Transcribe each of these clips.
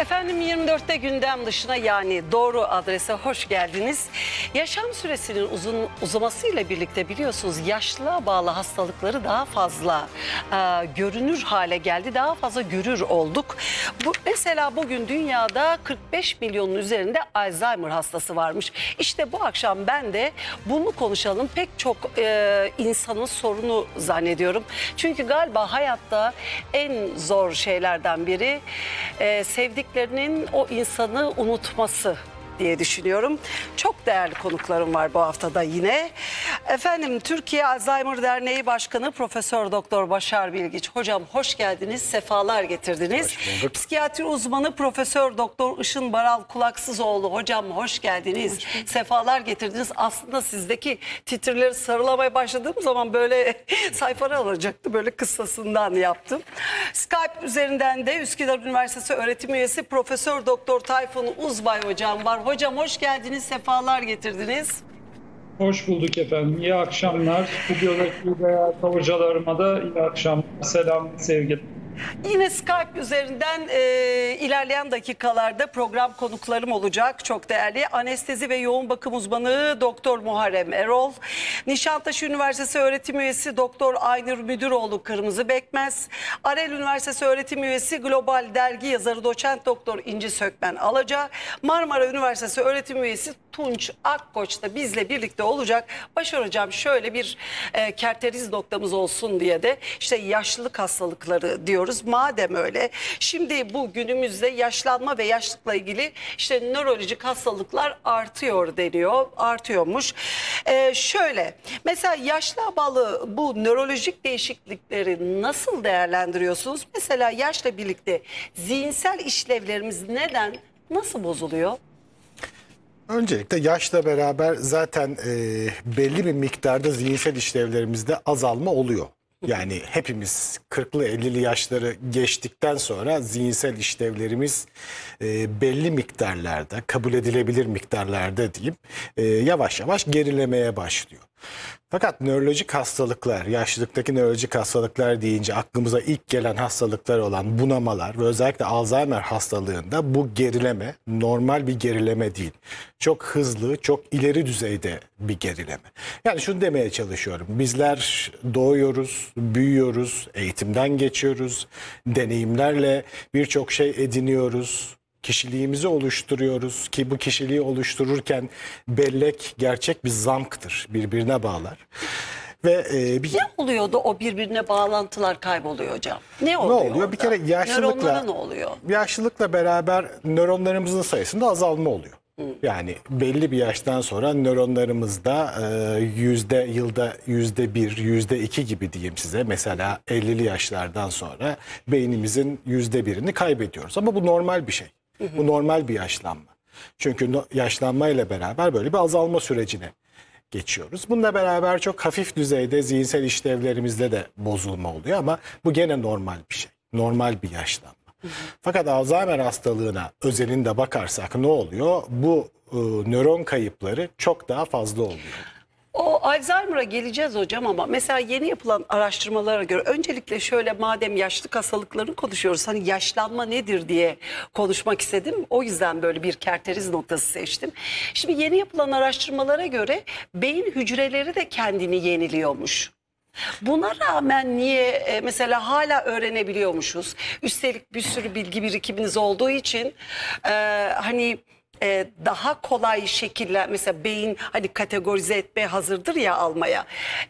Efendim 24'te gündem dışına yani doğru adrese hoş geldiniz. Yaşam süresinin uzun uzamasıyla birlikte biliyorsunuz yaşlılığa bağlı hastalıkları daha fazla e, görünür hale geldi. Daha fazla görür olduk. Bu, mesela bugün dünyada 45 milyonun üzerinde Alzheimer hastası varmış. İşte bu akşam ben de bunu konuşalım. Pek çok e, insanın sorunu zannediyorum. Çünkü galiba hayatta en zor şeylerden biri e, sevdiklerinin o insanı unutması diye düşünüyorum. Çok değerli konuklarım var bu haftada yine. Efendim Türkiye Alzheimer Derneği Başkanı Profesör Doktor Başar Bilgiç. Hocam hoş geldiniz, sefalar getirdiniz. Hoş bulduk. Psikiyatri uzmanı Profesör Doktor Işın Baral Kulaksızoğlu. Hocam hoş geldiniz. Sefalar getirdiniz. Aslında sizdeki titirleri sarılamaya başladığım zaman böyle sayfalar alacaktı. Böyle kıssasından yaptım. Skype üzerinden de Üsküdar Üniversitesi öğretim üyesi Profesör Doktor Tayfun Uzbay hocam var. Hocam hoş geldiniz. Sefalar getirdiniz. Hoş bulduk efendim. İyi akşamlar. Stüdyodaki değerli hocalarıma da iyi akşamlar. Selam, sevgi. Yine Skype üzerinden e, ilerleyen dakikalarda program konuklarım olacak. Çok değerli anestezi ve yoğun bakım uzmanı Doktor Muharrem Erol. Nişantaşı Üniversitesi öğretim üyesi Doktor Aynur Müdüroğlu Kırmızı Bekmez. Arel Üniversitesi öğretim üyesi Global Dergi yazarı doçent Doktor İnci Sökmen Alaca. Marmara Üniversitesi öğretim üyesi Tunç Akkoç da bizle birlikte olacak. Başar Hocam şöyle bir e, kerteriz noktamız olsun diye de işte yaşlılık hastalıkları diyoruz. Madem öyle şimdi bu günümüzde yaşlanma ve yaşlılıkla ilgili işte nörolojik hastalıklar artıyor deniyor. Artıyormuş. E, şöyle mesela yaşla bağlı bu nörolojik değişiklikleri nasıl değerlendiriyorsunuz? Mesela yaşla birlikte zihinsel işlevlerimiz neden nasıl bozuluyor? Öncelikle yaşla beraber zaten e, belli bir miktarda zihinsel işlevlerimizde azalma oluyor. Yani hepimiz 40'lı 50'li yaşları geçtikten sonra zihinsel işlevlerimiz e, belli miktarlarda, kabul edilebilir miktarlarda diyeyim, e, yavaş yavaş gerilemeye başlıyor. Fakat nörolojik hastalıklar, yaşlılıktaki nörolojik hastalıklar deyince aklımıza ilk gelen hastalıklar olan bunamalar ve özellikle Alzheimer hastalığında bu gerileme normal bir gerileme değil. Çok hızlı, çok ileri düzeyde bir gerileme. Yani şunu demeye çalışıyorum. Bizler doğuyoruz, büyüyoruz, eğitimden geçiyoruz, deneyimlerle birçok şey ediniyoruz kişiliğimizi oluşturuyoruz ki bu kişiliği oluştururken bellek gerçek bir zamktır birbirine bağlar. Ve e, bir Ne oluyor da o birbirine bağlantılar kayboluyor hocam? Ne oluyor? oluyor? Bir orada? kere yaşlılıkla- ne oluyor? yaşlılıkla beraber nöronlarımızın sayısında azalma oluyor. Yani belli bir yaştan sonra nöronlarımızda e, yüzde yılda yüzde bir, yüzde iki gibi diyeyim size. Mesela 50'li yaşlardan sonra beynimizin yüzde birini kaybediyoruz. Ama bu normal bir şey. Bu normal bir yaşlanma. Çünkü no- yaşlanmayla beraber böyle bir azalma sürecine geçiyoruz. Bununla beraber çok hafif düzeyde zihinsel işlevlerimizde de bozulma oluyor ama bu gene normal bir şey. Normal bir yaşlanma. Fakat Alzheimer hastalığına özelinde bakarsak ne oluyor? Bu e, nöron kayıpları çok daha fazla oluyor. O Alzheimer'a geleceğiz hocam ama mesela yeni yapılan araştırmalara göre öncelikle şöyle madem yaşlı hastalıklarını konuşuyoruz hani yaşlanma nedir diye konuşmak istedim. O yüzden böyle bir kerteriz noktası seçtim. Şimdi yeni yapılan araştırmalara göre beyin hücreleri de kendini yeniliyormuş. Buna rağmen niye e, mesela hala öğrenebiliyormuşuz? Üstelik bir sürü bilgi birikiminiz olduğu için e, hani e, daha kolay şekille mesela beyin hani kategorize etmeye hazırdır ya almaya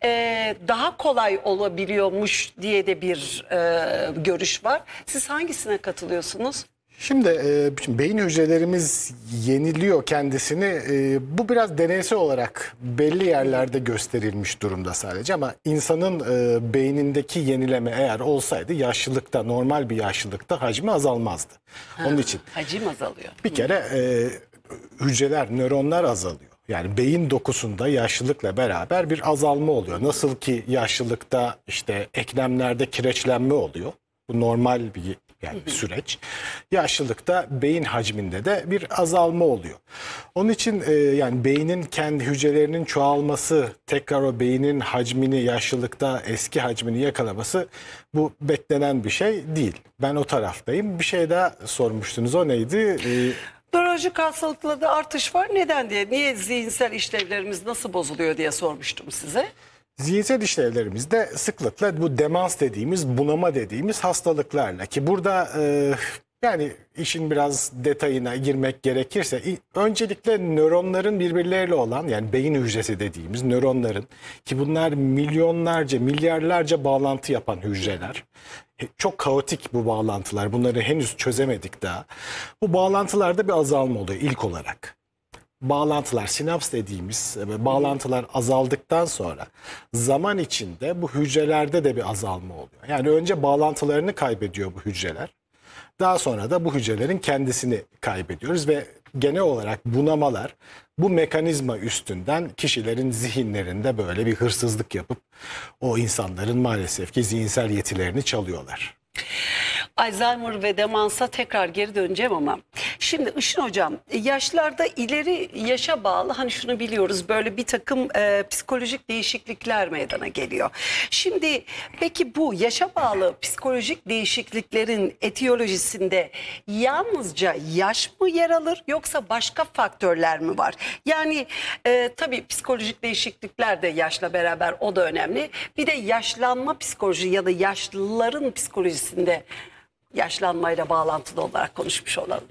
E, daha kolay olabiliyormuş diye de bir e, görüş var. Siz hangisine katılıyorsunuz? Şimdi e, şimdi beyin hücrelerimiz yeniliyor kendisini. E, bu biraz deneysel olarak belli yerlerde gösterilmiş durumda sadece ama insanın e, beynindeki yenileme eğer olsaydı yaşlılıkta normal bir yaşlılıkta hacmi azalmazdı. Onun için Hacim azalıyor. bir kere e, hücreler, nöronlar azalıyor. Yani beyin dokusunda yaşlılıkla beraber bir azalma oluyor. Nasıl ki yaşlılıkta işte eklemlerde kireçlenme oluyor. Bu normal bir Yani süreç. Yaşlılıkta beyin hacminde de bir azalma oluyor. Onun için e, yani beynin kendi hücrelerinin çoğalması, tekrar o beynin hacmini yaşlılıkta eski hacmini yakalaması bu beklenen bir şey değil. Ben o taraftayım. Bir şey daha sormuştunuz. O neydi? E, Nörolojik hastalıklarda artış var. Neden diye, niye zihinsel işlevlerimiz nasıl bozuluyor diye sormuştum size. Zihinsel işlevlerimizde sıklıkla bu demans dediğimiz, bunama dediğimiz hastalıklarla ki burada e, yani işin biraz detayına girmek gerekirse öncelikle nöronların birbirleriyle olan yani beyin hücresi dediğimiz nöronların ki bunlar milyonlarca, milyarlarca bağlantı yapan hücreler. E, Çok kaotik bu bağlantılar. Bunları henüz çözemedik daha. Bu bağlantılarda bir azalma oluyor ilk olarak bağlantılar, sinaps dediğimiz e, bağlantılar azaldıktan sonra zaman içinde bu hücrelerde de bir azalma oluyor. Yani önce bağlantılarını kaybediyor bu hücreler. Daha sonra da bu hücrelerin kendisini kaybediyoruz ve genel olarak bunamalar bu mekanizma üstünden kişilerin zihinlerinde böyle bir hırsızlık yapıp o insanların maalesef ki zihinsel yetilerini çalıyorlar. Alzheimer ve demansa tekrar geri döneceğim ama şimdi Işın Hocam yaşlarda ileri yaşa bağlı hani şunu biliyoruz böyle bir takım e, psikolojik değişiklikler meydana geliyor. Şimdi peki bu yaşa bağlı psikolojik değişikliklerin etiyolojisinde yalnızca yaş mı yer alır yoksa başka faktörler mi var? Yani e, tabii psikolojik değişiklikler de yaşla beraber o da önemli. Bir de yaşlanma psikoloji ya da yaşlıların psikolojisinde yaşlanmayla bağlantılı olarak konuşmuş olalım.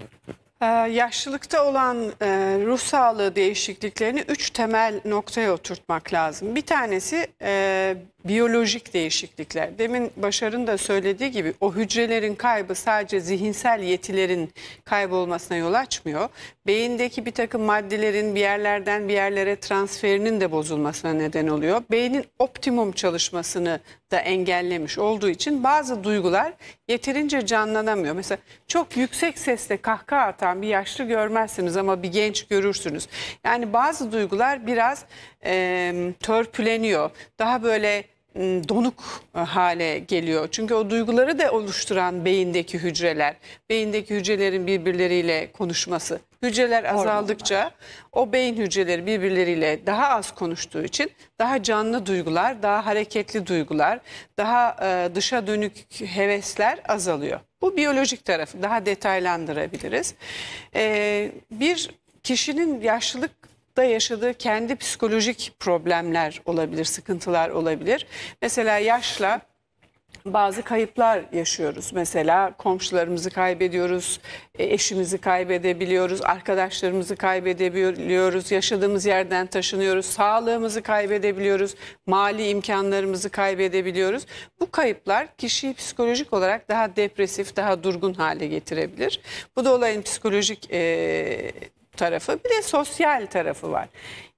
Ee, yaşlılıkta olan e, ruh sağlığı değişikliklerini üç temel noktaya oturtmak lazım. Bir tanesi e, biyolojik değişiklikler. Demin Başar'ın da söylediği gibi o hücrelerin kaybı sadece zihinsel yetilerin kaybolmasına yol açmıyor. Beyindeki bir takım maddelerin bir yerlerden bir yerlere transferinin de bozulmasına neden oluyor. Beynin optimum çalışmasını da engellemiş olduğu için bazı duygular yeterince canlanamıyor. Mesela çok yüksek sesle kahkaha atan bir yaşlı görmezsiniz ama bir genç görürsünüz. Yani bazı duygular biraz e, törpüleniyor. Daha böyle donuk e, hale geliyor. Çünkü o duyguları da oluşturan beyindeki hücreler, beyindeki hücrelerin birbirleriyle konuşması. Hücreler azaldıkça o beyin hücreleri birbirleriyle daha az konuştuğu için daha canlı duygular, daha hareketli duygular, daha e, dışa dönük hevesler azalıyor. Bu biyolojik tarafı daha detaylandırabiliriz. E, bir kişinin yaşlılıkta yaşadığı kendi psikolojik problemler olabilir, sıkıntılar olabilir. Mesela yaşla bazı kayıplar yaşıyoruz. Mesela komşularımızı kaybediyoruz, e, eşimizi kaybedebiliyoruz, arkadaşlarımızı kaybedebiliyoruz, yaşadığımız yerden taşınıyoruz, sağlığımızı kaybedebiliyoruz, mali imkanlarımızı kaybedebiliyoruz. Bu kayıplar kişiyi psikolojik olarak daha depresif, daha durgun hale getirebilir. Bu da olayın psikolojik e, tarafı. Bir de sosyal tarafı var.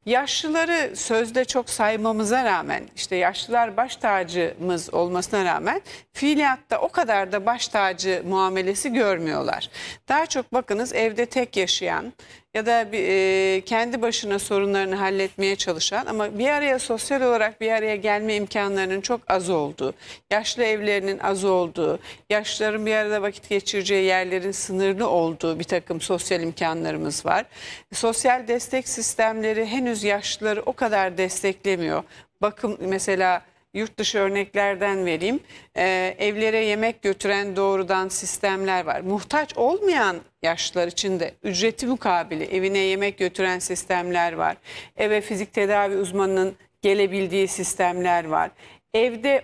Yaşlıları sözde çok saymamıza rağmen işte yaşlılar baş tacımız olmasına rağmen fiiliyatta o kadar da baş tacı muamelesi görmüyorlar. Daha çok bakınız evde tek yaşayan ya da bir, e, kendi başına sorunlarını halletmeye çalışan ama bir araya sosyal olarak bir araya gelme imkanlarının çok az olduğu, yaşlı evlerinin az olduğu, yaşlıların bir arada vakit geçireceği yerlerin sınırlı olduğu bir takım sosyal imkanlarımız var. Sosyal destek sistemleri henüz yaşlıları o kadar desteklemiyor. Bakım mesela yurt dışı örneklerden vereyim. Ee, evlere yemek götüren doğrudan sistemler var. Muhtaç olmayan yaşlılar için de ücreti mukabili evine yemek götüren sistemler var. Eve fizik tedavi uzmanının gelebildiği sistemler var. Evde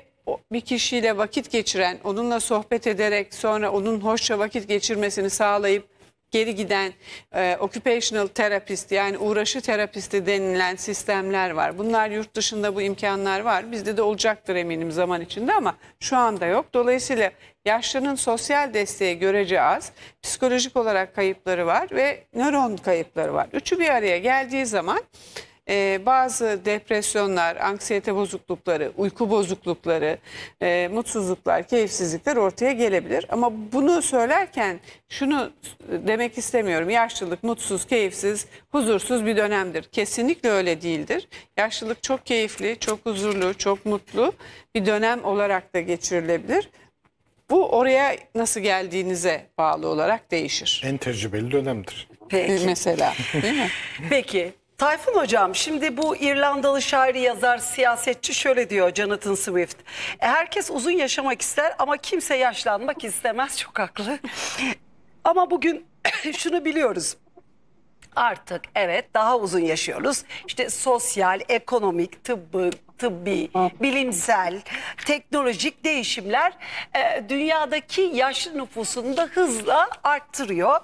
bir kişiyle vakit geçiren, onunla sohbet ederek sonra onun hoşça vakit geçirmesini sağlayıp geri giden e, occupational therapist yani uğraşı terapisti denilen sistemler var. Bunlar yurt dışında bu imkanlar var. Bizde de olacaktır eminim zaman içinde ama şu anda yok. Dolayısıyla yaşlının sosyal desteği görece az. Psikolojik olarak kayıpları var ve nöron kayıpları var. Üçü bir araya geldiği zaman e, bazı depresyonlar, anksiyete bozuklukları, uyku bozuklukları, e, mutsuzluklar, keyifsizlikler ortaya gelebilir. Ama bunu söylerken şunu demek istemiyorum. Yaşlılık mutsuz, keyifsiz, huzursuz bir dönemdir. Kesinlikle öyle değildir. Yaşlılık çok keyifli, çok huzurlu, çok mutlu bir dönem olarak da geçirilebilir. Bu oraya nasıl geldiğinize bağlı olarak değişir. En tecrübeli dönemdir. Peki. Mesela değil mi? Peki. Tayfun Hocam şimdi bu İrlandalı şairi yazar siyasetçi şöyle diyor Jonathan Swift. Herkes uzun yaşamak ister ama kimse yaşlanmak istemez çok haklı. ama bugün şunu biliyoruz. Artık evet daha uzun yaşıyoruz. İşte sosyal, ekonomik, tıbbi, tıbbi, bilimsel, teknolojik değişimler e, dünyadaki yaşlı nüfusunu da hızla arttırıyor.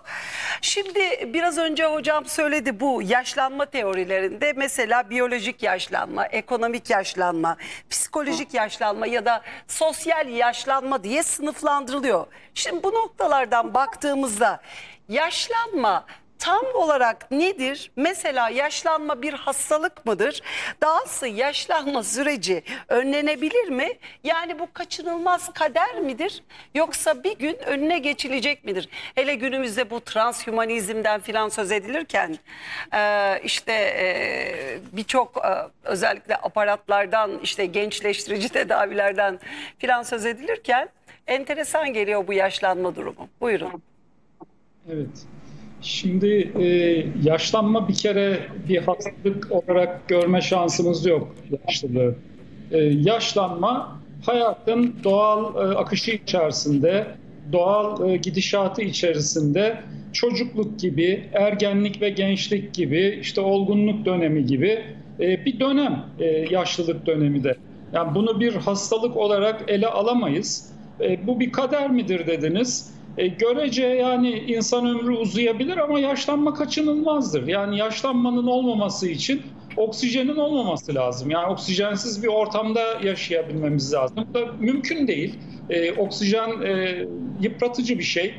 Şimdi biraz önce hocam söyledi bu yaşlanma teorilerinde mesela biyolojik yaşlanma, ekonomik yaşlanma, psikolojik yaşlanma ya da sosyal yaşlanma diye sınıflandırılıyor. Şimdi bu noktalardan baktığımızda yaşlanma tam olarak nedir? Mesela yaşlanma bir hastalık mıdır? Dahası yaşlanma süreci önlenebilir mi? Yani bu kaçınılmaz kader midir? Yoksa bir gün önüne geçilecek midir? Hele günümüzde bu transhümanizmden filan söz edilirken e, işte e, birçok e, özellikle aparatlardan işte gençleştirici tedavilerden filan söz edilirken enteresan geliyor bu yaşlanma durumu. Buyurun. Evet. Şimdi e, yaşlanma bir kere bir hastalık olarak görme şansımız yok yaşlılığı. E, yaşlanma hayatın doğal e, akışı içerisinde, doğal e, gidişatı içerisinde çocukluk gibi, ergenlik ve gençlik gibi, işte olgunluk dönemi gibi e, bir dönem e, yaşlılık dönemi de. Yani bunu bir hastalık olarak ele alamayız. E, bu bir kader midir dediniz? E, görece yani insan ömrü uzayabilir ama yaşlanma kaçınılmazdır. Yani yaşlanmanın olmaması için oksijenin olmaması lazım. Yani oksijensiz bir ortamda yaşayabilmemiz lazım. Bu da mümkün değil. E, oksijen e, yıpratıcı bir şey.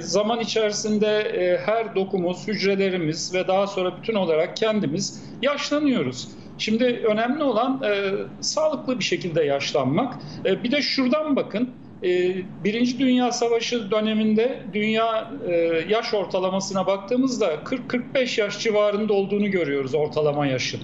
Zaman içerisinde her dokumuz, hücrelerimiz ve daha sonra bütün olarak kendimiz yaşlanıyoruz. Şimdi önemli olan e, sağlıklı bir şekilde yaşlanmak. E, bir de şuradan bakın. E, Birinci Dünya Savaşı döneminde dünya e, yaş ortalamasına baktığımızda 40-45 yaş civarında olduğunu görüyoruz ortalama yaşın.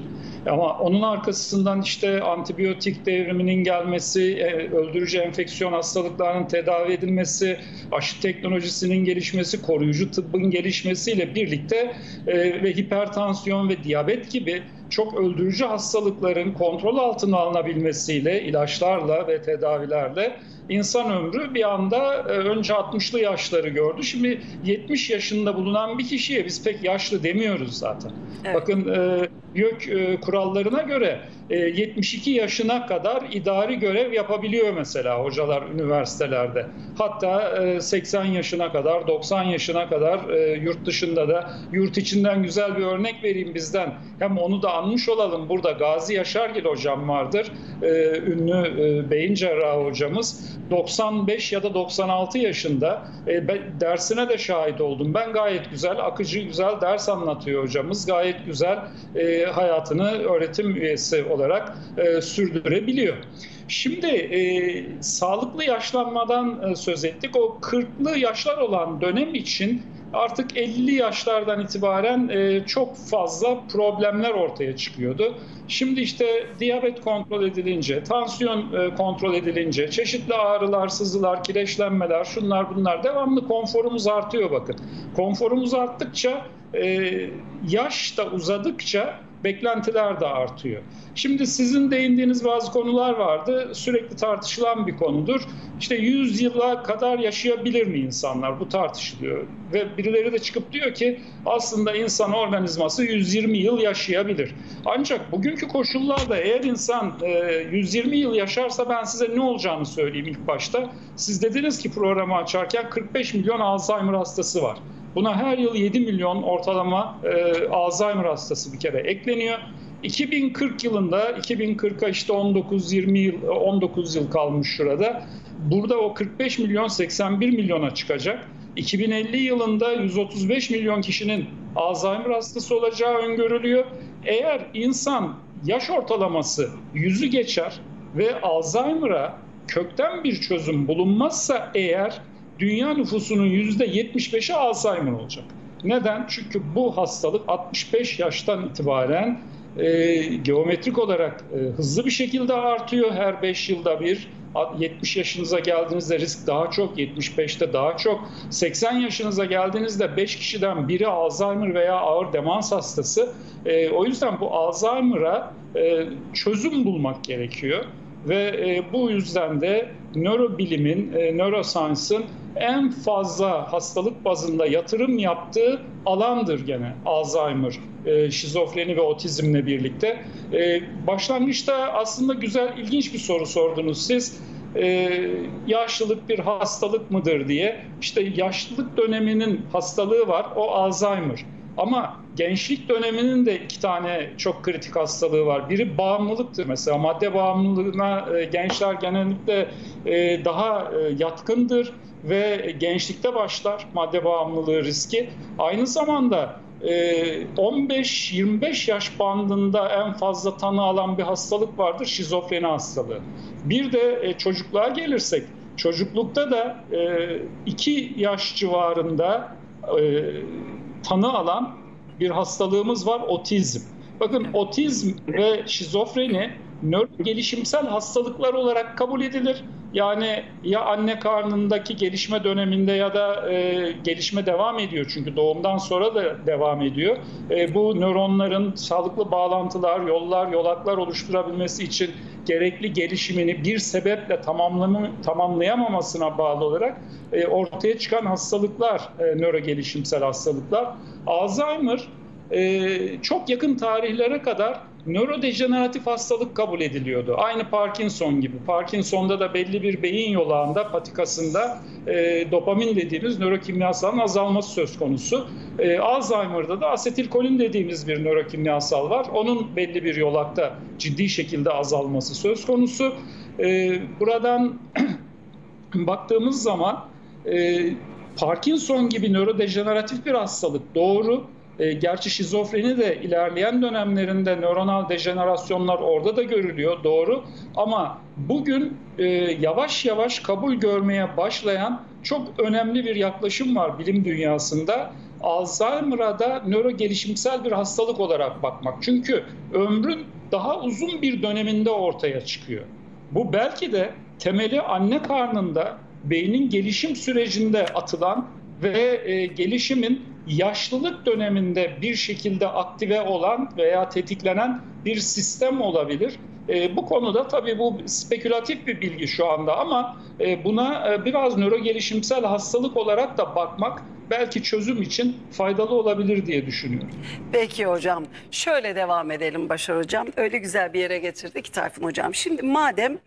Ama onun arkasından işte antibiyotik devriminin gelmesi, e, öldürücü enfeksiyon hastalıklarının tedavi edilmesi, aşı teknolojisinin gelişmesi, koruyucu tıbbın gelişmesiyle birlikte e, ve hipertansiyon ve diyabet gibi çok öldürücü hastalıkların kontrol altına alınabilmesiyle, ilaçlarla ve tedavilerle insan ömrü bir anda e, önce 60'lı yaşları gördü. Şimdi 70 yaşında bulunan bir kişiye biz pek yaşlı demiyoruz zaten. Evet. Bakın e, YÖK e, kurallarına göre e, 72 yaşına kadar idari görev yapabiliyor mesela hocalar üniversitelerde. Hatta e, 80 yaşına kadar, 90 yaşına kadar yurt dışında da yurt içinden güzel bir örnek vereyim bizden. Hem onu da anmış olalım. Burada Gazi Yaşargil hocam vardır. Ünlü beyin cerrahı hocamız. 95 ya da 96 yaşında e, ben dersine de şahit oldum. Ben gayet güzel, akıcı güzel ders anlatıyor hocamız. Gayet güzel e, hayatını öğretim üyesi olarak e, sürdürebiliyor. Şimdi e, sağlıklı yaşlanmadan e, söz ettik. O 40'lı yaşlar olan dönem için artık 50'li yaşlardan itibaren e, çok fazla problemler ortaya çıkıyordu. Şimdi işte diyabet kontrol edilince, tansiyon e, kontrol edilince, çeşitli ağrılar, sızılar, kireçlenmeler, şunlar bunlar devamlı konforumuz artıyor bakın. Konforumuz arttıkça e, yaş da uzadıkça beklentiler de artıyor. Şimdi sizin değindiğiniz bazı konular vardı. Sürekli tartışılan bir konudur. İşte 100 yıla kadar yaşayabilir mi insanlar? Bu tartışılıyor. Ve birileri de çıkıp diyor ki aslında insan organizması 120 yıl yaşayabilir. Ancak bugünkü koşullarda eğer insan 120 yıl yaşarsa ben size ne olacağını söyleyeyim ilk başta. Siz dediniz ki programı açarken 45 milyon Alzheimer hastası var. Buna her yıl 7 milyon ortalama e, Alzheimer hastası bir kere ekleniyor. 2040 yılında 2040'a işte 19-20 yıl 19 yıl kalmış şurada. Burada o 45 milyon 81 milyona çıkacak. 2050 yılında 135 milyon kişinin Alzheimer hastası olacağı öngörülüyor. Eğer insan yaş ortalaması yüzü geçer ve Alzheimer'a kökten bir çözüm bulunmazsa eğer dünya nüfusunun %75'i Alzheimer olacak. Neden? Çünkü bu hastalık 65 yaştan itibaren e, geometrik olarak e, hızlı bir şekilde artıyor her 5 yılda bir. 70 yaşınıza geldiğinizde risk daha çok, 75'te daha çok. 80 yaşınıza geldiğinizde 5 kişiden biri Alzheimer veya ağır demans hastası. E, o yüzden bu Alzheimer'a e, çözüm bulmak gerekiyor. Ve e, bu yüzden de nörobilimin, e, neuroscience'ın en fazla hastalık bazında yatırım yaptığı alandır gene Alzheimer, e, şizofreni ve otizmle birlikte. E, başlangıçta aslında güzel, ilginç bir soru sordunuz siz. E, yaşlılık bir hastalık mıdır diye. İşte yaşlılık döneminin hastalığı var, o Alzheimer. Ama gençlik döneminin de iki tane çok kritik hastalığı var. Biri bağımlılıktır mesela. Madde bağımlılığına e, gençler genellikle e, daha e, yatkındır ve gençlikte başlar madde bağımlılığı riski. Aynı zamanda 15-25 yaş bandında en fazla tanı alan bir hastalık vardır şizofreni hastalığı. Bir de çocukluğa gelirsek çocuklukta da 2 yaş civarında tanı alan bir hastalığımız var otizm. Bakın otizm ve şizofreni nöro gelişimsel hastalıklar olarak kabul edilir. Yani ya anne karnındaki gelişme döneminde ya da e, gelişme devam ediyor çünkü doğumdan sonra da devam ediyor. E, bu nöronların sağlıklı bağlantılar, yollar, yolaklar oluşturabilmesi için gerekli gelişimini bir sebeple tamamlayamamasına bağlı olarak e, ortaya çıkan hastalıklar, e, nöro gelişimsel hastalıklar. Alzheimer e, çok yakın tarihlere kadar nörodejeneratif hastalık kabul ediliyordu. Aynı Parkinson gibi. Parkinson'da da belli bir beyin yolağında, patikasında e, dopamin dediğimiz nörokimyasalın azalması söz konusu. E, Alzheimer'da da asetilkolin dediğimiz bir nörokimyasal var. Onun belli bir yolakta ciddi şekilde azalması söz konusu. E, buradan baktığımız zaman e, Parkinson gibi nörodejeneratif bir hastalık doğru e, gerçi şizofreni de ilerleyen dönemlerinde nöronal dejenerasyonlar orada da görülüyor doğru ama bugün e, yavaş yavaş kabul görmeye başlayan çok önemli bir yaklaşım var bilim dünyasında. Alzheimer'a da nöro gelişimsel bir hastalık olarak bakmak. Çünkü ömrün daha uzun bir döneminde ortaya çıkıyor. Bu belki de temeli anne karnında beynin gelişim sürecinde atılan ve e, gelişimin yaşlılık döneminde bir şekilde aktive olan veya tetiklenen bir sistem olabilir. E, bu konuda tabii bu spekülatif bir bilgi şu anda ama e, buna e, biraz nöro gelişimsel hastalık olarak da bakmak belki çözüm için faydalı olabilir diye düşünüyorum. Peki hocam şöyle devam edelim Başar hocam. Öyle güzel bir yere getirdik Tayfun hocam. Şimdi madem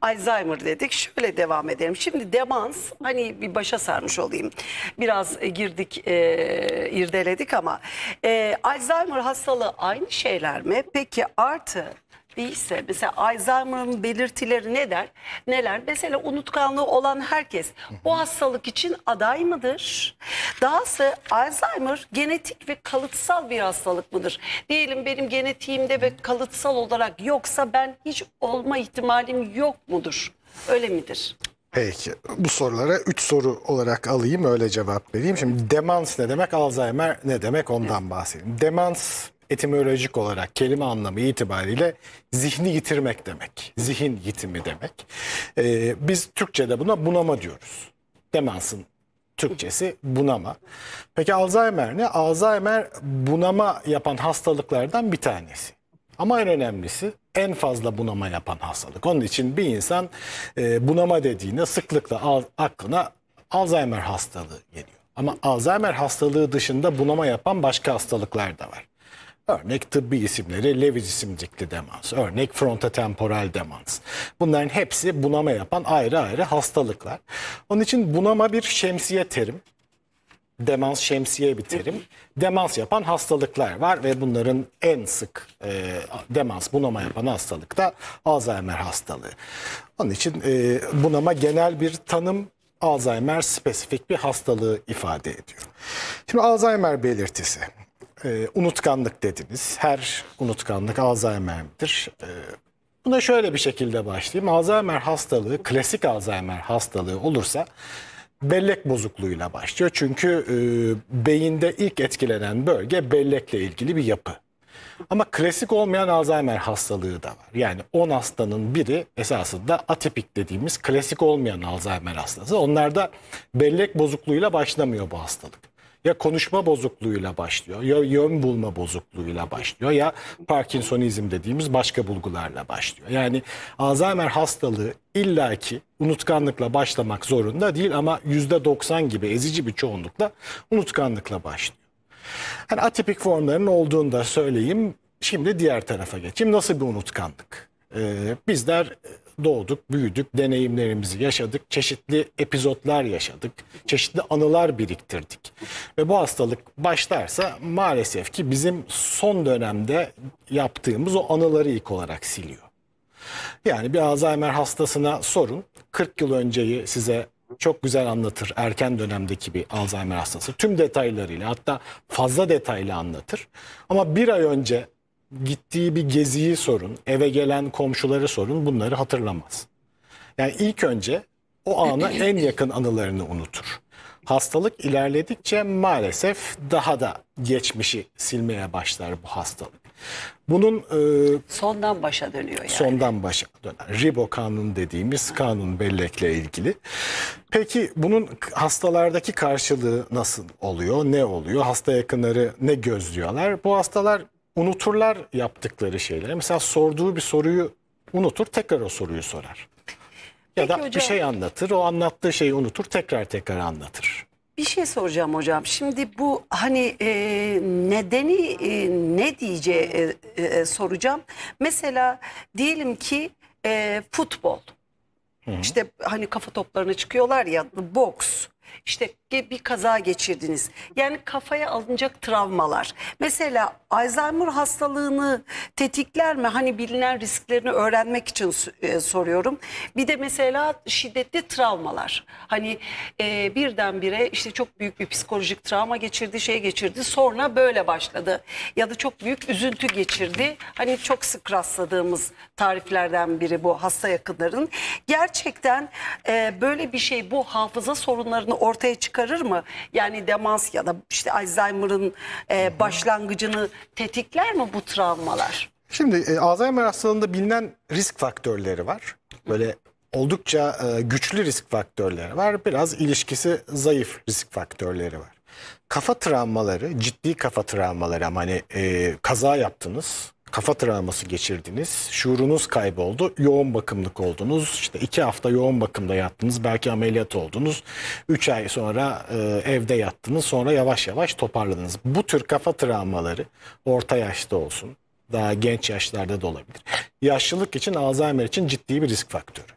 Alzheimer dedik şöyle devam edelim. Şimdi demans hani bir başa sarmış olayım. Biraz e, girdik e, irdeledik ama e, Alzheimer hastalığı aynı şeyler mi? Peki artı değilse mesela Alzheimer'ın belirtileri ne der? Neler? Mesela unutkanlığı olan herkes bu hastalık için aday mıdır? Dahası Alzheimer genetik ve kalıtsal bir hastalık mıdır? Diyelim benim genetiğimde ve kalıtsal olarak yoksa ben hiç olma ihtimalim yok mudur? Öyle midir? Peki bu sorulara 3 soru olarak alayım öyle cevap vereyim. Şimdi demans ne demek Alzheimer ne demek ondan bahsedeyim. Demans etimolojik olarak kelime anlamı itibariyle zihni yitirmek demek. Zihin yitimi demek. Ee, biz Türkçe'de buna bunama diyoruz. Demansın Türkçesi bunama. Peki Alzheimer ne? Alzheimer bunama yapan hastalıklardan bir tanesi. Ama en önemlisi en fazla bunama yapan hastalık. Onun için bir insan e, bunama dediğinde sıklıkla al, aklına Alzheimer hastalığı geliyor. Ama Alzheimer hastalığı dışında bunama yapan başka hastalıklar da var. Örnek tıbbi isimleri Lewis isimcikli demans, örnek frontotemporal demans. Bunların hepsi bunama yapan ayrı ayrı hastalıklar. Onun için bunama bir şemsiye terim. Demans şemsiye bir terim. Demans yapan hastalıklar var ve bunların en sık e, demans bunama yapan hastalık da Alzheimer hastalığı. Onun için e, bunama genel bir tanım Alzheimer spesifik bir hastalığı ifade ediyor. Şimdi Alzheimer belirtisi e, unutkanlık dediniz. Her unutkanlık Alzheimer'dir. E, buna şöyle bir şekilde başlayayım. Alzheimer hastalığı, klasik Alzheimer hastalığı olursa bellek bozukluğuyla başlıyor. Çünkü e, beyinde ilk etkilenen bölge bellekle ilgili bir yapı. Ama klasik olmayan Alzheimer hastalığı da var. Yani 10 hastanın biri esasında atipik dediğimiz klasik olmayan Alzheimer hastası. Onlarda bellek bozukluğuyla başlamıyor bu hastalık. Ya konuşma bozukluğuyla başlıyor, ya yön bulma bozukluğuyla başlıyor, ya Parkinsonizm dediğimiz başka bulgularla başlıyor. Yani Alzheimer hastalığı illaki unutkanlıkla başlamak zorunda değil ama %90 gibi ezici bir çoğunlukla unutkanlıkla başlıyor. Hani atipik formların olduğunu da söyleyeyim. Şimdi diğer tarafa geçeyim. Nasıl bir unutkanlık? Ee, bizler doğduk, büyüdük, deneyimlerimizi yaşadık, çeşitli epizotlar yaşadık, çeşitli anılar biriktirdik. Ve bu hastalık başlarsa maalesef ki bizim son dönemde yaptığımız o anıları ilk olarak siliyor. Yani bir Alzheimer hastasına sorun. 40 yıl önceyi size çok güzel anlatır erken dönemdeki bir Alzheimer hastası. Tüm detaylarıyla hatta fazla detaylı anlatır. Ama bir ay önce gittiği bir geziyi sorun, eve gelen komşuları sorun bunları hatırlamaz. Yani ilk önce o ana en yakın anılarını unutur. Hastalık ilerledikçe maalesef daha da geçmişi silmeye başlar bu hastalık. Bunun e, Sondan başa dönüyor yani. sondan başa dönen ribo kanun dediğimiz kanun bellekle ilgili. Peki bunun hastalardaki karşılığı nasıl oluyor? Ne oluyor? Hasta yakınları ne gözlüyorlar? Bu hastalar unuturlar yaptıkları şeyleri. Mesela sorduğu bir soruyu unutur, tekrar o soruyu sorar. Ya Peki da hocam. bir şey anlatır, o anlattığı şeyi unutur, tekrar tekrar anlatır. Bir şey soracağım hocam. Şimdi bu hani e, nedeni e, ne diyeceği e, e, soracağım. Mesela diyelim ki e, futbol. İşte hani kafa toplarına çıkıyorlar ya boks. İşte bir kaza geçirdiniz. Yani kafaya alınacak travmalar. Mesela Alzheimer hastalığını tetikler mi? Hani bilinen risklerini öğrenmek için e, soruyorum. Bir de mesela şiddetli travmalar. Hani e, birdenbire işte çok büyük bir psikolojik travma geçirdi, şey geçirdi. Sonra böyle başladı. Ya da çok büyük üzüntü geçirdi. Hani çok sık rastladığımız tariflerden biri bu hasta yakınların. Gerçekten e, böyle bir şey bu hafıza sorunlarını ortaya çıkarır mı? Yani demans ya da işte Alzheimer'ın e, başlangıcını tetikler mi bu travmalar? Şimdi e, Alzheimer hastalığında bilinen risk faktörleri var. Böyle oldukça e, güçlü risk faktörleri var. Biraz ilişkisi zayıf risk faktörleri var. Kafa travmaları, ciddi kafa travmaları ama hani e, kaza yaptınız, kafa travması geçirdiniz, şuurunuz kayboldu, yoğun bakımlık oldunuz, işte iki hafta yoğun bakımda yattınız, belki ameliyat oldunuz, üç ay sonra e, evde yattınız, sonra yavaş yavaş toparladınız. Bu tür kafa travmaları orta yaşta olsun, daha genç yaşlarda da olabilir. Yaşlılık için Alzheimer için ciddi bir risk faktörü.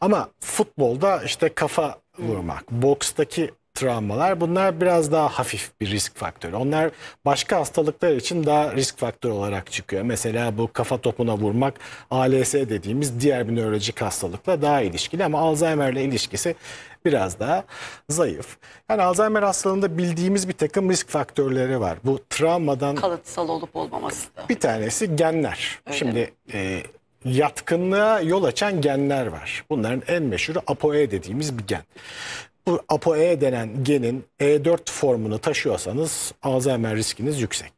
Ama futbolda işte kafa vurmak, bokstaki travmalar bunlar biraz daha hafif bir risk faktörü. Onlar başka hastalıklar için daha risk faktörü olarak çıkıyor. Mesela bu kafa topuna vurmak ALS dediğimiz diğer bir nörolojik hastalıkla daha ilişkili ama Alzheimer'le ilişkisi biraz daha zayıf. Yani Alzheimer hastalığında bildiğimiz bir takım risk faktörleri var. Bu travmadan Kalıtsal olup olmaması da. bir tanesi genler. Şimdi e, yatkınlığa yol açan genler var. Bunların en meşhuru ApoE dediğimiz bir gen. Bu ApoE denen genin E4 formunu taşıyorsanız Alzheimer riskiniz yüksek.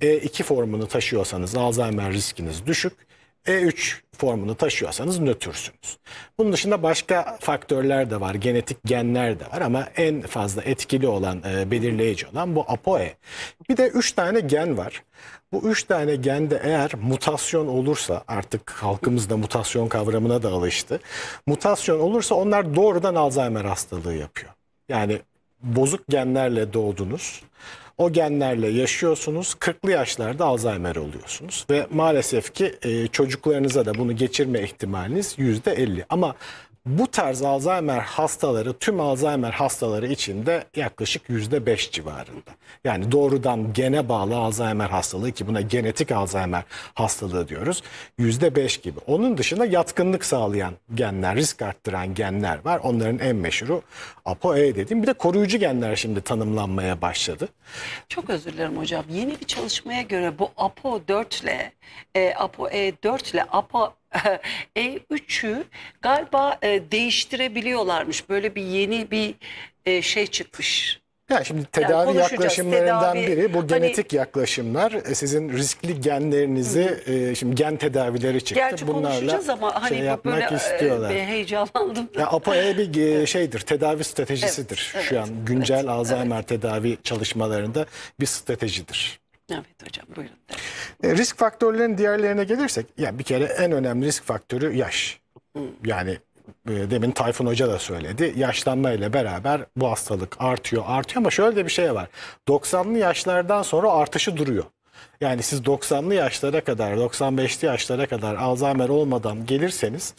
E2 formunu taşıyorsanız Alzheimer riskiniz düşük. E3 formunu taşıyorsanız nötrsünüz. Bunun dışında başka faktörler de var, genetik genler de var ama en fazla etkili olan, e, belirleyici olan bu ApoE. Bir de 3 tane gen var. Bu 3 tane gende eğer mutasyon olursa artık halkımız da mutasyon kavramına da alıştı. Mutasyon olursa onlar doğrudan Alzheimer hastalığı yapıyor. Yani bozuk genlerle doğdunuz. O genlerle yaşıyorsunuz. 40'lı yaşlarda Alzheimer oluyorsunuz. Ve maalesef ki e, çocuklarınıza da bunu geçirme ihtimaliniz %50. Ama bu tarz Alzheimer hastaları tüm Alzheimer hastaları içinde yaklaşık %5 civarında. Yani doğrudan gene bağlı Alzheimer hastalığı ki buna genetik Alzheimer hastalığı diyoruz. %5 gibi. Onun dışında yatkınlık sağlayan genler, risk arttıran genler var. Onların en meşhuru ApoE dediğim. Bir de koruyucu genler şimdi tanımlanmaya başladı. Çok özür dilerim hocam. Yeni bir çalışmaya göre bu APO4 ile e, APOE4 ile APO E3'ü galiba e, değiştirebiliyorlarmış. Böyle bir yeni bir e, şey çıkmış. Yani şimdi tedavi konuşacağız. yaklaşımlarından Tedavi, biri bu hani- genetik yaklaşımlar. E, Sizin riskli genlerinizi e, şimdi gen tedavileri çıktı. Gerçi konuşacağız ama hani şey yapmak böyle istiyorlar. e, heyecanlandım. Ya APOE bir e, şeydir, tedavi stratejisidir. Evet, Şu evet, an güncel Alzheimer tedavi çalışmalarında bir stratejidir. Evet hocam buyurun. E, risk faktörlerinin diğerlerine gelirsek, yani bir kere en önemli risk faktörü yaş. Yani e, demin Tayfun Hoca da söyledi. Yaşlanma ile beraber bu hastalık artıyor, artıyor ama şöyle de bir şey var. 90'lı yaşlardan sonra artışı duruyor. Yani siz 90'lı yaşlara kadar, 95'li yaşlara kadar Alzheimer olmadan gelirseniz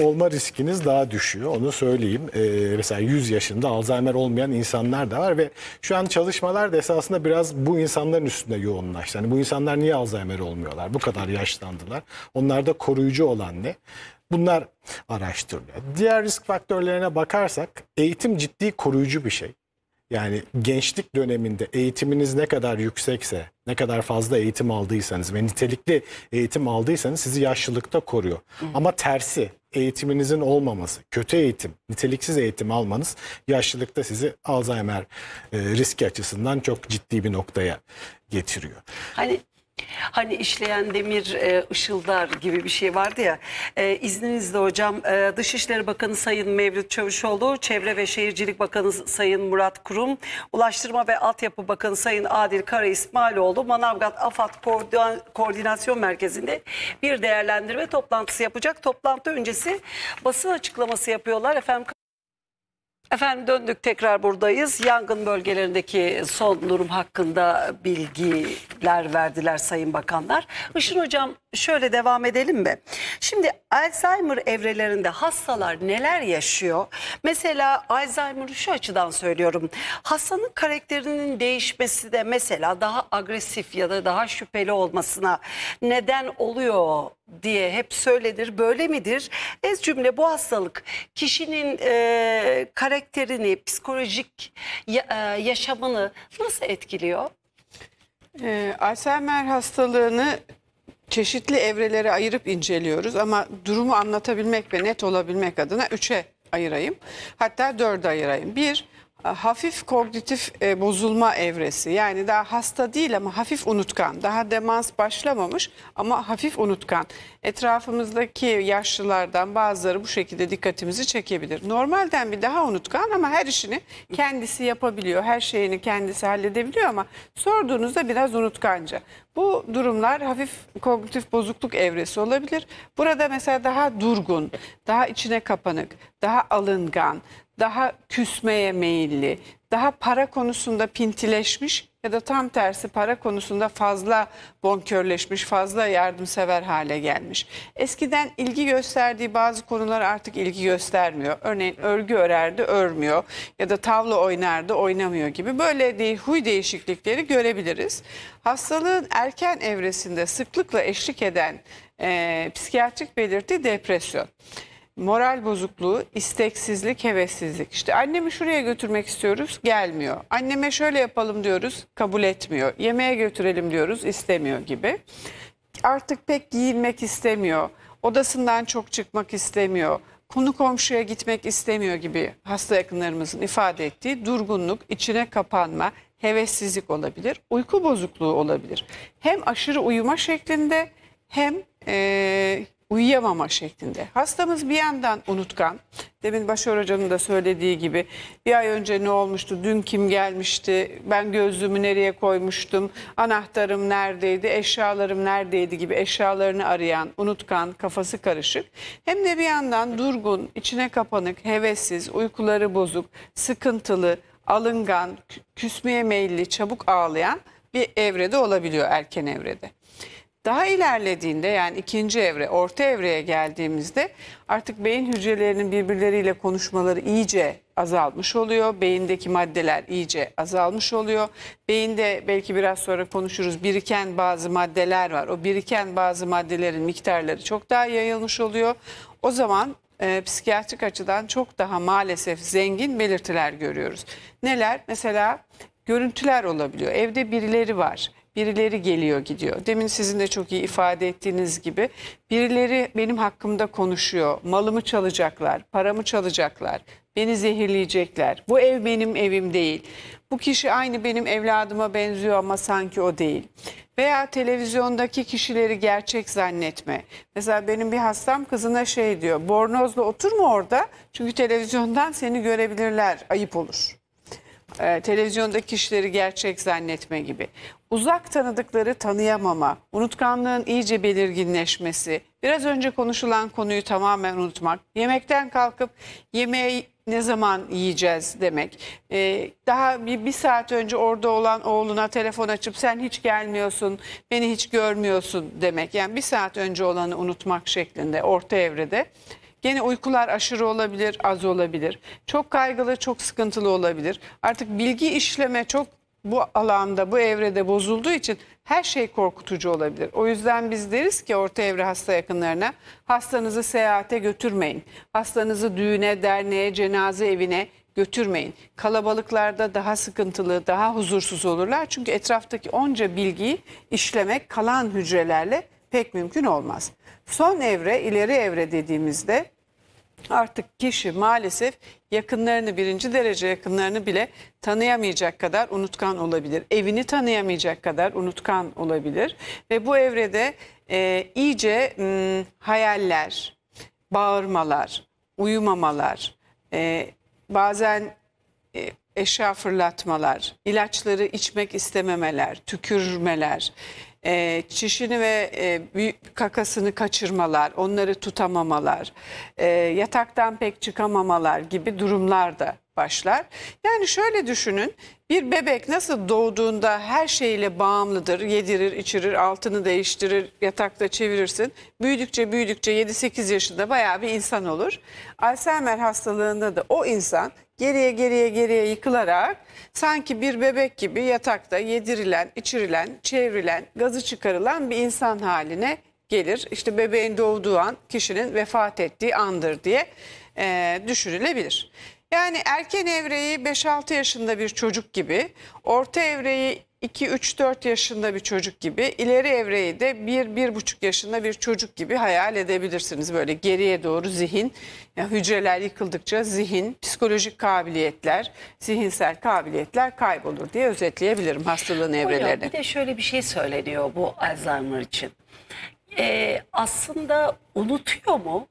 olma riskiniz daha düşüyor. Onu söyleyeyim. Ee, mesela 100 yaşında Alzheimer olmayan insanlar da var ve şu an çalışmalar da esasında biraz bu insanların üstünde yoğunlaştı. Yani bu insanlar niye Alzheimer olmuyorlar? Bu kadar yaşlandılar. Onlarda koruyucu olan ne? Bunlar araştırılıyor. Diğer risk faktörlerine bakarsak eğitim ciddi koruyucu bir şey. Yani gençlik döneminde eğitiminiz ne kadar yüksekse, ne kadar fazla eğitim aldıysanız ve nitelikli eğitim aldıysanız sizi yaşlılıkta koruyor. Ama tersi eğitiminizin olmaması, kötü eğitim, niteliksiz eğitim almanız yaşlılıkta sizi Alzheimer e, riski açısından çok ciddi bir noktaya getiriyor. Hani hani işleyen demir e, ışıldar gibi bir şey vardı ya. E, izninizle hocam e, Dışişleri Bakanı Sayın Mevlüt Çavuşoğlu, Çevre ve Şehircilik Bakanı Sayın Murat Kurum, Ulaştırma ve Altyapı Bakanı Sayın Adil Kara İsmailoğlu Manavgat AFAD Koordina- Koordinasyon Merkezi'nde bir değerlendirme toplantısı yapacak. Toplantı öncesi basın açıklaması yapıyorlar. Efendim Efendim döndük tekrar buradayız. Yangın bölgelerindeki son durum hakkında bilgiler verdiler Sayın Bakanlar. Işın Hocam şöyle devam edelim mi? Şimdi Alzheimer evrelerinde hastalar neler yaşıyor? Mesela Alzheimer'ı şu açıdan söylüyorum. Hastanın karakterinin değişmesi de mesela daha agresif ya da daha şüpheli olmasına neden oluyor diye hep söylenir. Böyle midir? Ez cümle bu hastalık kişinin e, karakterini, psikolojik ya- e, yaşamını nasıl etkiliyor? Ee, Alzheimer hastalığını çeşitli evrelere ayırıp inceliyoruz ama durumu anlatabilmek ve net olabilmek adına üçe ayırayım. Hatta dörde ayırayım. Bir, hafif kognitif e, bozulma evresi. Yani daha hasta değil ama hafif unutkan. Daha demans başlamamış ama hafif unutkan. Etrafımızdaki yaşlılardan bazıları bu şekilde dikkatimizi çekebilir. Normalden bir daha unutkan ama her işini kendisi yapabiliyor. Her şeyini kendisi halledebiliyor ama sorduğunuzda biraz unutkanca. Bu durumlar hafif kognitif bozukluk evresi olabilir. Burada mesela daha durgun, daha içine kapanık, daha alıngan, daha küsmeye meyilli, daha para konusunda pintileşmiş ya da tam tersi para konusunda fazla bonkörleşmiş, fazla yardımsever hale gelmiş. Eskiden ilgi gösterdiği bazı konular artık ilgi göstermiyor. Örneğin örgü örerdi, örmüyor ya da tavla oynardı, oynamıyor gibi böyle değil, huy değişiklikleri görebiliriz. Hastalığın erken evresinde sıklıkla eşlik eden e, psikiyatrik belirti depresyon moral bozukluğu, isteksizlik, hevessizlik. İşte annemi şuraya götürmek istiyoruz, gelmiyor. Anneme şöyle yapalım diyoruz, kabul etmiyor. Yemeğe götürelim diyoruz, istemiyor gibi. Artık pek giyinmek istemiyor. Odasından çok çıkmak istemiyor. Konu komşuya gitmek istemiyor gibi hasta yakınlarımızın ifade ettiği durgunluk, içine kapanma, hevessizlik olabilir. Uyku bozukluğu olabilir. Hem aşırı uyuma şeklinde hem eee uyuyamama şeklinde. Hastamız bir yandan unutkan. Demin Başar Hocam'ın da söylediği gibi bir ay önce ne olmuştu, dün kim gelmişti, ben gözlüğümü nereye koymuştum, anahtarım neredeydi, eşyalarım neredeydi gibi eşyalarını arayan, unutkan, kafası karışık. Hem de bir yandan durgun, içine kapanık, hevessiz, uykuları bozuk, sıkıntılı, alıngan, kü- küsmeye meyilli, çabuk ağlayan bir evrede olabiliyor erken evrede. Daha ilerlediğinde yani ikinci evre, orta evreye geldiğimizde artık beyin hücrelerinin birbirleriyle konuşmaları iyice azalmış oluyor. Beyindeki maddeler iyice azalmış oluyor. Beyinde belki biraz sonra konuşuruz biriken bazı maddeler var. O biriken bazı maddelerin miktarları çok daha yayılmış oluyor. O zaman e, psikiyatrik açıdan çok daha maalesef zengin belirtiler görüyoruz. Neler? Mesela görüntüler olabiliyor. Evde birileri var. Birileri geliyor gidiyor. Demin sizin de çok iyi ifade ettiğiniz gibi birileri benim hakkımda konuşuyor. Malımı çalacaklar, paramı çalacaklar, beni zehirleyecekler. Bu ev benim evim değil. bu kişi aynı benim evladıma benziyor ama sanki o değil. Veya televizyondaki kişileri gerçek zannetme. Mesela benim bir hastam kızına şey diyor. Bornozla oturma orada çünkü televizyondan seni görebilirler. Ayıp olur e, televizyondaki kişileri gerçek zannetme gibi. Uzak tanıdıkları tanıyamama, unutkanlığın iyice belirginleşmesi, biraz önce konuşulan konuyu tamamen unutmak, yemekten kalkıp yemeği ne zaman yiyeceğiz demek. E, daha bir, bir saat önce orada olan oğluna telefon açıp sen hiç gelmiyorsun, beni hiç görmüyorsun demek. Yani bir saat önce olanı unutmak şeklinde orta evrede. Gene uykular aşırı olabilir, az olabilir. Çok kaygılı, çok sıkıntılı olabilir. Artık bilgi işleme çok bu alanda, bu evrede bozulduğu için her şey korkutucu olabilir. O yüzden biz deriz ki orta evre hasta yakınlarına hastanızı seyahate götürmeyin. Hastanızı düğüne, derneğe, cenaze evine götürmeyin. Kalabalıklarda daha sıkıntılı, daha huzursuz olurlar. Çünkü etraftaki onca bilgiyi işlemek kalan hücrelerle pek mümkün olmaz. Son evre, ileri evre dediğimizde artık kişi maalesef yakınlarını birinci derece yakınlarını bile tanıyamayacak kadar unutkan olabilir. Evini tanıyamayacak kadar unutkan olabilir. Ve bu evrede e, iyice m, hayaller, bağırmalar, uyumamalar, e, bazen e, eşya fırlatmalar, ilaçları içmek istememeler, tükürmeler, e, çişini ve e, büyük kakasını kaçırmalar, onları tutamamalar, e, yataktan pek çıkamamalar gibi durumlar da başlar. Yani şöyle düşünün bir bebek nasıl doğduğunda her şeyle bağımlıdır. Yedirir, içirir, altını değiştirir, yatakta çevirirsin. Büyüdükçe büyüdükçe 7-8 yaşında bayağı bir insan olur. Alzheimer hastalığında da o insan geriye geriye geriye yıkılarak sanki bir bebek gibi yatakta yedirilen, içirilen, çevrilen, gazı çıkarılan bir insan haline gelir. İşte bebeğin doğduğu an kişinin vefat ettiği andır diye e, düşünülebilir. Yani erken evreyi 5-6 yaşında bir çocuk gibi, orta evreyi 2-3-4 yaşında bir çocuk gibi, ileri evreyi de 1-1,5 yaşında bir çocuk gibi hayal edebilirsiniz. Böyle geriye doğru zihin, ya hücreler yıkıldıkça zihin, psikolojik kabiliyetler, zihinsel kabiliyetler kaybolur diye özetleyebilirim hastalığın Hocam evrelerini. bir de şöyle bir şey söyleniyor bu Alzheimer için. Ee, aslında unutuyor mu?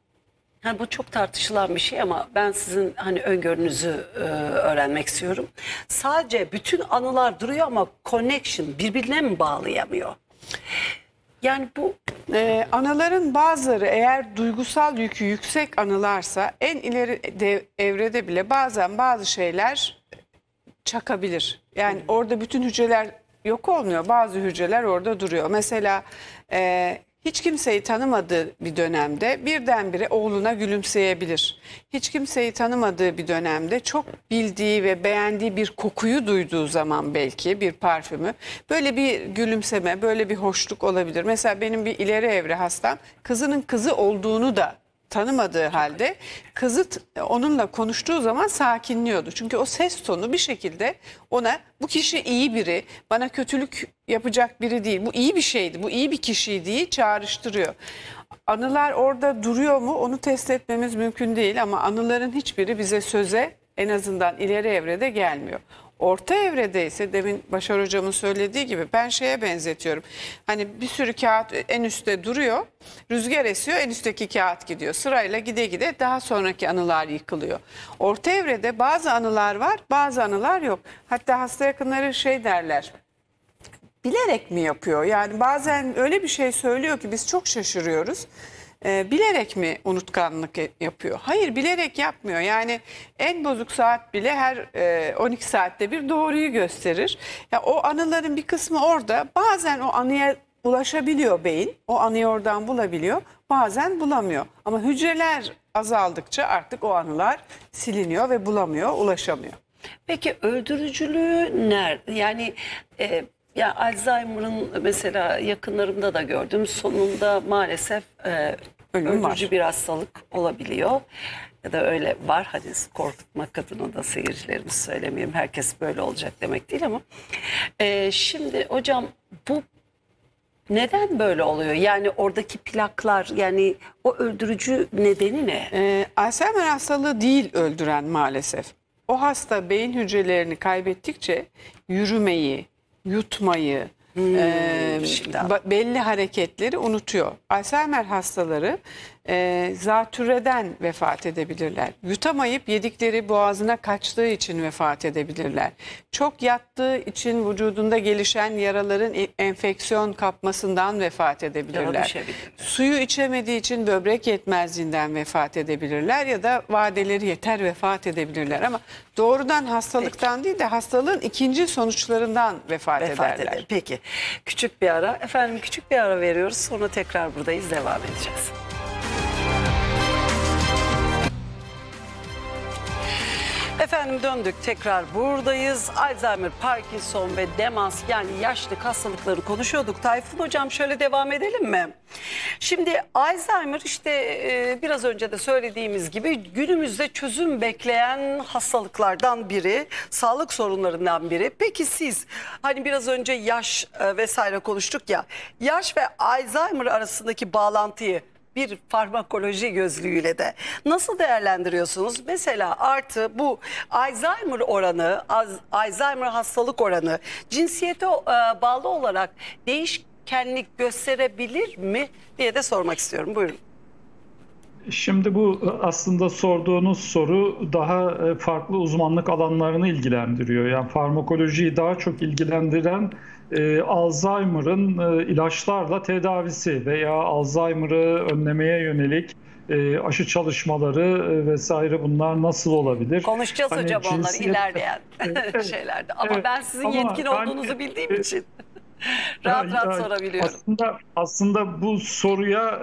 Ha, bu çok tartışılan bir şey ama ben sizin hani öngörünüzü e, öğrenmek istiyorum. Sadece bütün anılar duruyor ama connection birbirine mi bağlayamıyor? Yani bu Ee, anıların bazıları eğer duygusal yükü yüksek anılarsa en ileri de, evrede bile bazen bazı şeyler çakabilir. Yani orada bütün hücreler yok olmuyor. Bazı hücreler orada duruyor. Mesela e, hiç kimseyi tanımadığı bir dönemde birdenbire oğluna gülümseyebilir. Hiç kimseyi tanımadığı bir dönemde çok bildiği ve beğendiği bir kokuyu duyduğu zaman belki bir parfümü böyle bir gülümseme, böyle bir hoşluk olabilir. Mesela benim bir ileri evre hastam kızının kızı olduğunu da tanımadığı halde kızı t- onunla konuştuğu zaman sakinliyordu. Çünkü o ses tonu bir şekilde ona bu kişi iyi biri, bana kötülük yapacak biri değil. Bu iyi bir şeydi, bu iyi bir kişiydi çağrıştırıyor. Anılar orada duruyor mu onu test etmemiz mümkün değil ama anıların hiçbiri bize söze en azından ileri evrede gelmiyor. Orta evrede ise demin Başar hocamın söylediği gibi ben şeye benzetiyorum. Hani bir sürü kağıt en üstte duruyor. Rüzgar esiyor en üstteki kağıt gidiyor. Sırayla gide gide daha sonraki anılar yıkılıyor. Orta evrede bazı anılar var bazı anılar yok. Hatta hasta yakınları şey derler bilerek mi yapıyor? Yani bazen öyle bir şey söylüyor ki biz çok şaşırıyoruz. Ee, bilerek mi unutkanlık e- yapıyor? Hayır bilerek yapmıyor. Yani en bozuk saat bile her e, 12 saatte bir doğruyu gösterir. Ya o anıların bir kısmı orada. Bazen o anıya ulaşabiliyor beyin. O anıyı oradan bulabiliyor. Bazen bulamıyor. Ama hücreler azaldıkça artık o anılar siliniyor ve bulamıyor, ulaşamıyor. Peki öldürücülüğü nerede? Yani e, ya Alzheimer'ın mesela yakınlarımda da gördüm. Sonunda maalesef e, Ölüm öldürücü var. bir hastalık olabiliyor. Ya da öyle var. Hadi korkutmak adına da seyircilerimiz söylemeyeyim. Herkes böyle olacak demek değil ama. E, şimdi hocam bu neden böyle oluyor? Yani oradaki plaklar yani o öldürücü nedeni ne? Ee, Alzheimer hastalığı değil öldüren maalesef. o hasta beyin hücrelerini kaybettikçe yürümeyi, yutmayı, e, şimdi ba- belli hareketleri unutuyor. Alzheimer hastaları e, zatürreden vefat edebilirler. Yutamayıp yedikleri boğazına kaçtığı için vefat edebilirler. Çok yattığı için vücudunda gelişen yaraların e- enfeksiyon kapmasından vefat edebilirler. Suyu içemediği için böbrek yetmezliğinden vefat edebilirler ya da vadeleri yeter vefat edebilirler ama doğrudan hastalıktan değil de hastalığın ikinci sonuçlarından vefat, Vefat ederler. eder. Peki. Küçük bir ara. Efendim küçük bir ara veriyoruz. Sonra tekrar buradayız. Devam edeceğiz. Efendim döndük tekrar buradayız. Alzheimer, Parkinson ve demans yani yaşlık hastalıkları konuşuyorduk. Tayfun hocam şöyle devam edelim mi? Şimdi Alzheimer işte e, biraz önce de söylediğimiz gibi günümüzde çözüm bekleyen hastalıklardan biri, sağlık sorunlarından biri. Peki siz hani biraz önce yaş e, vesaire konuştuk ya. Yaş ve Alzheimer arasındaki bağlantıyı bir farmakoloji gözlüğüyle de nasıl değerlendiriyorsunuz? Mesela artı bu Alzheimer oranı, Alzheimer hastalık oranı cinsiyete e, bağlı olarak değişkenlik gösterebilir mi diye de sormak istiyorum. Buyurun. Şimdi bu aslında sorduğunuz soru daha e, farklı uzmanlık alanlarını ilgilendiriyor. Yani farmakolojiyi daha çok ilgilendiren e, Alzheimer'ın e, ilaçlarla tedavisi veya Alzheimer'ı önlemeye yönelik e, aşı çalışmaları e, vesaire bunlar nasıl olabilir? Konuşacağız Hani hocam onları cinsiyet- ilerleyen Evet, şeylerde. Ama evet. ben sizin Ama yetkin ben- olduğunuzu bildiğim e, için rahat rahat Ya, sorabiliyorum. Aslında aslında bu soruya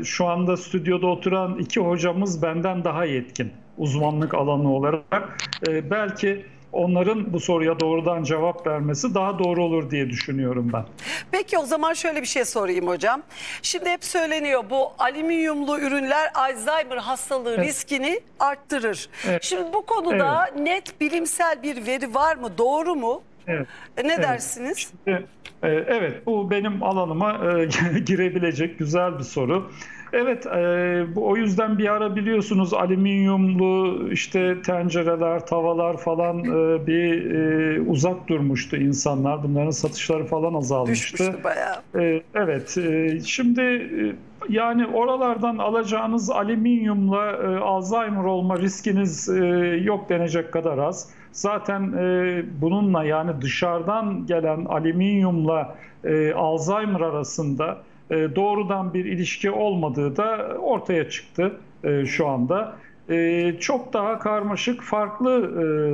e, şu anda stüdyoda oturan iki hocamız benden daha yetkin uzmanlık alanı olarak. E, belki onların bu soruya doğrudan cevap vermesi daha doğru olur diye düşünüyorum ben. Peki o zaman şöyle bir şey sorayım hocam. Şimdi hep söyleniyor bu alüminyumlu ürünler Alzheimer hastalığı riskini arttırır. Evet. Şimdi bu konuda net bilimsel bir veri var mı? Doğru mu? Evet. E, Ne Evet. dersiniz? E, e, Evet, bu benim alanıma e, girebilecek güzel bir soru. Evet, e, bu o yüzden bir ara biliyorsunuz alüminyumlu işte tencereler, tavalar falan e, bir e, uzak durmuştu insanlar. Bunların satışları falan azalmıştı. Düşmüştü bayağı. Evet, e, şimdi e, yani oralardan alacağınız alüminyumla e, Alzheimer olma riskiniz e, yok denecek kadar az. Zaten e, bununla yani dışarıdan gelen alüminyumla e, Alzheimer arasında doğrudan bir ilişki olmadığı da ortaya çıktı e, şu anda. E, Çok daha karmaşık farklı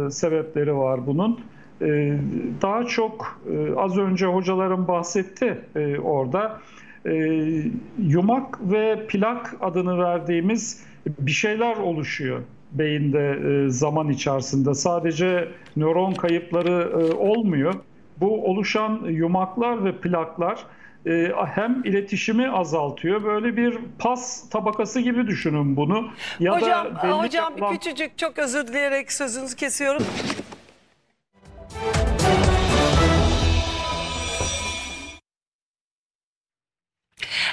e, sebepleri var bunun. Daha çok e, az önce hocalarım bahsetti e, orada e, yumak ve plak adını verdiğimiz bir şeyler oluşuyor beyinde e, zaman içerisinde. Sadece nöron kayıpları e, olmuyor. Bu oluşan yumaklar ve plaklar e, hem iletişimi azaltıyor. Böyle bir pas tabakası gibi düşünün bunu. Ya hocam, da hocam yapılan- küçücük çok özür dileyerek sözünüzü kesiyorum.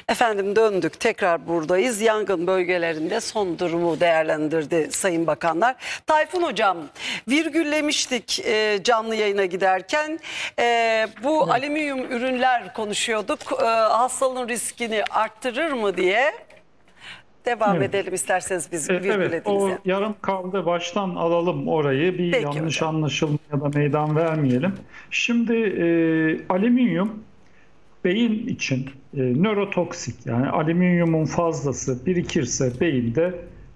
Efendim döndük tekrar buradayız. Yangın bölgelerinde son durumu değerlendirdi Sayın Bakanlar. Tayfun Hocam virgüllemiştik e, canlı yayına giderken. E, bu alüminyum ürünler konuşuyorduk. E, hastalığın riskini arttırır mı diye. Devam Evet. edelim isterseniz biz E, Evet, o yani. yarım kaldı. Baştan alalım orayı. Bir Peki yanlış hocam. anlaşılmaya da meydan vermeyelim. Şimdi e, alüminyum beyin için e, nörotoksik. Yani alüminyumun fazlası birikirse beyinde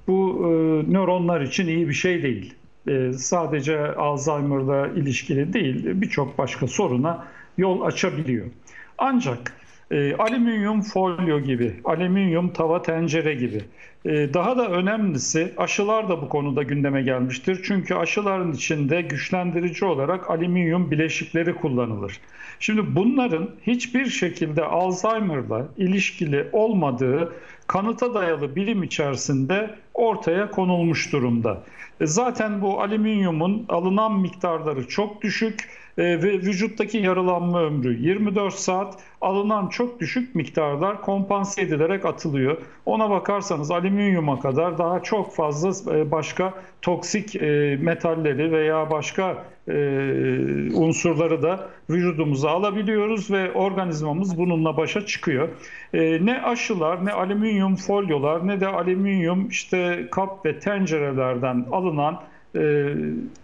bu e, nöronlar için iyi bir şey değil. E, sadece Alzheimer'la ilişkili değil, birçok başka soruna yol açabiliyor. Ancak e, alüminyum folyo gibi, alüminyum tava tencere gibi. E, daha da önemlisi aşılar da bu konuda gündeme gelmiştir. Çünkü aşıların içinde güçlendirici olarak alüminyum bileşikleri kullanılır. Şimdi bunların hiçbir şekilde Alzheimer'la ilişkili olmadığı kanıta dayalı bilim içerisinde ortaya konulmuş durumda. E, Zaten bu alüminyumun alınan miktarları çok düşük. E, ve vücuttaki yaralanma ömrü 24 saat alınan çok düşük miktarlar kompanse edilerek atılıyor. Ona bakarsanız alüminyuma kadar daha çok fazla e, başka toksik e, metalleri veya başka e, unsurları da vücudumuza alabiliyoruz ve organizmamız bununla başa çıkıyor. Ne aşılar, ne alüminyum folyolar, ne de alüminyum işte kap ve tencerelerden alınan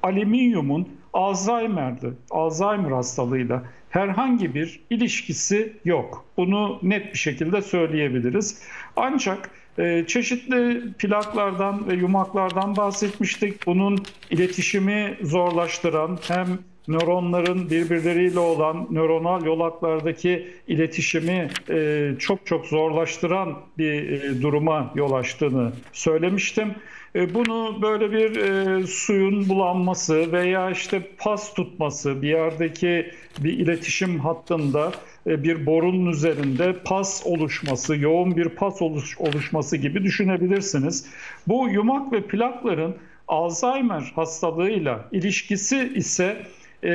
alüminyumun Alzheimer'lı, Alzheimer hastalığıyla herhangi bir ilişkisi yok. Bunu net bir şekilde söyleyebiliriz. Ancak e, çeşitli plaklardan ve yumaklardan bahsetmiştik. Bunun iletişimi zorlaştıran hem nöronların birbirleriyle olan nöronal yolaklardaki iletişimi e, çok çok zorlaştıran bir e, duruma yol açtığını söylemiştim. E, bunu böyle bir e, suyun bulanması veya işte pas tutması bir yerdeki bir iletişim hattında e, bir borunun üzerinde pas oluşması, yoğun bir pas oluş, oluşması gibi düşünebilirsiniz. Bu yumak ve plakların Alzheimer hastalığıyla ilişkisi ise e,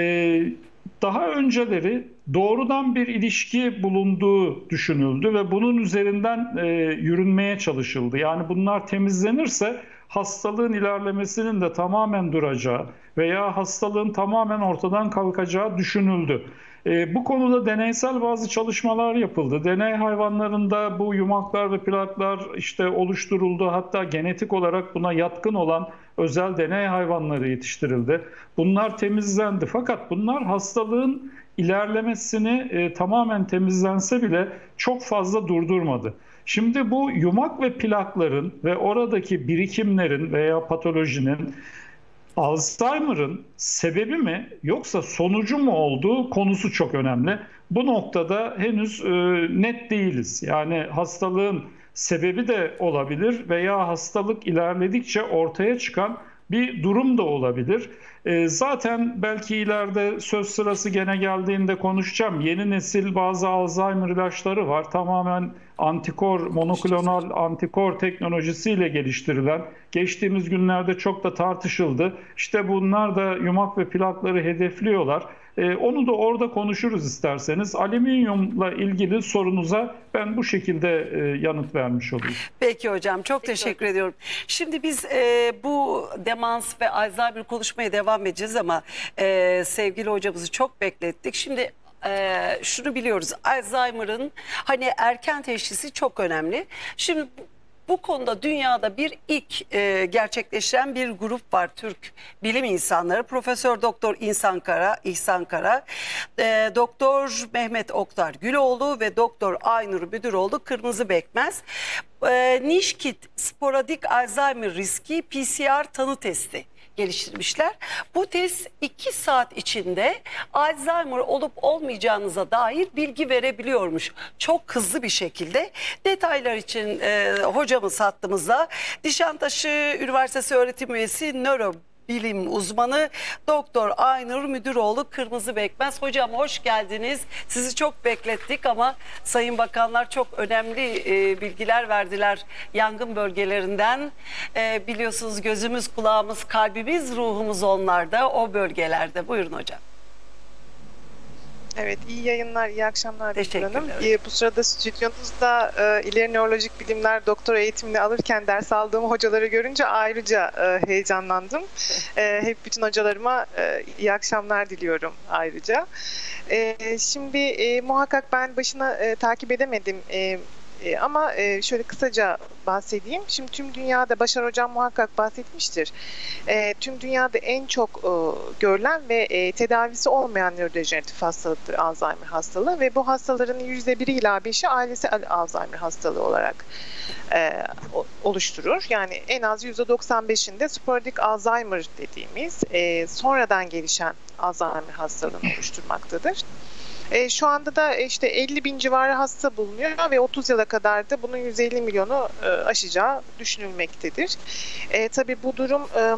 daha önceleri doğrudan bir ilişki bulunduğu düşünüldü ve bunun üzerinden e, yürünmeye çalışıldı. Yani bunlar temizlenirse hastalığın ilerlemesinin de tamamen duracağı veya hastalığın tamamen ortadan kalkacağı düşünüldü. E, bu konuda deneysel bazı çalışmalar yapıldı. Deney hayvanlarında bu yumaklar ve plaklar işte oluşturuldu. Hatta genetik olarak buna yatkın olan özel deney hayvanları yetiştirildi. Bunlar temizlendi. Fakat bunlar hastalığın ilerlemesini e, tamamen temizlense bile çok fazla durdurmadı. Şimdi bu yumak ve plakların ve oradaki birikimlerin veya patolojinin Alzheimer'ın sebebi mi yoksa sonucu mu olduğu konusu çok önemli. Bu noktada henüz e, net değiliz. Yani hastalığın sebebi de olabilir veya hastalık ilerledikçe ortaya çıkan bir durum da olabilir. E, zaten belki ileride söz sırası gene geldiğinde konuşacağım. Yeni nesil bazı Alzheimer ilaçları var. Tamamen antikor, monoklonal antikor teknolojisiyle geliştirilen, geçtiğimiz günlerde çok da tartışıldı. İşte bunlar da yumak ve plakları hedefliyorlar. Ee, onu da orada konuşuruz isterseniz. Alüminyumla ilgili sorunuza ben bu şekilde e, yanıt vermiş olayım. Peki hocam çok teşekkür ediyorum. Şimdi biz e, bu demans ve Alzheimer konuşmaya devam edeceğiz ama e, sevgili hocamızı çok beklettik. Şimdi e, şunu biliyoruz Alzheimer'ın hani erken teşhisi çok önemli. Şimdi bu- konuda dünyada bir ilk e, gerçekleştiren bir grup var Türk bilim insanları. Profesör Doktor İhsan Kara, İhsan Kara, e, Doktor Mehmet Oktar Güloğlu ve Doktor Aynur Müdüroğlu Kırmızı Bekmez. E, Nişkit sporadik Alzheimer riski PCR tanı testi geliştirmişler. Bu test 2 saat içinde Alzheimer olup olmayacağınıza dair bilgi verebiliyormuş. Çok hızlı bir şekilde. Detaylar için e, hocamız hattımızda. Nişantaşı Üniversitesi öğretim üyesi nöro bilim uzmanı Doktor Aynur Müdüroğlu Kırmızı Bekmez. Hocam hoş geldiniz. Sizi çok beklettik ama Sayın Bakanlar çok önemli e, bilgiler verdiler yangın bölgelerinden. E, biliyorsunuz gözümüz, kulağımız, kalbimiz, ruhumuz onlarda, o bölgelerde. Buyurun hocam. Evet, iyi yayınlar, iyi akşamlar Dilber Hanım. Teşekkürler. Ee, bu sırada stüdyonuzda e, ileri nörolojik bilimler doktora eğitimini alırken ders aldığım hocaları görünce ayrıca e, heyecanlandım. E, hep bütün hocalarıma e, iyi akşamlar diliyorum ayrıca. E, şimdi e, muhakkak ben başına e, takip edemedim e, e, ama e, şöyle kısaca bahsedeyim. Şimdi tüm dünyada Başar Hocam muhakkak bahsetmiştir. E, tüm dünyada en çok e, görülen ve e, tedavisi olmayan nörodejeneratif hastalıktır Alzheimer hastalığı ve bu hastaların %1 ila 5'i ailesi Al- Alzheimer hastalığı olarak e, oluşturur. Yani en az %95'inde sporadik Alzheimer dediğimiz e, sonradan gelişen Alzheimer hastalığını oluşturmaktadır. E, şu anda da işte 50 bin civarı hasta bulunuyor ve 30 yıla kadar da bunun 150 milyonu e, aşacağı düşünülmektedir. E, tabii bu durum e,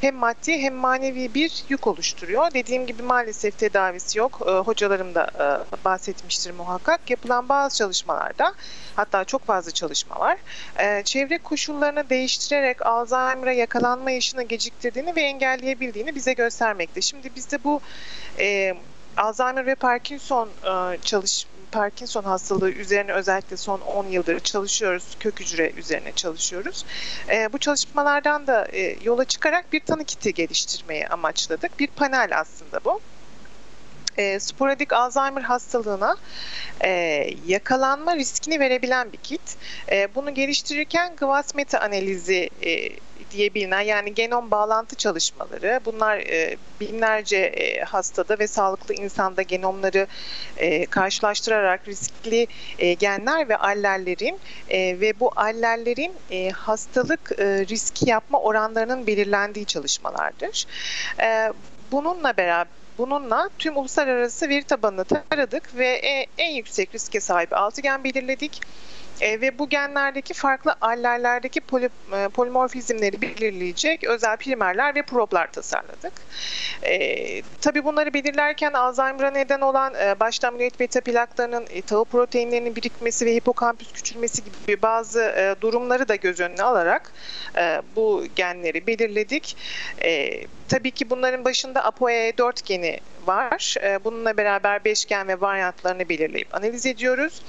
hem maddi hem manevi bir yük oluşturuyor. Dediğim gibi maalesef tedavisi yok. E, hocalarım da e, bahsetmiştir muhakkak. Yapılan bazı çalışmalarda hatta çok fazla çalışma var. E, çevre koşullarını değiştirerek Alzheimer'a yakalanma yaşını geciktirdiğini ve engelleyebildiğini bize göstermekte. Şimdi bizde bu e, Alzheimer ve Parkinson e, çalış Parkinson hastalığı üzerine özellikle son 10 yıldır çalışıyoruz. Kök hücre üzerine çalışıyoruz. E, bu çalışmalardan da e, yola çıkarak bir tanı kiti geliştirmeyi amaçladık. Bir panel aslında bu. E, sporadik Alzheimer hastalığına e, yakalanma riskini verebilen bir kit. E, bunu geliştirirken GWAS meta analizi e, diye bilinen yani genom bağlantı çalışmaları bunlar e, binlerce e, hastada ve sağlıklı insanda genomları e, karşılaştırarak riskli e, genler ve allellerin e, ve bu allellerin e, hastalık e, riski yapma oranlarının belirlendiği çalışmalardır. E, bununla beraber Bununla tüm uluslararası veri tabanını taradık ve e, en yüksek riske sahip 6 gen belirledik. E, ve bu genlerdeki farklı allellerdeki poli, e, polimorfizmleri belirleyecek özel primerler ve problar tasarladık. E, tabii bunları belirlerken Alzheimer'a neden olan e, başta amyloid beta plaklarının e, tau proteinlerinin birikmesi ve hipokampüs küçülmesi gibi bazı e, durumları da göz önüne alarak e, bu genleri belirledik. E, tabii ki bunların başında ApoE4 geni var. E, bununla beraber 5 gen ve varyantlarını belirleyip analiz ediyoruz.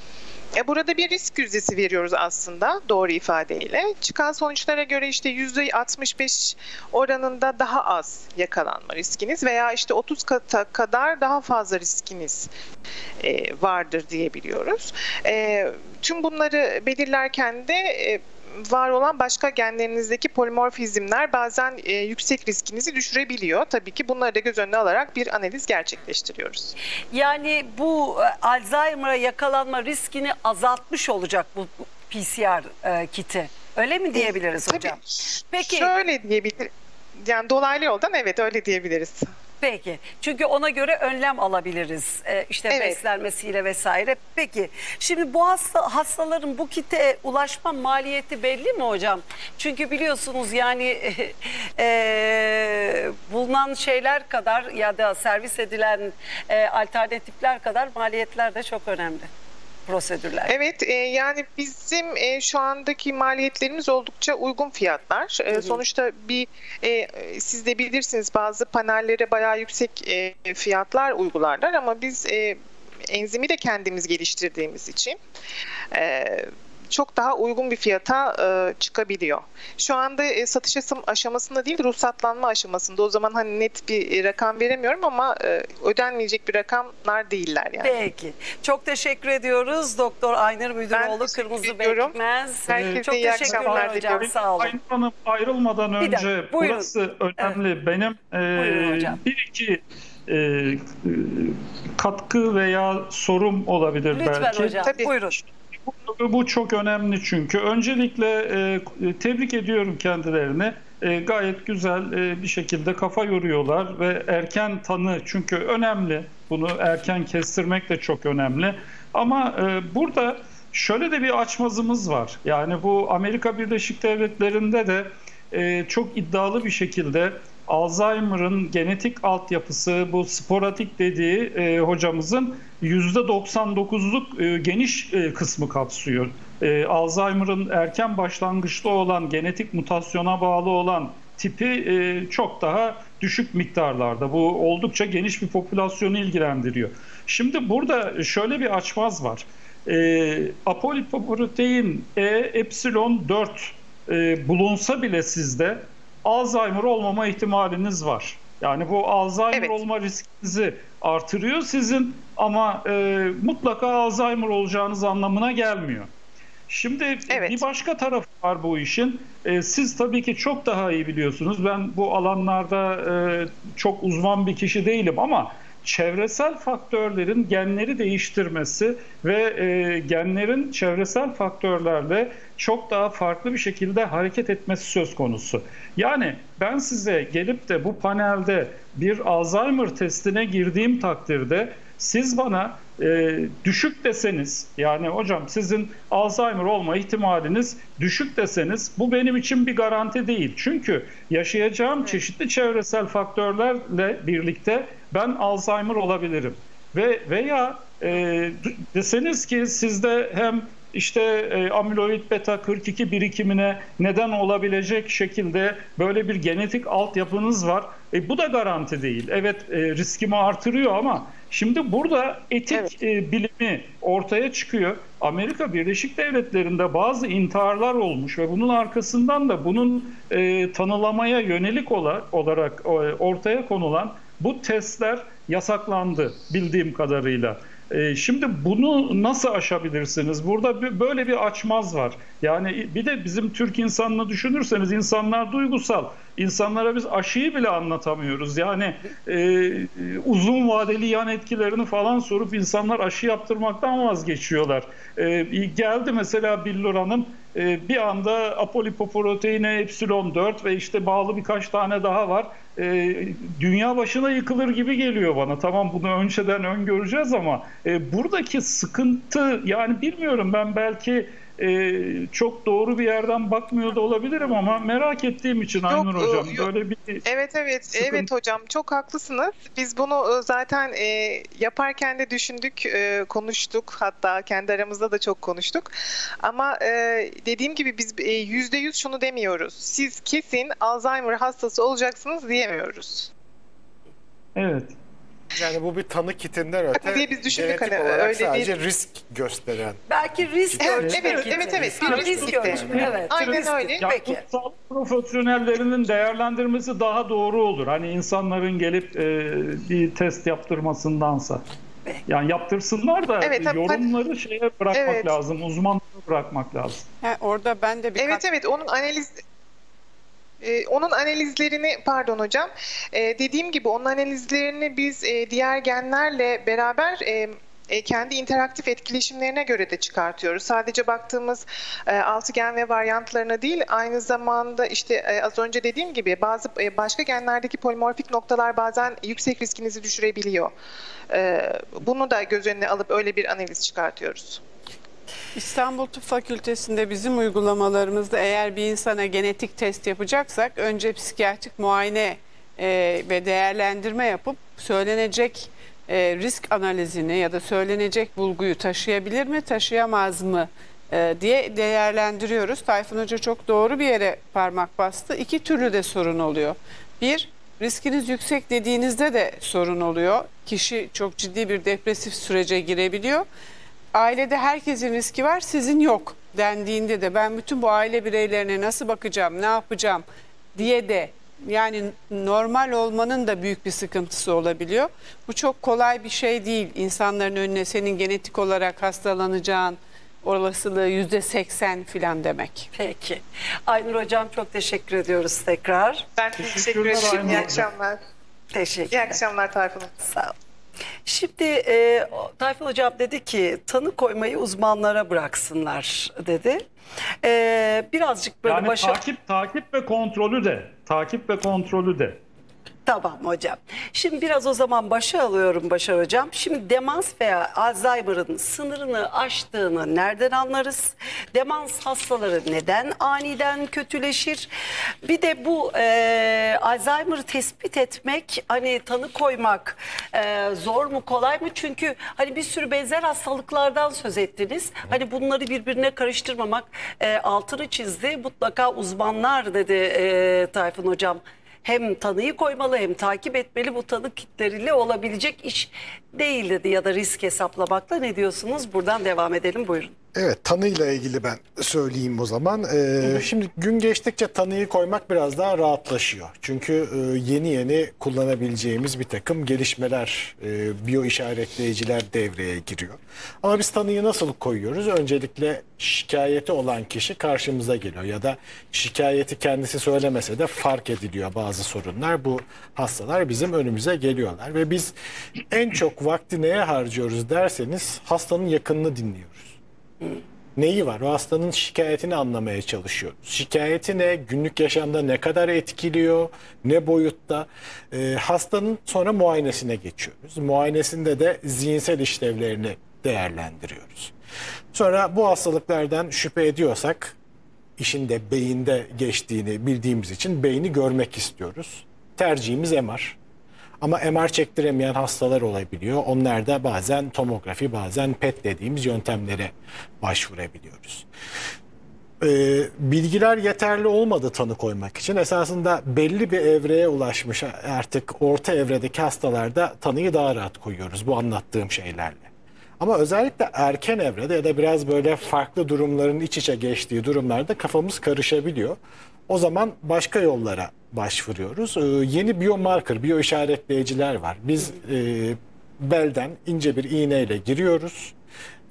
E, Burada bir risk yüzdesi veriyoruz aslında doğru ifadeyle. Çıkan sonuçlara göre işte %65 oranında daha az yakalanma riskiniz veya işte 30 kata kadar daha fazla riskiniz e, vardır diyebiliyoruz. E, Tüm bunları belirlerken de e, var olan başka genlerinizdeki polimorfizmler bazen e, yüksek riskinizi düşürebiliyor. Tabii ki bunları da göz önüne alarak bir analiz gerçekleştiriyoruz. Yani bu e, Alzheimer'a yakalanma riskini azaltmış olacak bu PCR e, kiti. Öyle mi diyebiliriz Tabii. hocam? Peki. Şöyle diyebilir. Yani dolaylı yoldan evet öyle diyebiliriz. Peki. Çünkü ona göre önlem alabiliriz. Ee, işte Evet. beslenmesiyle vesaire. Peki. Şimdi bu hasta hastaların bu kite ulaşma maliyeti belli mi hocam? Çünkü biliyorsunuz yani e, bulunan şeyler kadar ya da servis edilen e, alternatifler kadar maliyetler de çok önemli. Prosedürler. Evet e, yani bizim e, şu andaki maliyetlerimiz oldukça uygun fiyatlar. E, sonuçta bir e, siz de bilirsiniz bazı panellere bayağı yüksek e, fiyatlar uygularlar ama biz e, enzimi de kendimiz geliştirdiğimiz için e, çok daha uygun bir fiyata e, çıkabiliyor. Şu anda e, satış aşam- aşamasında değil ruhsatlanma aşamasında. O zaman hani net bir e, rakam veremiyorum ama e, ödenmeyecek bir rakamlar değiller yani. Peki. Çok teşekkür ediyoruz. Doktor Aynur Müdüroğlu Kırmızı. Bekmez. Herkese Çok iyi teşekkürler akşamlar hocam. diliyorum. Sağ olun. Aynur Hanım ayrılmadan Bir dakika, önce buyurun. burası önemli. Benim e, bir iki e, e, katkı veya sorum olabilir Lütfen belki. hocam. Tabii. Buyurun. Bu, bu çok önemli çünkü. Öncelikle e, tebrik ediyorum kendilerini. E, gayet güzel e, bir şekilde kafa yoruyorlar ve erken tanı çünkü önemli. Bunu erken kestirmek de çok önemli. Ama e, burada şöyle de bir açmazımız var. Yani bu Amerika Birleşik Devletleri'nde de e, çok iddialı bir şekilde Alzheimer'ın genetik altyapısı bu sporatik dediği e, hocamızın %99'luk e, geniş e, kısmı kapsıyor. E, Alzheimer'ın erken başlangıçta olan genetik mutasyona bağlı olan tipi e, çok daha düşük miktarlarda. Bu oldukça geniş bir popülasyonu ilgilendiriyor. Şimdi burada şöyle bir açmaz var. E, apolipoprotein E epsilon 4 e, bulunsa bile sizde Alzheimer olmama ihtimaliniz var. Yani bu Alzheimer Evet. olma riskinizi artırıyor sizin ama e, mutlaka Alzheimer olacağınız anlamına gelmiyor. Şimdi Evet. bir başka tarafı var bu işin. E, siz tabii ki çok daha iyi biliyorsunuz. Ben bu alanlarda e, çok uzman bir kişi değilim ama çevresel faktörlerin genleri değiştirmesi ve e, genlerin çevresel faktörlerle çok daha farklı bir şekilde hareket etmesi söz konusu. Yani ben size gelip de bu panelde bir Alzheimer testine girdiğim takdirde siz bana e, düşük deseniz yani hocam sizin Alzheimer olma ihtimaliniz düşük deseniz bu benim için bir garanti değil. Çünkü yaşayacağım çeşitli çevresel faktörlerle birlikte ben Alzheimer olabilirim. Ve veya e, deseniz ki sizde hem işte e, amiloid beta 42 birikimine neden olabilecek şekilde böyle bir genetik altyapınız var. E, bu da garanti değil. Evet e, riskimi artırıyor ama şimdi burada etik e, bilimi ortaya çıkıyor. Amerika Birleşik Devletleri'nde bazı intiharlar olmuş ve bunun arkasından da bunun e, tanılamaya yönelik olarak, olarak e, ortaya konulan bu testler yasaklandı bildiğim kadarıyla. E, Şimdi bunu nasıl aşabilirsiniz? Burada böyle bir açmaz var. Yani bir de bizim Türk insanını düşünürseniz insanlar duygusal. İnsanlara biz aşıyı bile anlatamıyoruz. Yani e, uzun vadeli yan etkilerini falan sorup insanlar aşı yaptırmaktan vazgeçiyorlar. E, geldi mesela Billur Hanım bir anda apolipoproteine epsilon 4 ve işte bağlı birkaç tane daha var. E, dünya başına yıkılır gibi geliyor bana. Tamam bunu önceden öngöreceğiz ama e, buradaki sıkıntı yani bilmiyorum ben belki e, çok doğru bir yerden bakmıyor da olabilirim ama merak ettiğim için Aynur e, Hocam yok. böyle bir Evet evet Sıkıntı. evet hocam çok haklısınız. Biz bunu e, zaten e, yaparken de düşündük, e, konuştuk. Hatta kendi aramızda da çok konuştuk. Ama e, dediğim gibi biz e, yüzde yüz şunu demiyoruz. Siz kesin Alzheimer hastası olacaksınız diyemiyoruz. evet. Yani bu bir tanı kitinden öte diye biz düşündük hani, öyle bir- sadece risk gösteren. Belki risk Evet, evet, evet, evet, bir risk risk ölçümü, evet. Aynen risk öyle. Ya Peki. sağlık profesyonellerinin değerlendirmesi daha doğru olur. Hani insanların gelip e, bir test yaptırmasındansa. Yani yaptırsınlar da Evet, tabii, yorumları şeye bırakmak Evet. lazım, uzmanlara bırakmak lazım. Ha, orada ben de bir Evet kat- evet onun analiz e, onun analizlerini pardon hocam e, dediğim gibi onun analizlerini biz e, diğer genlerle beraber e, kendi interaktif etkileşimlerine göre de çıkartıyoruz. Sadece baktığımız e, altıgen ve varyantlarına değil, aynı zamanda işte e, az önce dediğim gibi bazı başka genlerdeki polimorfik noktalar bazen yüksek riskinizi düşürebiliyor. Bunu da göz önüne alıp öyle bir analiz çıkartıyoruz. İstanbul Tıp Fakültesi'nde bizim uygulamalarımızda eğer bir insana genetik test yapacaksak önce psikiyatrik muayene e, ve değerlendirme yapıp söylenecek e, risk analizini ya da söylenecek bulguyu taşıyabilir mi, taşıyamaz mı e, diye değerlendiriyoruz. Tayfun Hoca çok doğru bir yere parmak bastı. İki türlü de sorun oluyor. Bir, riskiniz yüksek dediğinizde de sorun oluyor. Kişi çok ciddi bir depresif sürece girebiliyor ailede herkesin riski var sizin yok dendiğinde de ben bütün bu aile bireylerine nasıl bakacağım ne yapacağım diye de yani normal olmanın da büyük bir sıkıntısı olabiliyor. Bu çok kolay bir şey değil. İnsanların önüne senin genetik olarak hastalanacağın olasılığı yüzde seksen filan demek. Peki. Aynur Hocam çok teşekkür ediyoruz tekrar. Ben teşekkür Teşekkürler ederim. İyi akşamlar. Teşekkür İyi akşamlar Tayfun. Sağ ol. Şimdi e, Tayfun Hocam dedi ki tanı koymayı uzmanlara bıraksınlar dedi. E, birazcık böyle Yani başa... takip takip ve kontrolü de, takip ve kontrolü de. Tamam hocam. Şimdi biraz o zaman başa alıyorum Başar hocam. Şimdi demans veya Alzheimer'ın sınırını aştığını nereden anlarız? Demans hastaları neden aniden kötüleşir? Bir de bu e, Alzheimer'ı tespit etmek, hani tanı koymak e, zor mu kolay mı? Çünkü hani bir sürü benzer hastalıklardan söz ettiniz. Hani bunları birbirine karıştırmamak e, altını çizdi. Mutlaka uzmanlar dedi e, Tayfun hocam hem tanıyı koymalı hem takip etmeli bu tanı kitleriyle olabilecek iş değil dedi ya da risk hesaplamakla ne diyorsunuz? Buradan devam edelim buyurun. Evet tanıyla ilgili ben söyleyeyim o zaman. Ee, şimdi gün geçtikçe tanıyı koymak biraz daha rahatlaşıyor. Çünkü e, yeni yeni kullanabileceğimiz bir takım gelişmeler, e, biyo işaretleyiciler devreye giriyor. Ama biz tanıyı nasıl koyuyoruz? Öncelikle şikayeti olan kişi karşımıza geliyor ya da şikayeti kendisi söylemese de fark ediliyor bazı sorunlar. Bu hastalar bizim önümüze geliyorlar ve biz en çok vakti neye harcıyoruz derseniz hastanın yakınını dinliyoruz. Neyi var? O hastanın şikayetini anlamaya çalışıyoruz. Şikayeti ne? Günlük yaşamda ne kadar etkiliyor? Ne boyutta? Ee, hastanın sonra muayenesine geçiyoruz. Muayenesinde de zihinsel işlevlerini değerlendiriyoruz. Sonra bu hastalıklardan şüphe ediyorsak işin de beyinde geçtiğini bildiğimiz için beyni görmek istiyoruz. Tercihimiz MR. Ama MR çektiremeyen hastalar olabiliyor. Onlar da bazen tomografi, bazen PET dediğimiz yöntemlere başvurabiliyoruz. Ee, bilgiler yeterli olmadı tanı koymak için. Esasında belli bir evreye ulaşmış artık orta evredeki hastalarda tanıyı daha rahat koyuyoruz bu anlattığım şeylerle. Ama özellikle erken evrede ya da biraz böyle farklı durumların iç içe geçtiği durumlarda kafamız karışabiliyor. O zaman başka yollara başvuruyoruz. Ee, yeni biomarker, biyo işaretleyiciler var. Biz e, belden ince bir iğneyle giriyoruz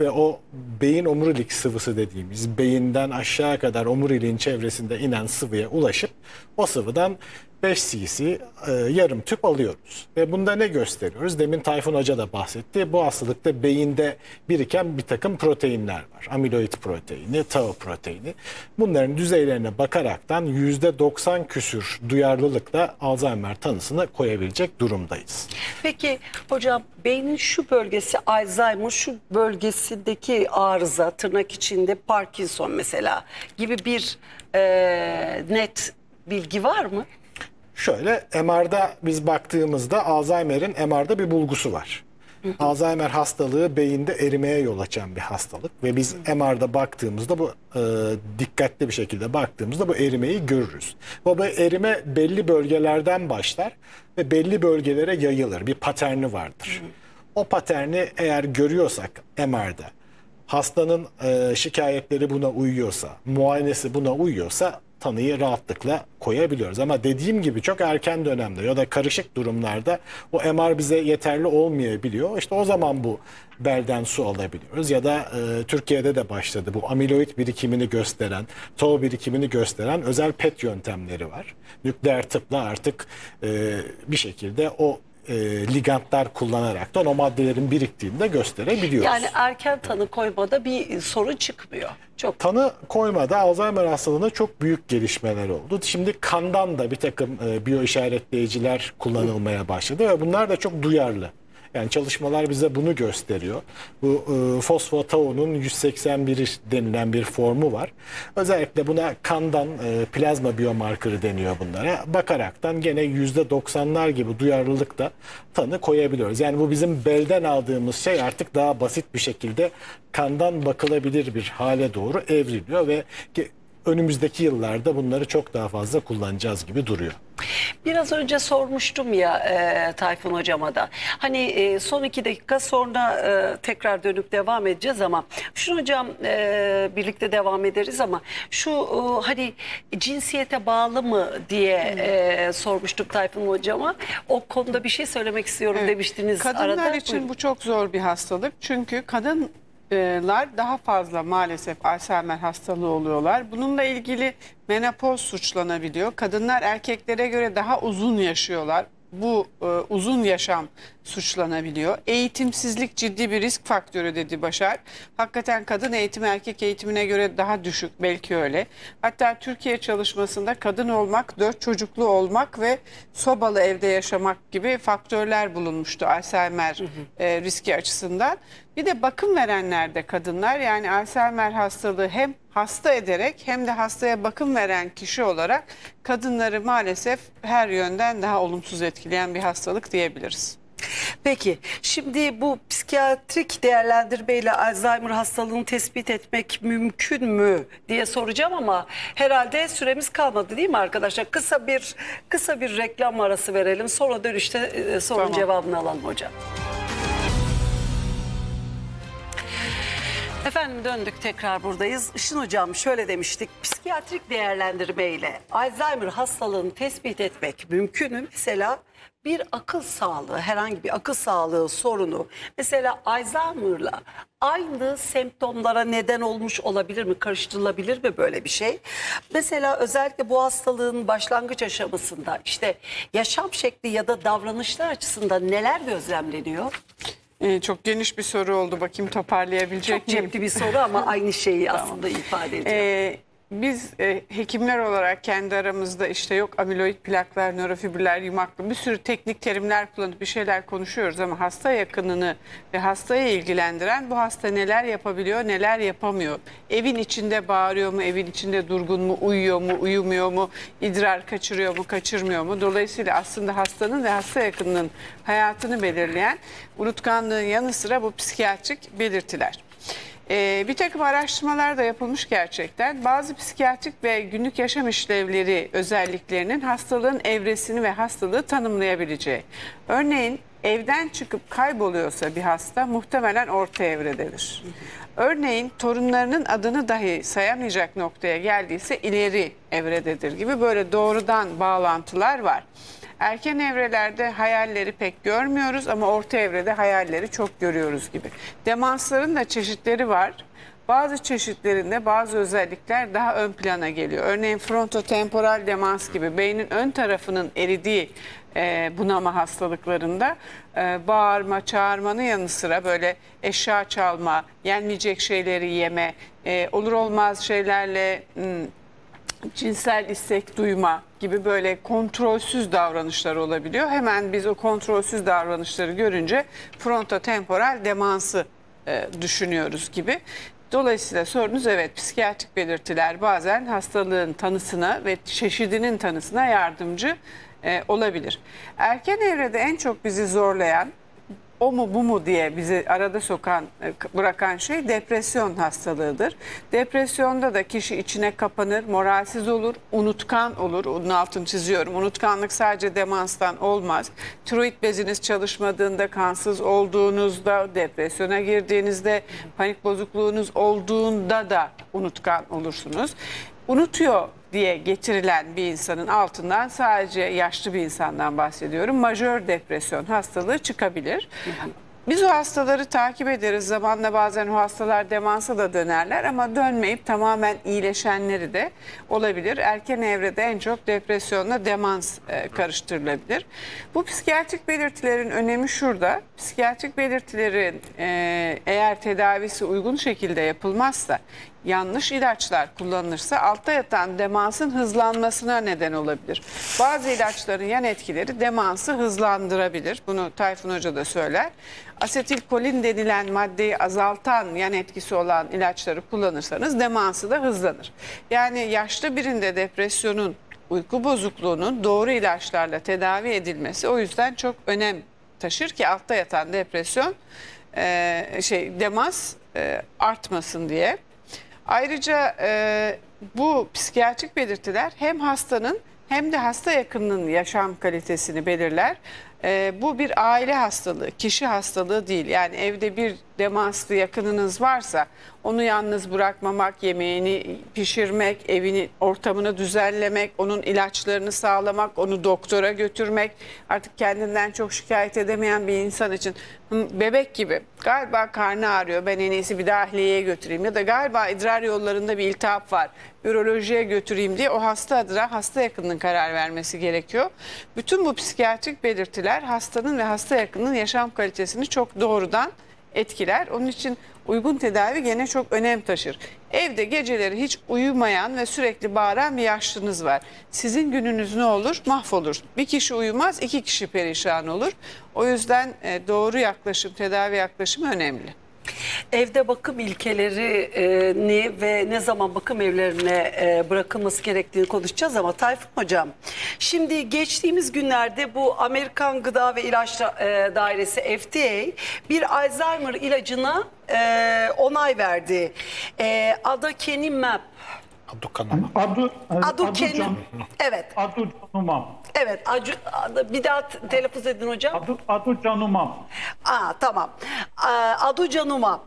ve o beyin omurilik sıvısı dediğimiz beyinden aşağı kadar omuriliğin çevresinde inen sıvıya ulaşıp o sıvıdan 5 cc e, yarım tüp alıyoruz. Ve bunda ne gösteriyoruz? Demin Tayfun Hoca da bahsetti. Bu hastalıkta beyinde biriken bir takım proteinler var. Amiloid proteini, tau proteini. Bunların düzeylerine bakaraktan %90 küsür duyarlılıkla Alzheimer tanısını koyabilecek durumdayız. Peki hocam beynin şu bölgesi Alzheimer, şu bölgesindeki arıza tırnak içinde Parkinson mesela gibi bir e, net bilgi var mı? Şöyle MR'da biz baktığımızda Alzheimer'in MR'da bir bulgusu var. Alzheimer hastalığı beyinde erimeye yol açan bir hastalık ve biz MR'da baktığımızda bu e, dikkatli bir şekilde baktığımızda bu erimeyi görürüz. Bu erime belli bölgelerden başlar ve belli bölgelere yayılır. Bir paterni vardır. O paterni eğer görüyorsak MR'da hastanın e, şikayetleri buna uyuyorsa, muayenesi buna uyuyorsa tanıyı rahatlıkla koyabiliyoruz. Ama dediğim gibi çok erken dönemde ya da karışık durumlarda o MR bize yeterli olmayabiliyor. İşte o zaman bu belden su alabiliyoruz. Ya da e, Türkiye'de de başladı bu amiloid birikimini gösteren, tau birikimini gösteren özel PET yöntemleri var. Nükleer tıpla artık e, bir şekilde o e, ligantlar kullanarak da o maddelerin biriktiğini de gösterebiliyoruz. Yani erken tanı koymada bir sorun çıkmıyor. Çok Tanı koymada Alzheimer hastalığında çok büyük gelişmeler oldu. Şimdi kandan da bir takım e, biyo işaretleyiciler kullanılmaya başladı ve bunlar da çok duyarlı. Yani çalışmalar bize bunu gösteriyor. Bu e, fosfatau'nun 181 denilen bir formu var. Özellikle buna kandan e, plazma biomarkırı deniyor bunlara. Bakaraktan gene %90'lar gibi duyarlılıkta tanı koyabiliyoruz. Yani bu bizim belden aldığımız şey artık daha basit bir şekilde kandan bakılabilir bir hale doğru evriliyor ve önümüzdeki yıllarda bunları çok daha fazla kullanacağız gibi duruyor. Biraz önce sormuştum ya e, Tayfun hocama da. Hani e, son iki dakika sonra e, tekrar dönüp devam edeceğiz ama şunu hocam e, birlikte devam ederiz ama şu e, hani cinsiyete bağlı mı diye e, sormuştuk Tayfun hocama. O konuda bir şey söylemek istiyorum Evet. demiştiniz Kadınlar arada. için Buyurun. bu çok zor bir hastalık. Çünkü kadınlar daha fazla maalesef Alzheimer hastalığı oluyorlar. Bununla ilgili menopoz suçlanabiliyor. Kadınlar erkeklere göre daha uzun yaşıyorlar. Bu e, uzun yaşam suçlanabiliyor. Eğitimsizlik ciddi bir risk faktörü dedi Başar. Hakikaten kadın eğitimi erkek eğitimine göre daha düşük belki öyle. Hatta Türkiye çalışmasında kadın olmak, dört çocuklu olmak ve sobalı evde yaşamak gibi faktörler bulunmuştu Alzheimer e, riski açısından. Bir de bakım verenler de kadınlar yani Alzheimer hastalığı hem hasta ederek hem de hastaya bakım veren kişi olarak kadınları maalesef her yönden daha olumsuz etkileyen bir hastalık diyebiliriz. Peki şimdi bu psikiyatrik değerlendirmeyle Alzheimer hastalığını tespit etmek mümkün mü diye soracağım ama herhalde süremiz kalmadı değil mi arkadaşlar? Kısa bir kısa bir reklam arası verelim. Sonra dönüşte e, sorun Tamam. cevabını alalım hocam. Efendim döndük tekrar buradayız. Işın hocam şöyle demiştik. Psikiyatrik değerlendirmeyle Alzheimer hastalığını tespit etmek mümkün mü? Mesela bir akıl sağlığı, herhangi bir akıl sağlığı sorunu mesela Alzheimer'la aynı semptomlara neden olmuş olabilir mi? Karıştırılabilir mi böyle bir şey? Mesela özellikle bu hastalığın başlangıç aşamasında işte yaşam şekli ya da davranışlar açısından neler gözlemleniyor? Ee, çok geniş bir soru oldu. Bakayım toparlayabilecek Çok miyim? cepli bir soru ama aynı şeyi aslında ifade ediyor. Ee, biz e, hekimler olarak kendi aramızda işte yok amiloid plaklar, nörofibriller, yumaklı bir sürü teknik terimler kullanıp bir şeyler konuşuyoruz ama hasta yakınını ve hastayı ilgilendiren bu hasta neler yapabiliyor, neler yapamıyor. Evin içinde bağırıyor mu, evin içinde durgun mu, uyuyor mu, uyumuyor mu, idrar kaçırıyor mu, kaçırmıyor mu? Dolayısıyla aslında hastanın ve hasta yakınının hayatını belirleyen unutkanlığın yanı sıra bu psikiyatrik belirtiler. Ee, bir takım araştırmalar da yapılmış gerçekten. Bazı psikiyatrik ve günlük yaşam işlevleri özelliklerinin hastalığın evresini ve hastalığı tanımlayabileceği. Örneğin evden çıkıp kayboluyorsa bir hasta muhtemelen orta evrededir. Örneğin torunlarının adını dahi sayamayacak noktaya geldiyse ileri evrededir gibi böyle doğrudan bağlantılar var. Erken evrelerde hayalleri pek görmüyoruz ama orta evrede hayalleri çok görüyoruz gibi. Demansların da çeşitleri var. Bazı çeşitlerinde bazı özellikler daha ön plana geliyor. Örneğin frontotemporal demans gibi beynin ön tarafının eridiği e, bunama hastalıklarında e, bağırma, çağırmanın yanı sıra böyle eşya çalma, yenmeyecek şeyleri yeme, e, olur olmaz şeylerle... hmm, cinsel istek duyma gibi böyle kontrolsüz davranışlar olabiliyor. Hemen biz o kontrolsüz davranışları görünce frontotemporal demansı e, düşünüyoruz gibi. Dolayısıyla sorunuz evet psikiyatrik belirtiler bazen hastalığın tanısına ve çeşidinin tanısına yardımcı e, olabilir. Erken evrede en çok bizi zorlayan o mu bu mu diye bizi arada sokan e, bırakan şey depresyon hastalığıdır. Depresyonda da kişi içine kapanır, moralsiz olur, unutkan olur. Onun altını çiziyorum. Unutkanlık sadece demanstan olmaz. Tiroid beziniz çalışmadığında, kansız olduğunuzda, depresyona girdiğinizde, panik bozukluğunuz olduğunda da unutkan olursunuz. Unutuyor diye getirilen bir insanın altından sadece yaşlı bir insandan bahsediyorum. Majör depresyon hastalığı çıkabilir. Biz o hastaları takip ederiz. Zamanla bazen o hastalar demansa da dönerler ama dönmeyip tamamen iyileşenleri de olabilir. Erken evrede en çok depresyonla demans e, karıştırılabilir. Bu psikiyatrik belirtilerin önemi şurada. Psikiyatrik belirtilerin e, eğer tedavisi uygun şekilde yapılmazsa yanlış ilaçlar kullanılırsa altta yatan demansın hızlanmasına neden olabilir. Bazı ilaçların yan etkileri demansı hızlandırabilir. Bunu Tayfun Hoca da söyler. Asetilkolin denilen maddeyi azaltan yan etkisi olan ilaçları kullanırsanız demansı da hızlanır. Yani yaşlı birinde depresyonun uyku bozukluğunun doğru ilaçlarla tedavi edilmesi o yüzden çok önem taşır ki altta yatan depresyon şey demans artmasın diye. Ayrıca e, bu psikiyatrik belirtiler hem hastanın hem de hasta yakınının yaşam kalitesini belirler. E, bu bir aile hastalığı, kişi hastalığı değil. Yani evde bir demanslı yakınınız varsa onu yalnız bırakmamak, yemeğini pişirmek, evini ortamını düzenlemek, onun ilaçlarını sağlamak, onu doktora götürmek. Artık kendinden çok şikayet edemeyen bir insan için "Hı, bebek gibi galiba karnı ağrıyor ben en iyisi bir dahliyeye götüreyim ya da galiba idrar yollarında bir iltihap var ürolojiye götüreyim diye o hasta adına hasta yakınının karar vermesi gerekiyor. Bütün bu psikiyatrik belirtiler hastanın ve hasta yakınının yaşam kalitesini çok doğrudan etkiler. Onun için uygun tedavi gene çok önem taşır. Evde geceleri hiç uyumayan ve sürekli bağıran bir yaşlınız var. Sizin gününüz ne olur? Mahvolur. Bir kişi uyumaz, iki kişi perişan olur. O yüzden e, doğru yaklaşım, tedavi yaklaşımı önemli. Evde bakım ilkelerini ve ne zaman bakım evlerine e, bırakılması gerektiğini konuşacağız ama Tayfun Hocam şimdi geçtiğimiz günlerde bu Amerikan Gıda ve İlaç e, Dairesi FDA bir Alzheimer ilacına e, onay verdi. Adakenimab. Adukanama. Adu, Adukenim. Aducan, Evet. Aducanumab. Evet. Acu, bir daha telaffuz edin hocam. Adu, Aducanumab. Aa tamam. Aa, Aducanumab.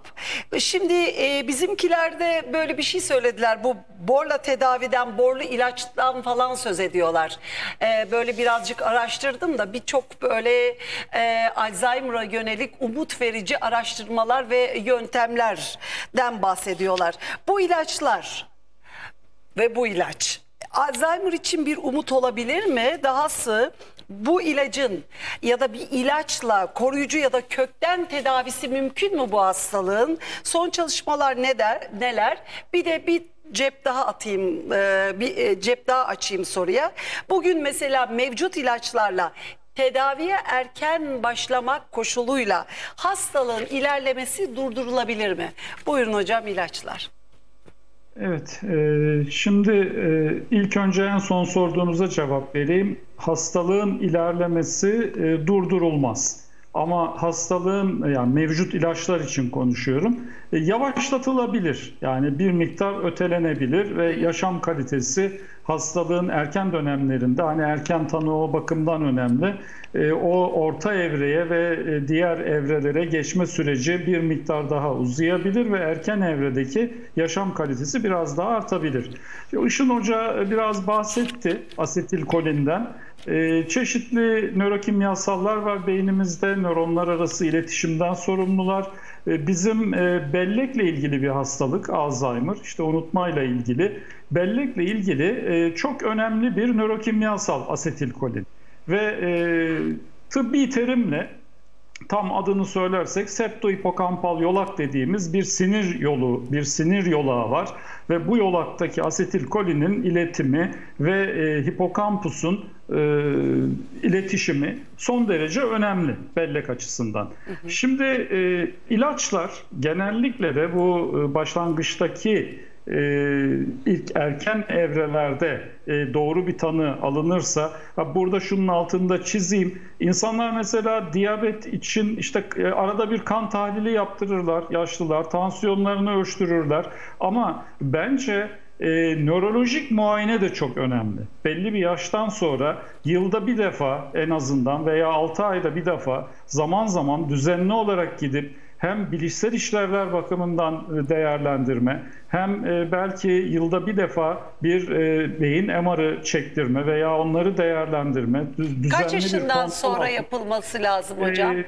Şimdi e, bizimkilerde böyle bir şey söylediler. Bu borla tedaviden, borlu ilaçtan falan söz ediyorlar. E, böyle birazcık araştırdım da birçok böyle e, Alzheimer'a yönelik umut verici araştırmalar ve yöntemlerden bahsediyorlar. Bu ilaçlar ve bu ilaç Alzheimer için bir umut olabilir mi? Dahası bu ilacın ya da bir ilaçla koruyucu ya da kökten tedavisi mümkün mü bu hastalığın? Son çalışmalar ne der, neler? Bir de bir cep daha atayım, e, bir e, cep daha açayım soruya. Bugün mesela mevcut ilaçlarla tedaviye erken başlamak koşuluyla hastalığın ilerlemesi durdurulabilir mi? Buyurun hocam ilaçlar. Evet, e, şimdi e, ilk önce en son sorduğunuza cevap vereyim. Hastalığın ilerlemesi e, durdurulmaz. Ama hastalığın yani mevcut ilaçlar için konuşuyorum. e, yavaşlatılabilir. Yani bir miktar ötelenebilir ve yaşam kalitesi hastalığın erken dönemlerinde hani erken tanı o bakımdan önemli. E, o orta evreye ve e, diğer evrelere geçme süreci bir miktar daha uzayabilir ve erken evredeki yaşam kalitesi biraz daha artabilir. Işın Hoca biraz bahsetti asetilkolinden. E, çeşitli nörokimyasallar var beynimizde, nöronlar arası iletişimden sorumlular. E, bizim e, bellekle ilgili bir hastalık, Alzheimer, işte unutmayla ilgili. Bellekle ilgili e, çok önemli bir nörokimyasal asetilkolin. Ve tıbbi terimle tam adını söylersek septohipokampal yolak dediğimiz bir sinir yolu, bir sinir yolağı var ve bu yolaktaki asetilkolinin iletimi ve e, hipokampusun e, iletişimi son derece önemli bellek açısından. Şimdi e, ilaçlar genellikle de bu e, başlangıçtaki e, ilk erken evrelerde e, doğru bir tanı alınırsa burada şunun altında çizeyim. İnsanlar mesela diyabet için işte e, arada bir kan tahlili yaptırırlar yaşlılar, tansiyonlarını ölçtürürler ama bence e, nörolojik muayene de çok önemli. Belli bir yaştan sonra yılda bir defa en azından veya 6 ayda bir defa zaman zaman düzenli olarak gidip hem bilişsel işlevler bakımından değerlendirme hem e, belki yılda bir defa bir e, beyin MR'ı çektirme veya onları değerlendirme. Düzenli Kaç yaşından sonra yapılması lazım hocam? Ee,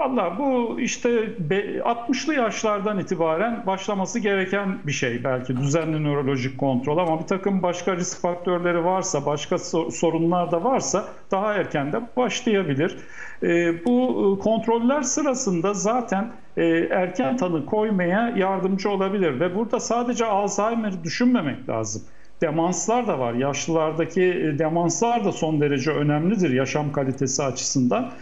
Valla bu işte be- 60'lı yaşlardan itibaren başlaması gereken bir şey belki düzenli nörolojik kontrol ama bir takım başka risk faktörleri varsa, başka so- sorunlar da varsa daha erken de başlayabilir. Ee, bu e, kontroller sırasında zaten e, erken tanı koymaya yardımcı olabilir ve burada sadece Alzheimer'ı düşünmemek lazım. Demanslar da var. Yaşlılardaki e, demanslar da son derece önemlidir yaşam kalitesi açısından.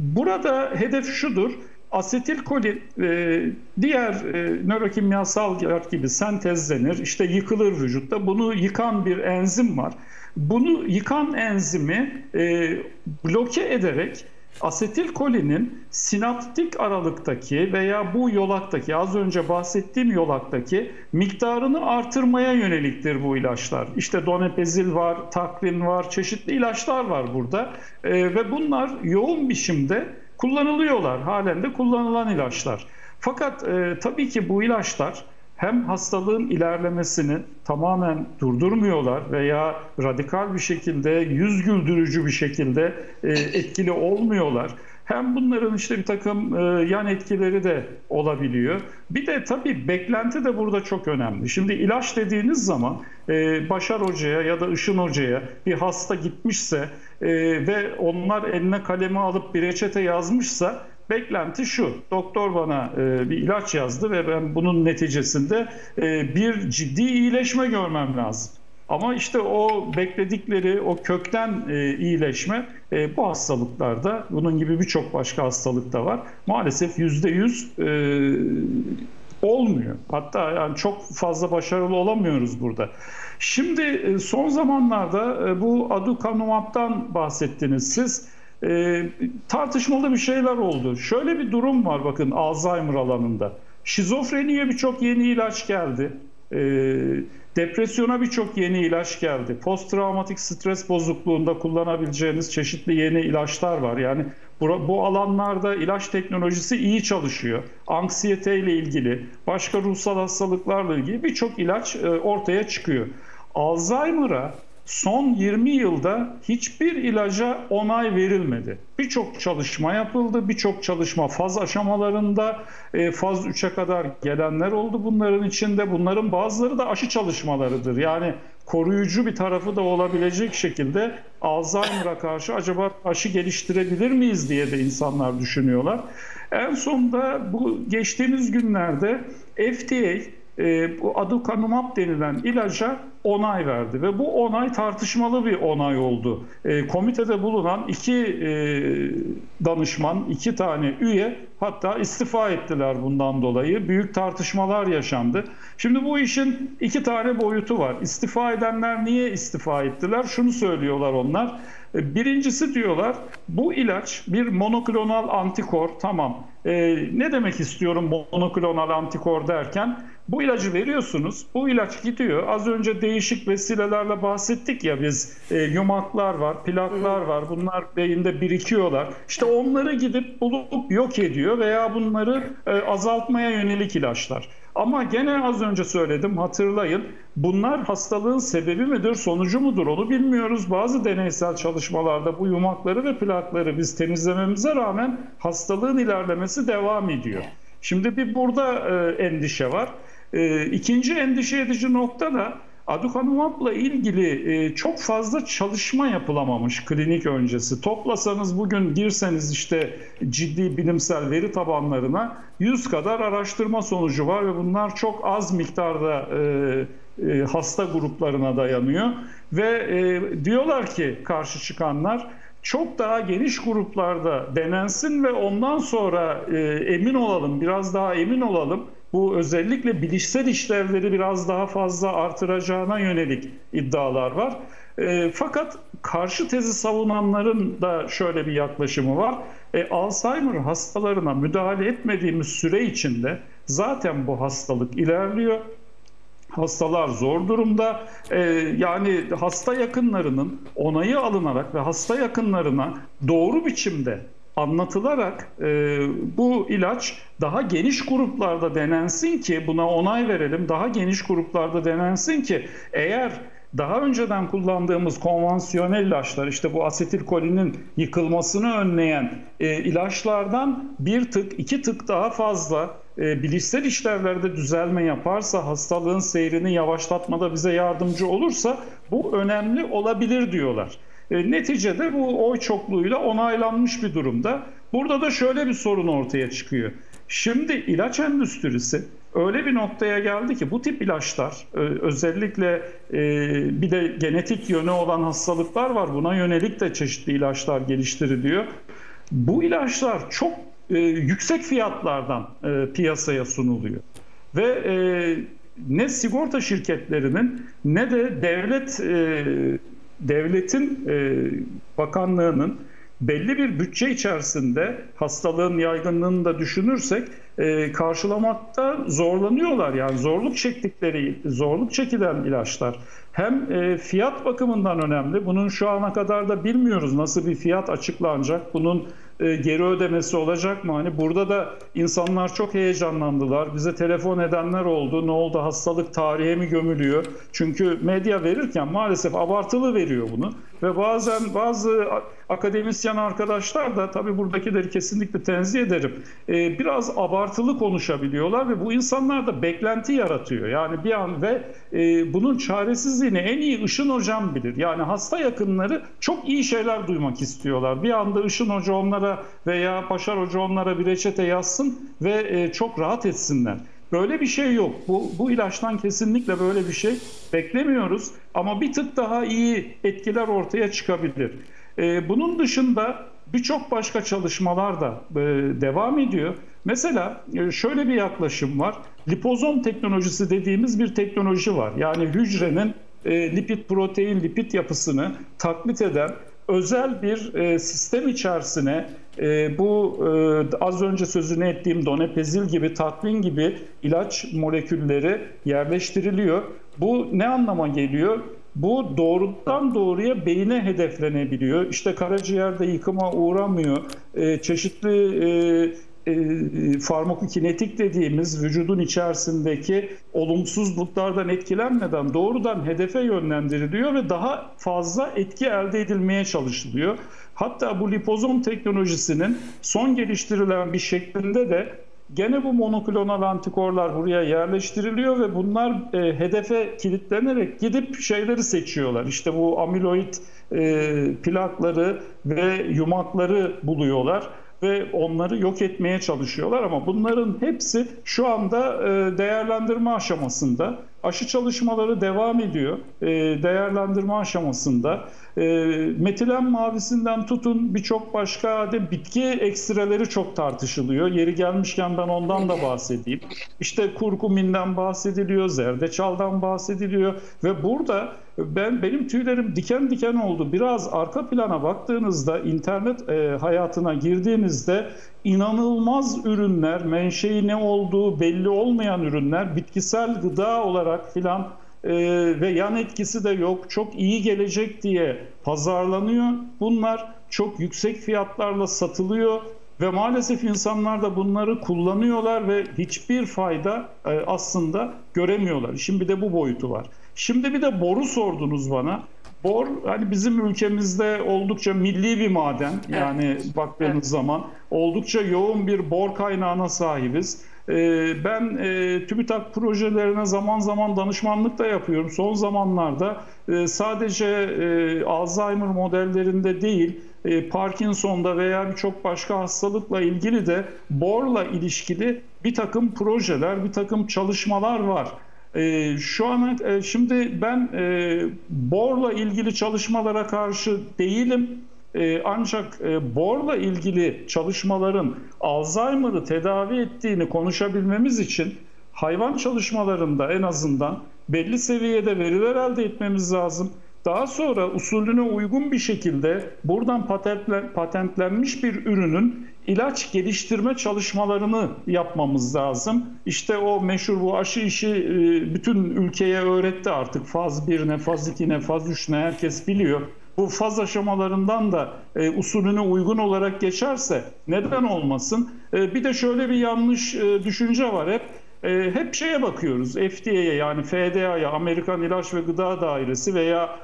Burada hedef şudur. Asetilkolin e, diğer e, nörokimyasallar gibi sentezlenir, işte yıkılır vücutta. Bunu yıkan bir enzim var. Bunu yıkan enzimi e, bloke ederek asetilkolinin sinaptik aralıktaki veya bu yolaktaki az önce bahsettiğim yolaktaki miktarını artırmaya yöneliktir bu ilaçlar. İşte donepezil var, takvin var, çeşitli ilaçlar var burada Ee, ve bunlar yoğun biçimde kullanılıyorlar. Halen de kullanılan ilaçlar. Fakat e, tabii ki bu ilaçlar hem hastalığın ilerlemesini tamamen durdurmuyorlar veya radikal bir şekilde yüz güldürücü bir şekilde e, etkili olmuyorlar. Hem bunların işte bir takım e, yan etkileri de olabiliyor. Bir de tabii beklenti de burada çok önemli. Şimdi ilaç dediğiniz zaman e, Başar Hoca'ya ya da Işın Hoca'ya bir hasta gitmişse ve onlar eline kalemi alıp bir reçete yazmışsa beklenti şu. Doktor bana e, bir ilaç yazdı ve ben bunun neticesinde e, bir ciddi iyileşme görmem lazım. Ama işte o bekledikleri o kökten e, iyileşme e, bu hastalıklarda bunun gibi birçok başka hastalıkta var. Maalesef yüzde yüz e, olmuyor. Hatta yani çok fazla başarılı olamıyoruz burada. Şimdi e, son zamanlarda e, bu aducanumab'dan bahsettiniz siz. E, tartışmalı bir şeyler oldu. Şöyle bir durum var bakın Alzheimer alanında. Şizofreniye birçok yeni ilaç geldi. E, depresyona birçok yeni ilaç geldi. Post travmatik stres bozukluğunda kullanabileceğiniz çeşitli yeni ilaçlar var. Yani bu, bu alanlarda ilaç teknolojisi iyi çalışıyor. Anksiyete ile ilgili, başka ruhsal hastalıklarla ilgili birçok ilaç e, ortaya çıkıyor. Alzheimer'a son 20 yılda hiçbir ilaca onay verilmedi. Birçok çalışma yapıldı, birçok çalışma faz aşamalarında, e, faz 3'e kadar gelenler oldu bunların içinde. Bunların bazıları da aşı çalışmalarıdır. Yani koruyucu bir tarafı da olabilecek şekilde Alzheimer'a karşı acaba aşı geliştirebilir miyiz diye de insanlar düşünüyorlar. En sonunda bu geçtiğimiz günlerde FDA e, bu aducanumab denilen ilaca onay verdi ve bu onay tartışmalı bir onay oldu. E, komitede bulunan iki e, danışman, iki tane üye hatta istifa ettiler bundan dolayı. Büyük tartışmalar yaşandı. Şimdi bu işin iki tane boyutu var. İstifa edenler niye istifa ettiler? Şunu söylüyorlar onlar. E, Birincisi diyorlar bu ilaç bir monoklonal antikor tamam. E, ne demek istiyorum monoklonal antikor derken? Bu ilacı veriyorsunuz. Bu ilaç gidiyor. Az önce değişik vesilelerle bahsettik ya biz e, yumaklar var, plaklar var. Bunlar beyinde birikiyorlar. İşte onları gidip bulup yok ediyor veya bunları e, azaltmaya yönelik ilaçlar. Ama gene az önce söyledim hatırlayın. Bunlar hastalığın sebebi midir, sonucu mudur onu bilmiyoruz. Bazı deneysel çalışmalarda bu yumakları ve plakları biz temizlememize rağmen hastalığın ilerlemesi devam ediyor. Şimdi bir burada e, endişe var. E, ikinci endişe edici nokta da aducanumab'la ilgili e, çok fazla çalışma yapılamamış klinik öncesi. Toplasanız bugün girseniz işte ciddi bilimsel veri tabanlarına 100 kadar araştırma sonucu var ve bunlar çok az miktarda e, e, hasta gruplarına dayanıyor ve e, diyorlar ki karşı çıkanlar çok daha geniş gruplarda denensin ve ondan sonra e, emin olalım, biraz daha emin olalım. Bu özellikle bilişsel işlevleri biraz daha fazla artıracağına yönelik iddialar var. E, fakat karşı tezi savunanların da şöyle bir yaklaşımı var. E, Alzheimer hastalarına müdahale etmediğimiz süre içinde zaten bu hastalık ilerliyor hastalar zor durumda. Ee, yani hasta yakınlarının onayı alınarak ve hasta yakınlarına doğru biçimde anlatılarak e, bu ilaç daha geniş gruplarda denensin ki buna onay verelim. Daha geniş gruplarda denensin ki eğer daha önceden kullandığımız konvansiyonel ilaçlar işte bu asetilkolinin yıkılmasını önleyen e, ilaçlardan bir tık iki tık daha fazla e, bilişsel işlevlerde düzelme yaparsa hastalığın seyrini yavaşlatmada bize yardımcı olursa bu önemli olabilir diyorlar. E, neticede bu oy çokluğuyla onaylanmış bir durumda. Burada da şöyle bir sorun ortaya çıkıyor. Şimdi ilaç endüstrisi öyle bir noktaya geldi ki bu tip ilaçlar e, özellikle e, bir de genetik yönü olan hastalıklar var. Buna yönelik de çeşitli ilaçlar geliştiriliyor. Bu ilaçlar çok e, yüksek fiyatlardan piyasaya sunuluyor. Ve ne sigorta şirketlerinin ne de devlet devletin e, bakanlığının belli bir bütçe içerisinde hastalığın yaygınlığını da düşünürsek e, karşılamakta zorlanıyorlar. Yani zorluk çektikleri, zorluk çekilen ilaçlar hem e, fiyat bakımından önemli. Bunun şu ana kadar da bilmiyoruz nasıl bir fiyat açıklanacak. Bunun e, geri ödemesi olacak mı? Hani burada da insanlar çok heyecanlandılar. Bize telefon edenler oldu. Ne oldu? Hastalık tarihe mi gömülüyor? Çünkü medya verirken maalesef abartılı veriyor bunu. Ve bazen bazı akademisyen arkadaşlar da tabii buradakileri kesinlikle tenzih ederim. E, biraz abartılı konuşabiliyorlar ve bu insanlar da beklenti yaratıyor. Yani bir an ve e, bunun çaresizliğini en iyi Işın Hocam bilir. Yani hasta yakınları çok iyi şeyler duymak istiyorlar. Bir anda Işın Hoca onlara veya Paşar Hoca onlara bir reçete yazsın ve e, çok rahat etsinler. Böyle bir şey yok. Bu, bu ilaçtan kesinlikle böyle bir şey beklemiyoruz. Ama bir tık daha iyi etkiler ortaya çıkabilir. Ee, bunun dışında birçok başka çalışmalar da e, devam ediyor. Mesela e, şöyle bir yaklaşım var. Lipozom teknolojisi dediğimiz bir teknoloji var. Yani hücrenin e, lipid protein lipid yapısını taklit eden özel bir sistem içerisine bu az önce sözünü ettiğim donepezil gibi, tatlin gibi ilaç molekülleri yerleştiriliyor. Bu ne anlama geliyor? Bu doğrudan doğruya beyine hedeflenebiliyor. İşte karaciğerde yıkıma uğramıyor. E, çeşitli e, e, farmakokinetik dediğimiz vücudun içerisindeki olumsuzluklardan etkilenmeden doğrudan hedefe yönlendiriliyor ve daha fazla etki elde edilmeye çalışılıyor. Hatta bu lipozom teknolojisinin son geliştirilen bir şeklinde de gene bu monoklonal antikorlar buraya yerleştiriliyor ve bunlar e, hedefe kilitlenerek gidip şeyleri seçiyorlar. İşte bu amiloid e, plakları ve yumakları buluyorlar ve onları yok etmeye çalışıyorlar ama bunların hepsi şu anda e, değerlendirme aşamasında. Aşı çalışmaları devam ediyor. E, değerlendirme aşamasında. E, metilen mavisinden tutun birçok başka de bitki ekstreleri çok tartışılıyor. Yeri gelmişken ben ondan da bahsedeyim. İşte kurkuminden bahsediliyor, zerdeçaldan bahsediliyor ve burada ben benim tüylerim diken diken oldu. Biraz arka plana baktığınızda internet e, hayatına girdiğinizde inanılmaz ürünler, menşei ne olduğu belli olmayan ürünler, bitkisel gıda olarak filan e, ve yan etkisi de yok. Çok iyi gelecek diye pazarlanıyor. Bunlar çok yüksek fiyatlarla satılıyor ve maalesef insanlar da bunları kullanıyorlar ve hiçbir fayda e, aslında göremiyorlar. Şimdi bir de bu boyutu var. Şimdi bir de boru sordunuz bana. Bor hani bizim ülkemizde oldukça milli bir maden. Yani baktığınız zaman oldukça yoğun bir bor kaynağına sahibiz. Ee, Ben e, TÜBİTAK projelerine zaman zaman danışmanlık da yapıyorum. Son zamanlarda e, sadece e, Alzheimer modellerinde değil, Parkinson'da veya birçok başka hastalıkla ilgili de borla ilişkili bir takım projeler, bir takım çalışmalar var. Şu an şimdi ben borla ilgili çalışmalara karşı değilim. E, ancak e, borla ilgili çalışmaların Alzheimer'ı tedavi ettiğini konuşabilmemiz için hayvan çalışmalarında en azından belli seviyede veriler elde etmemiz lazım. Daha sonra usulüne uygun bir şekilde buradan patentle, patentlenmiş bir ürünün ilaç geliştirme çalışmalarını yapmamız lazım. İşte o meşhur bu aşı işi e, bütün ülkeye öğretti artık. Faz 1'ne, faz 2'ne, faz 3'ne herkes biliyor. Bu faz aşamalarından da e, usulüne uygun olarak geçerse neden olmasın? E, bir de şöyle bir yanlış e, düşünce var hep. E, hep şeye bakıyoruz FDA'ya yani FDA'ya Amerikan İlaç ve Gıda Dairesi veya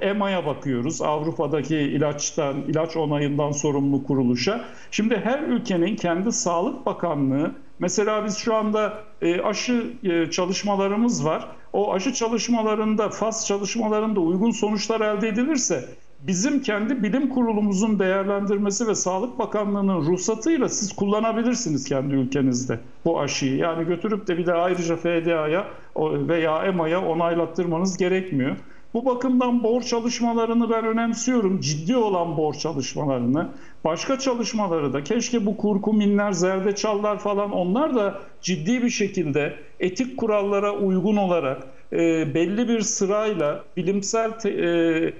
EMA'ya bakıyoruz Avrupa'daki ilaçtan ilaç onayından sorumlu kuruluşa. Şimdi her ülkenin kendi Sağlık Bakanlığı mesela biz şu anda e, aşı e, çalışmalarımız var. O aşı çalışmalarında faz çalışmalarında uygun sonuçlar elde edilirse bizim kendi bilim kurulumuzun değerlendirmesi ve Sağlık Bakanlığı'nın ruhsatıyla siz kullanabilirsiniz kendi ülkenizde bu aşıyı. Yani götürüp de bir de ayrıca FDA'ya veya EMA'ya onaylattırmanız gerekmiyor. Bu bakımdan bor çalışmalarını ben önemsiyorum. Ciddi olan bor çalışmalarını. Başka çalışmaları da keşke bu kurkuminler, zerdeçallar falan onlar da ciddi bir şekilde etik kurallara uygun olarak e, belli bir sırayla bilimsel te, e,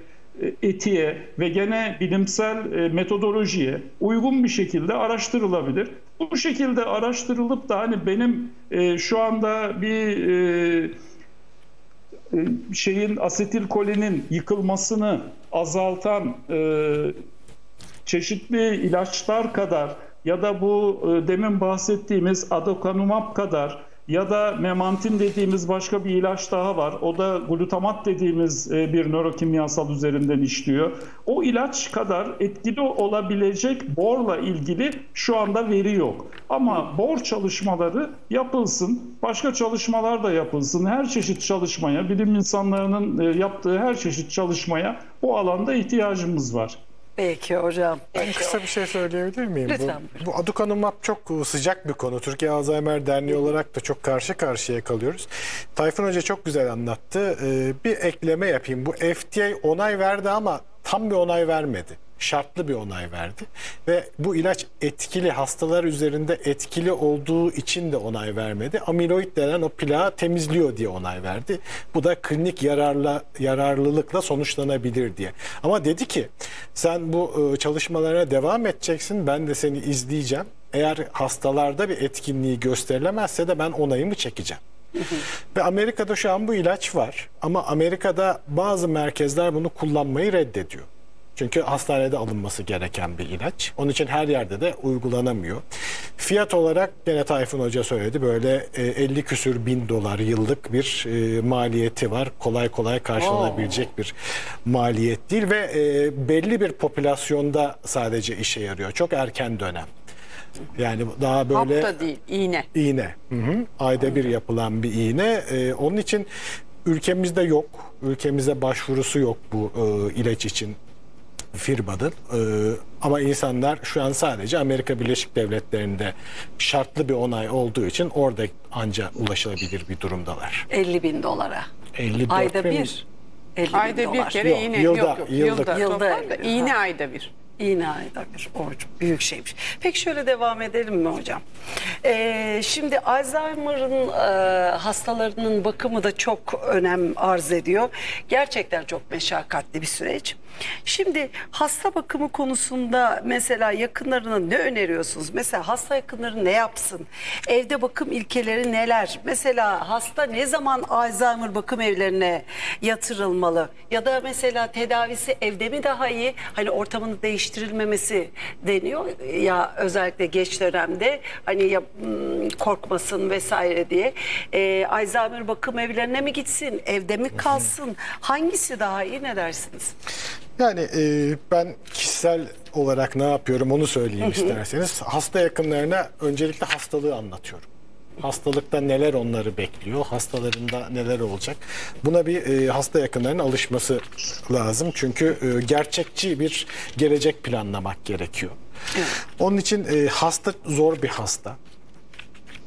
etiğe ve gene bilimsel e, metodolojiye uygun bir şekilde araştırılabilir. Bu şekilde araştırılıp da hani benim e, şu anda bir e, şeyin asetilkolinin yıkılmasını azaltan çeşitli ilaçlar kadar ya da bu demin bahsettiğimiz adokanumab kadar ya da memantin dediğimiz başka bir ilaç daha var. O da glutamat dediğimiz bir nörokimyasal üzerinden işliyor. O ilaç kadar etkili olabilecek borla ilgili şu anda veri yok. Ama bor çalışmaları yapılsın, başka çalışmalar da yapılsın. Her çeşit çalışmaya, bilim insanlarının yaptığı her çeşit çalışmaya bu alanda ihtiyacımız var. Peki hocam. Ben kısa bir şey söyleyebilir miyim? Lütfen. Bu, bu adukanumab çok sıcak bir konu. Türkiye Alzheimer Derneği olarak da çok karşı karşıya kalıyoruz. Tayfun Hoca çok güzel anlattı. Ee, bir ekleme yapayım. Bu FDA onay verdi ama tam bir onay vermedi. Şartlı bir onay verdi. Ve bu ilaç etkili, hastalar üzerinde etkili olduğu için de onay vermedi. Amiloid denen o plağı temizliyor diye onay verdi. Bu da klinik yararla, yararlılıkla sonuçlanabilir diye. Ama dedi ki sen bu çalışmalarına devam edeceksin. Ben de seni izleyeceğim. Eğer hastalarda bir etkinliği gösterilemezse de ben onayımı çekeceğim. Ve Amerika'da şu an bu ilaç var. Ama Amerika'da bazı merkezler bunu kullanmayı reddediyor. Çünkü hastanede alınması gereken bir ilaç. Onun için her yerde de uygulanamıyor. Fiyat olarak gene Tayfun Hoca söyledi böyle e, 50 küsür bin dolar yıllık bir e, maliyeti var. Kolay kolay karşılanabilecek bir maliyet değil ve e, belli bir popülasyonda sadece işe yarıyor. Çok erken dönem. Yani daha böyle Hap da değil, iğne. iğne. Hı hı. Ayda bir yapılan bir iğne. Ee, onun için ülkemizde yok. Ülkemize başvurusu yok bu e, ilaç için firmanın. Ee, ama insanlar şu an sadece Amerika Birleşik Devletleri'nde şartlı bir onay olduğu için orada anca ulaşılabilir bir durumdalar. 50 bin dolara. 54 Ayda bin- bir. 50 bin Ayda bir dolar. kere Yok, iğne. yılda- yok, yok, yılda- yılda, Yılda toplar da iğne ayda bir. Yine ayda bir. O çok büyük şeymiş. Peki şöyle devam edelim mi hocam? Ee, şimdi Alzheimer'ın e, hastalarının bakımı da çok önem arz ediyor. Gerçekten çok meşakkatli bir süreç. Şimdi hasta bakımı konusunda mesela yakınlarına ne öneriyorsunuz? Mesela hasta yakınları ne yapsın? Evde bakım ilkeleri neler? Mesela hasta ne zaman Alzheimer bakım evlerine yatırılmalı? Ya da mesela tedavisi evde mi daha iyi? Hani ortamının değiştirilmemesi deniyor ya özellikle geç dönemde hani ya, hmm, korkmasın vesaire diye. Ee, Alzheimer bakım evlerine mi gitsin? Evde mi kalsın? Hangisi daha iyi ne dersiniz? Yani e, ben kişisel olarak ne yapıyorum onu söyleyeyim isterseniz. Hasta yakınlarına öncelikle hastalığı anlatıyorum. Hastalıkta neler onları bekliyor, hastalarında neler olacak. Buna bir e, hasta yakınlarının alışması lazım. Çünkü e, gerçekçi bir gelecek planlamak gerekiyor. Onun için e, hasta zor bir hasta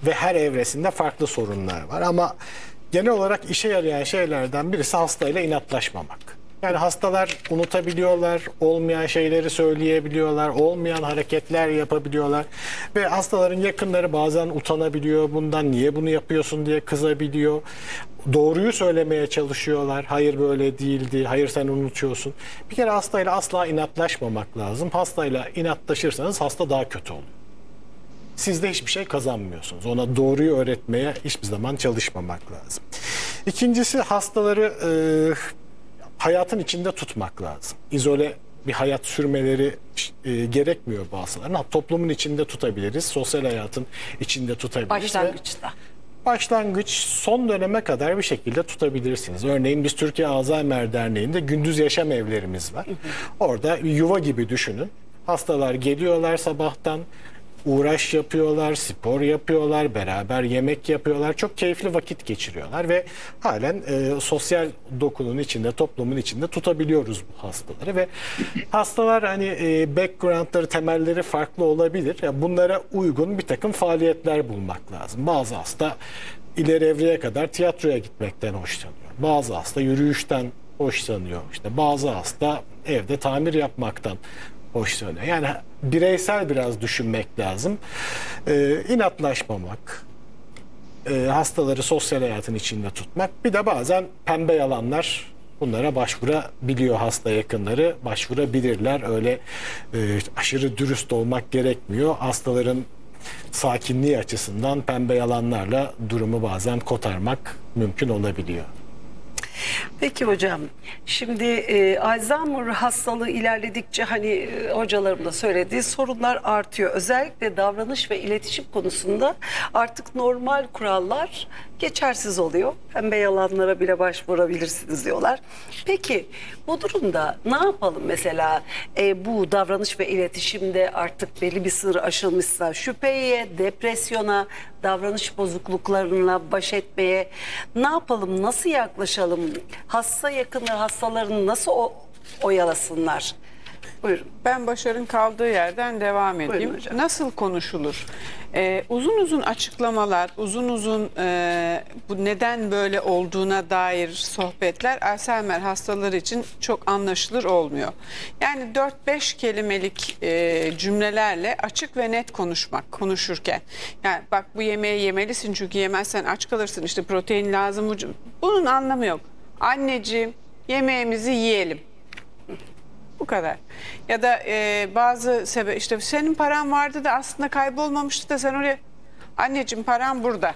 ve her evresinde farklı sorunlar var ama genel olarak işe yarayan şeylerden birisi hastayla inatlaşmamak. Yani hastalar unutabiliyorlar, olmayan şeyleri söyleyebiliyorlar, olmayan hareketler yapabiliyorlar ve hastaların yakınları bazen utanabiliyor bundan niye bunu yapıyorsun diye kızabiliyor. Doğruyu söylemeye çalışıyorlar. Hayır böyle değildi. Hayır sen unutuyorsun. Bir kere hastayla asla inatlaşmamak lazım. Hastayla inatlaşırsanız hasta daha kötü oluyor siz de hiçbir şey kazanmıyorsunuz. Ona doğruyu öğretmeye hiçbir zaman çalışmamak lazım. İkincisi hastaları e, hayatın içinde tutmak lazım. İzole bir hayat sürmeleri e, gerekmiyor. Ha, toplumun içinde tutabiliriz, sosyal hayatın içinde tutabiliriz. ve- Başlangıçta. başlangıç son döneme kadar bir şekilde tutabilirsiniz. Örneğin biz Türkiye Alzheimer Derneği'nde gündüz yaşam evlerimiz var. Orada yuva gibi düşünün. Hastalar geliyorlar sabahtan uğraş yapıyorlar, spor yapıyorlar, beraber yemek yapıyorlar. Çok keyifli vakit geçiriyorlar ve halen e, sosyal dokunun içinde, toplumun içinde tutabiliyoruz bu hastaları ve hastalar hani e, backgroundları, temelleri farklı olabilir. Yani bunlara uygun bir takım faaliyetler bulmak lazım. Bazı hasta ileri evreye kadar tiyatroya gitmekten hoşlanıyor. Bazı hasta yürüyüşten hoşlanıyor. İşte bazı hasta evde tamir yapmaktan hoşlanıyor. Yani bireysel biraz düşünmek lazım. Ee, inatlaşmamak, e, hastaları sosyal hayatın içinde tutmak. Bir de bazen pembe yalanlar bunlara başvurabiliyor hasta yakınları. Başvurabilirler. Öyle e, aşırı dürüst olmak gerekmiyor. Hastaların sakinliği açısından pembe yalanlarla durumu bazen kotarmak mümkün olabiliyor. Peki hocam, şimdi e, Alzheimer hastalığı ilerledikçe hani e, hocalarım da söylediği sorunlar artıyor. Özellikle davranış ve iletişim konusunda artık normal kurallar geçersiz oluyor. Pembe yalanlara bile başvurabilirsiniz diyorlar. Peki bu durumda ne yapalım mesela e, bu davranış ve iletişimde artık belli bir sınır aşılmışsa şüpheye, depresyona, davranış bozukluklarına baş etmeye ne yapalım, nasıl yaklaşalım? Hasta yakını hastalarını nasıl o, oyalasınlar? Buyurun. Ben Başar'ın kaldığı yerden devam edeyim. Nasıl konuşulur? Ee, uzun uzun açıklamalar, uzun uzun e, bu neden böyle olduğuna dair sohbetler Alzheimer hastaları için çok anlaşılır olmuyor. Yani 4-5 kelimelik e, cümlelerle açık ve net konuşmak konuşurken. Yani bak bu yemeği yemelisin çünkü yemezsen aç kalırsın işte protein lazım. Bunun anlamı yok. Anneciğim yemeğimizi yiyelim. Bu kadar. Ya da e, bazı sebep işte senin paran vardı da aslında kaybolmamıştı da sen oraya anneciğim param burada.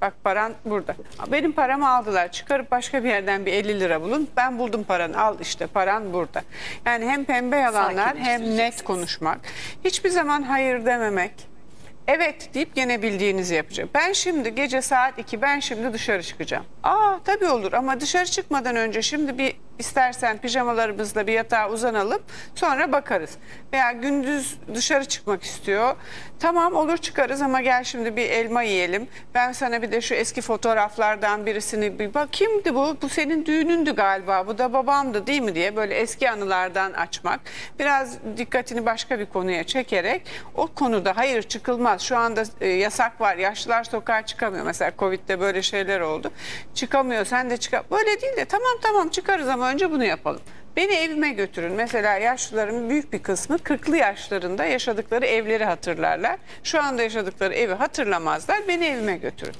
Bak paran burada. Benim paramı aldılar. Çıkarıp başka bir yerden bir 50 lira bulun. Ben buldum paranı. Al işte paran burada. Yani hem pembe yalanlar hem net konuşmak. Hiçbir zaman hayır dememek. Evet deyip gene bildiğinizi yapacak. Ben şimdi gece saat 2 ben şimdi dışarı çıkacağım. Aa tabii olur ama dışarı çıkmadan önce şimdi bir istersen pijamalarımızla bir yatağa uzanalım sonra bakarız. Veya gündüz dışarı çıkmak istiyor. Tamam olur çıkarız ama gel şimdi bir elma yiyelim. Ben sana bir de şu eski fotoğraflardan birisini bir bak kimdi bu? Bu senin düğünündü galiba. Bu da babamdı değil mi diye böyle eski anılardan açmak. Biraz dikkatini başka bir konuya çekerek o konuda hayır çıkılmaz. Şu anda e, yasak var. Yaşlılar sokağa çıkamıyor. Mesela Covid'de böyle şeyler oldu. Çıkamıyor. Sen de çıkar. Böyle değil de tamam tamam çıkarız ama önce bunu yapalım. Beni evime götürün. Mesela yaşlıların büyük bir kısmı 40'lı yaşlarında yaşadıkları evleri hatırlarlar. Şu anda yaşadıkları evi hatırlamazlar. Beni evime götürün.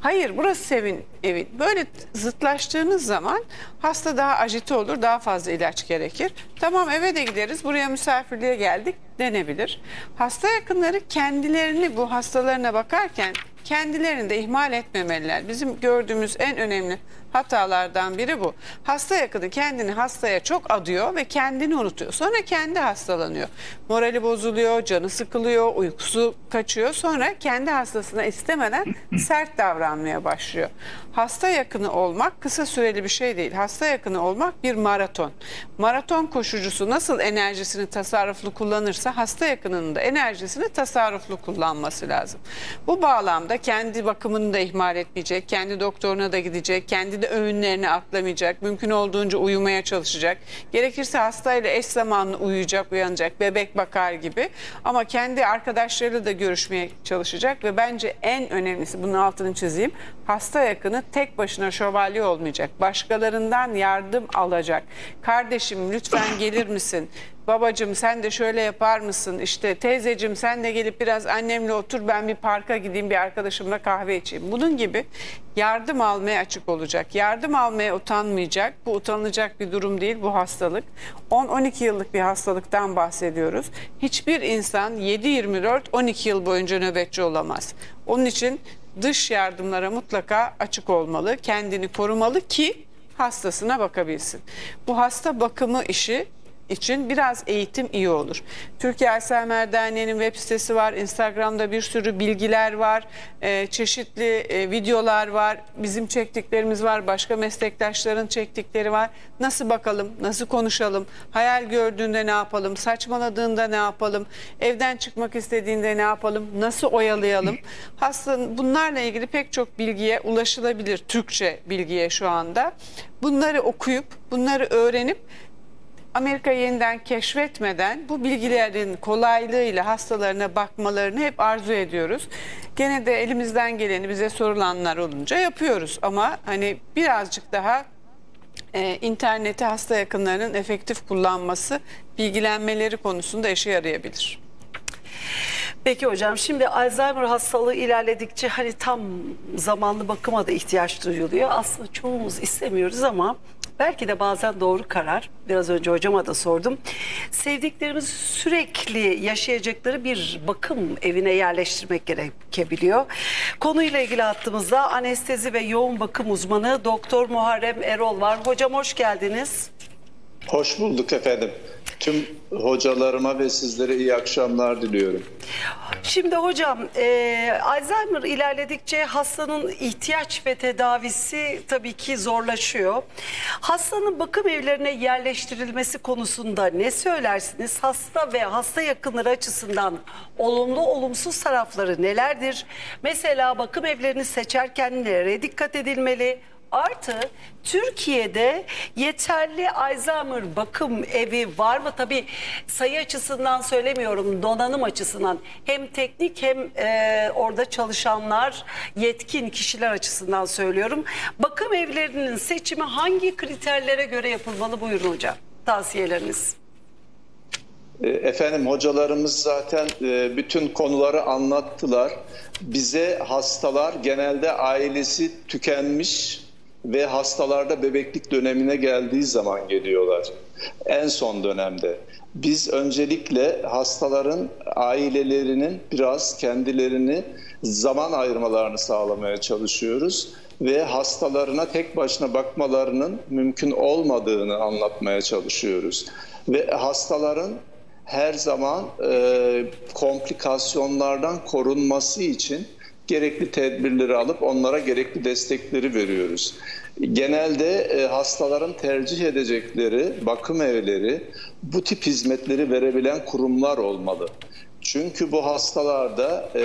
Hayır burası sevin evi. Böyle zıtlaştığınız zaman hasta daha ajite olur, daha fazla ilaç gerekir. Tamam eve de gideriz, buraya misafirliğe geldik denebilir. Hasta yakınları kendilerini bu hastalarına bakarken kendilerini de ihmal etmemeliler. Bizim gördüğümüz en önemli hatalardan biri bu. Hasta yakını kendini hastaya çok adıyor ve kendini unutuyor. Sonra kendi hastalanıyor. Morali bozuluyor, canı sıkılıyor, uykusu kaçıyor. Sonra kendi hastasına istemeden sert davranmaya başlıyor. Hasta yakını olmak kısa süreli bir şey değil. Hasta yakını olmak bir maraton. Maraton koşucusu nasıl enerjisini tasarruflu kullanırsa hasta yakınının da enerjisini tasarruflu kullanması lazım. Bu bağlamda kendi bakımını da ihmal etmeyecek, kendi doktoruna da gidecek, kendi de öğünlerini atlamayacak, mümkün olduğunca uyumaya çalışacak. Gerekirse hastayla eş zamanlı uyuyacak, uyanacak, bebek bakar gibi. Ama kendi arkadaşlarıyla da görüşmeye çalışacak ve bence en önemlisi bunun altını çizeyim. Hasta yakını tek başına şövalye olmayacak. Başkalarından yardım alacak. Kardeşim lütfen gelir misin? Babacım sen de şöyle yapar mısın? İşte teyzecim sen de gelip biraz annemle otur ben bir parka gideyim bir arkadaşımla kahve içeyim. Bunun gibi yardım almaya açık olacak. Yardım almaya utanmayacak. Bu utanılacak bir durum değil bu hastalık. 10-12 yıllık bir hastalıktan bahsediyoruz. Hiçbir insan 7-24 12 yıl boyunca nöbetçi olamaz. Onun için dış yardımlara mutlaka açık olmalı. Kendini korumalı ki hastasına bakabilsin. Bu hasta bakımı işi için biraz eğitim iyi olur. Türkiye Alzheimer Derneği'nin web sitesi var. Instagram'da bir sürü bilgiler var. Ee, çeşitli e, videolar var. Bizim çektiklerimiz var. Başka meslektaşların çektikleri var. Nasıl bakalım? Nasıl konuşalım? Hayal gördüğünde ne yapalım? Saçmaladığında ne yapalım? Evden çıkmak istediğinde ne yapalım? Nasıl oyalayalım? Hastanın bunlarla ilgili pek çok bilgiye ulaşılabilir. Türkçe bilgiye şu anda. Bunları okuyup, bunları öğrenip Amerika yeniden keşfetmeden bu bilgilerin kolaylığıyla hastalarına bakmalarını hep arzu ediyoruz. Gene de elimizden geleni bize sorulanlar olunca yapıyoruz ama hani birazcık daha e, interneti hasta yakınlarının efektif kullanması, bilgilenmeleri konusunda işe yarayabilir. Peki hocam şimdi Alzheimer hastalığı ilerledikçe hani tam zamanlı bakıma da ihtiyaç duyuluyor. Aslında çoğumuz istemiyoruz ama belki de bazen doğru karar. Biraz önce hocama da sordum. Sevdiklerimizi sürekli yaşayacakları bir bakım evine yerleştirmek gerekebiliyor. Konuyla ilgili hattımızda anestezi ve yoğun bakım uzmanı Doktor Muharrem Erol var. Hocam hoş geldiniz. Hoş bulduk efendim. Tüm hocalarıma ve sizlere iyi akşamlar diliyorum. Şimdi hocam e, Alzheimer ilerledikçe hastanın ihtiyaç ve tedavisi tabii ki zorlaşıyor. Hastanın bakım evlerine yerleştirilmesi konusunda ne söylersiniz? Hasta ve hasta yakınları açısından olumlu olumsuz tarafları nelerdir? Mesela bakım evlerini seçerken nereye dikkat edilmeli? Artı Türkiye'de yeterli Alzheimer bakım evi var mı? Tabii sayı açısından söylemiyorum, donanım açısından. Hem teknik hem e, orada çalışanlar, yetkin kişiler açısından söylüyorum. Bakım evlerinin seçimi hangi kriterlere göre yapılmalı buyurun hocam? Tavsiyeleriniz. E, Efendim hocalarımız zaten e, bütün konuları anlattılar. Bize hastalar genelde ailesi tükenmiş ve hastalarda bebeklik dönemine geldiği zaman geliyorlar. En son dönemde. Biz öncelikle hastaların ailelerinin biraz kendilerini zaman ayırmalarını sağlamaya çalışıyoruz ve hastalarına tek başına bakmalarının mümkün olmadığını anlatmaya çalışıyoruz. Ve hastaların her zaman e, komplikasyonlardan korunması için gerekli tedbirleri alıp onlara gerekli destekleri veriyoruz. Genelde e, hastaların tercih edecekleri bakım evleri bu tip hizmetleri verebilen kurumlar olmalı. Çünkü bu hastalarda e,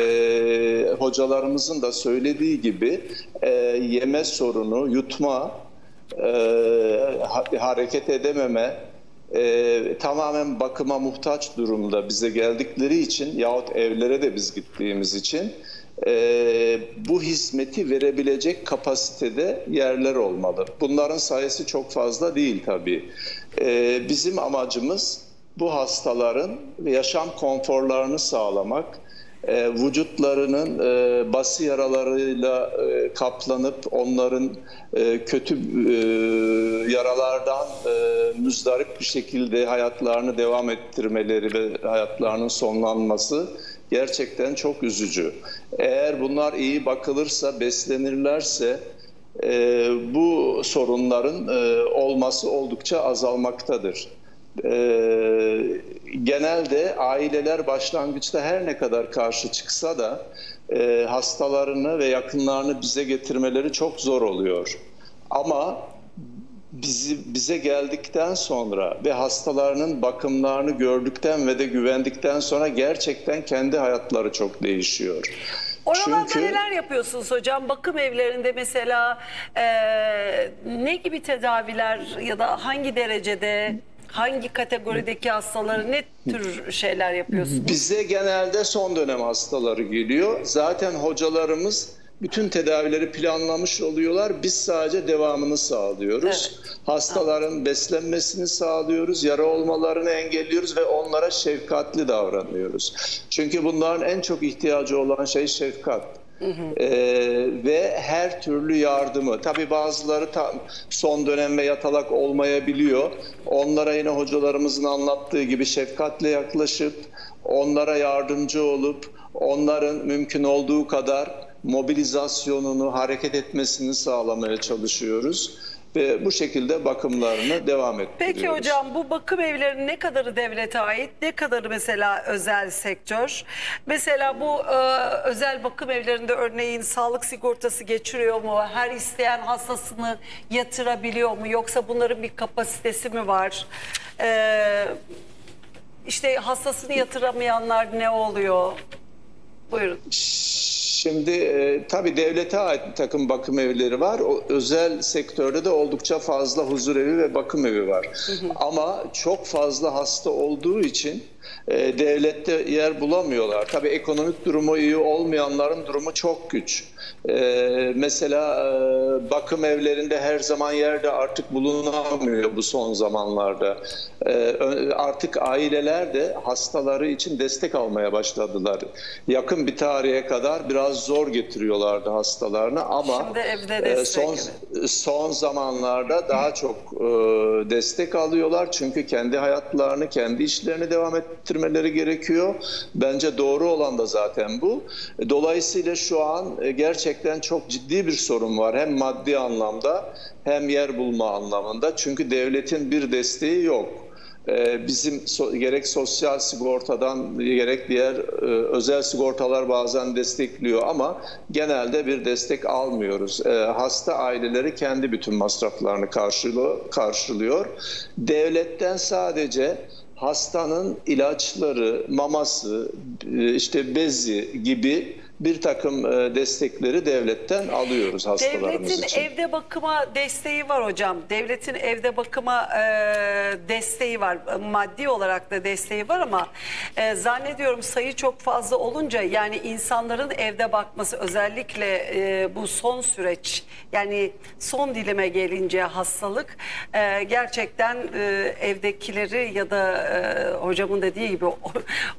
hocalarımızın da söylediği gibi e, yeme sorunu, yutma, e, ha- hareket edememe, e, tamamen bakıma muhtaç durumda bize geldikleri için yahut evlere de biz gittiğimiz için e, bu hizmeti verebilecek kapasitede yerler olmalı. Bunların sayısı çok fazla değil tabii. E, bizim amacımız bu hastaların yaşam konforlarını sağlamak, e, vücutlarının e, bası yaralarıyla e, kaplanıp onların e, kötü e, yaralardan e, müzdarip bir şekilde hayatlarını devam ettirmeleri ve hayatlarının sonlanması gerçekten çok üzücü. Eğer bunlar iyi bakılırsa, beslenirlerse e, bu sorunların e, olması oldukça azalmaktadır. Ee, genelde aileler başlangıçta her ne kadar karşı çıksa da e, hastalarını ve yakınlarını bize getirmeleri çok zor oluyor. Ama bizi bize geldikten sonra ve hastalarının bakımlarını gördükten ve de güvendikten sonra gerçekten kendi hayatları çok değişiyor. Oralarda Çünkü- neler yapıyorsunuz hocam? Bakım evlerinde mesela e, ne gibi tedaviler ya da hangi derecede, hangi kategorideki hastaları ne tür şeyler yapıyorsunuz? Bize genelde son dönem hastaları geliyor. Zaten hocalarımız bütün tedavileri planlamış oluyorlar. Biz sadece devamını sağlıyoruz. Hastaların beslenmesini sağlıyoruz, yara olmalarını engelliyoruz ve onlara şefkatli davranıyoruz. Çünkü bunların en çok ihtiyacı olan şey şefkat. Ee, ve her türlü yardımı. Tabii bazıları tam son dönem ve yatalak olmayabiliyor. Onlara yine hocalarımızın anlattığı gibi şefkatle yaklaşıp onlara yardımcı olup onların mümkün olduğu kadar mobilizasyonunu, hareket etmesini sağlamaya çalışıyoruz ve bu şekilde bakımlarını devam ettiriyoruz. Peki hocam bu bakım evlerinin ne kadarı devlete ait, ne kadarı mesela özel sektör? Mesela bu e, özel bakım evlerinde örneğin sağlık sigortası geçiriyor mu? Her isteyen hastasını yatırabiliyor mu? Yoksa bunların bir kapasitesi mi var? E, işte hastasını yatıramayanlar ne oluyor? Buyurun. Şimdi e, tabii devlete ait bir takım bakım evleri var. O, özel sektörde de oldukça fazla huzur evi ve bakım evi var. Ama çok fazla hasta olduğu için e, devlette yer bulamıyorlar. Tabii ekonomik durumu iyi olmayanların durumu çok güç. E, mesela e, bakım evlerinde her zaman yerde artık bulunamıyor bu son zamanlarda. E, artık aileler de hastaları için destek almaya başladılar. Yakın bir tarihe kadar biraz zor getiriyorlardı hastalarını ama e, son son zamanlarda daha çok e, destek alıyorlar. Çünkü kendi hayatlarını, kendi işlerini devam ettirmeleri gerekiyor. Bence doğru olan da zaten bu. Dolayısıyla şu an e, gerçekten çok ciddi bir sorun var. Hem maddi anlamda hem yer bulma anlamında. Çünkü devletin bir desteği yok. Ee, bizim gerek sosyal sigortadan gerek diğer e, özel sigortalar bazen destekliyor ama genelde bir destek almıyoruz. Hasta aileleri kendi bütün masraflarını karşılıyor. Devletten sadece hastanın ilaçları, maması, e, işte bezi gibi bir takım e, destekleri devletten alıyoruz hastalarımız Devletin için. evde bakıma desteği var hocam. Devletin evde bakıma e, desteği var. Maddi olarak da desteği var ama e, zannediyorum sayı çok fazla olunca yani insanların evde bakması özellikle e, bu son süreç yani son dilime gelince hastalık e, gerçekten e, evdekileri ya da e, hocamın dediği gibi o-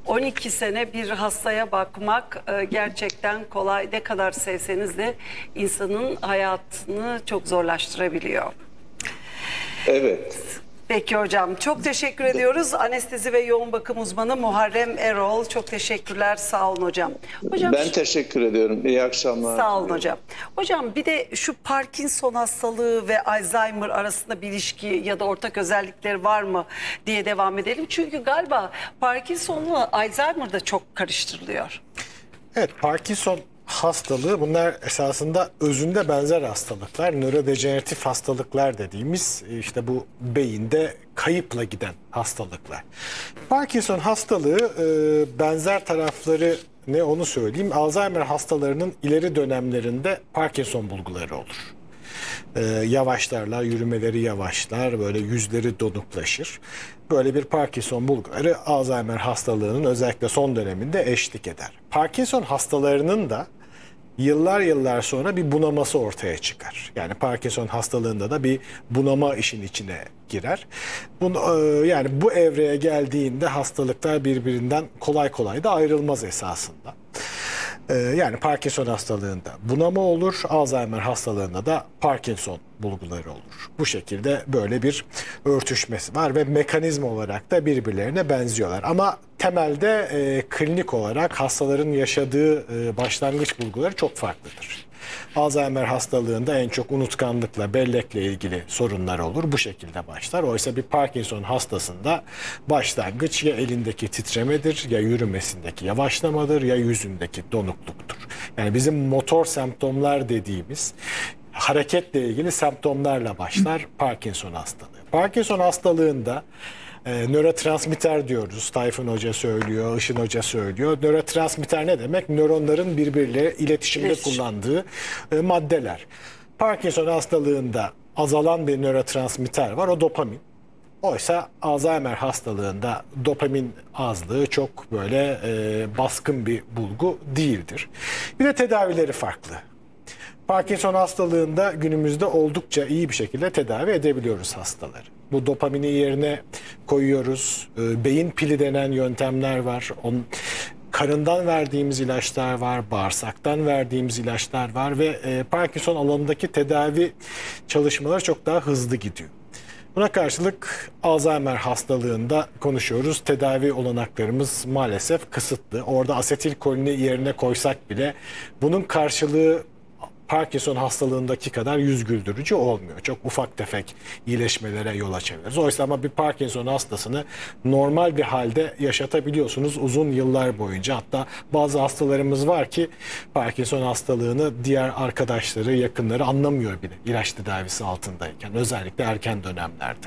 12 sene bir hastaya bakmak e, gerçekten kolay. Ne kadar sevseniz de insanın hayatını çok zorlaştırabiliyor. Evet. Peki hocam çok teşekkür ediyoruz. Anestezi ve yoğun bakım uzmanı Muharrem Erol. Çok teşekkürler. Sağ olun hocam. Hocam Ben teşekkür ediyorum. İyi akşamlar. Sağ olun hocam. Hocam bir de şu Parkinson hastalığı ve Alzheimer arasında bir ilişki ya da ortak özellikleri var mı diye devam edelim. Çünkü galiba Parkinson'la Alzheimer da çok karıştırılıyor. Evet Parkinson hastalığı bunlar esasında özünde benzer hastalıklar. Nörodejeneratif hastalıklar dediğimiz işte bu beyinde kayıpla giden hastalıklar. Parkinson hastalığı e, benzer tarafları ne onu söyleyeyim. Alzheimer hastalarının ileri dönemlerinde Parkinson bulguları olur. Ee, yavaşlarlar, yürümeleri yavaşlar, böyle yüzleri donuklaşır. Böyle bir Parkinson bulguları Alzheimer hastalığının özellikle son döneminde eşlik eder. Parkinson hastalarının da yıllar yıllar sonra bir bunaması ortaya çıkar. Yani Parkinson hastalığında da bir bunama işin içine girer. Bunu, e, yani bu evreye geldiğinde hastalıklar birbirinden kolay kolay da ayrılmaz esasında. Ee, yani Parkinson hastalığında bunama olur, Alzheimer hastalığında da Parkinson bulguları olur. Bu şekilde böyle bir örtüşmesi var ve mekanizma olarak da birbirlerine benziyorlar. Ama temelde e, klinik olarak hastaların yaşadığı e, başlangıç bulguları çok farklıdır. Alzheimer hastalığında en çok unutkanlıkla, bellekle ilgili sorunlar olur. Bu şekilde başlar. Oysa bir Parkinson hastasında başlangıç ya elindeki titremedir, ya yürümesindeki yavaşlamadır, ya yüzündeki donukluktur. Yani bizim motor semptomlar dediğimiz hareketle ilgili semptomlarla başlar Parkinson hastalığı. Parkinson hastalığında e, nörotransmitter diyoruz. Tayfun Hoca söylüyor, Işın Hoca söylüyor. Nörotransmitter ne demek? Nöronların birbirleriyle iletişimde İletişim. kullandığı e, maddeler. Parkinson hastalığında azalan bir nörotransmitter var. O dopamin. Oysa Alzheimer hastalığında dopamin azlığı çok böyle e, baskın bir bulgu değildir. Bir de tedavileri farklı. Parkinson hastalığında günümüzde oldukça iyi bir şekilde tedavi edebiliyoruz hastaları. Bu dopamini yerine koyuyoruz. Ee, Beyin pili denen yöntemler var. On, karından verdiğimiz ilaçlar var, bağırsaktan verdiğimiz ilaçlar var ve e, Parkinson alanındaki tedavi çalışmaları çok daha hızlı gidiyor. Buna karşılık Alzheimer hastalığında konuşuyoruz. Tedavi olanaklarımız maalesef kısıtlı. Orada asetilkolini yerine koysak bile bunun karşılığı Parkinson hastalığındaki kadar yüz güldürücü olmuyor. Çok ufak tefek iyileşmelere yol açabiliriz. Oysa ama bir Parkinson hastasını normal bir halde yaşatabiliyorsunuz uzun yıllar boyunca. Hatta bazı hastalarımız var ki Parkinson hastalığını diğer arkadaşları, yakınları anlamıyor bile ilaç tedavisi altındayken. Özellikle erken dönemlerde.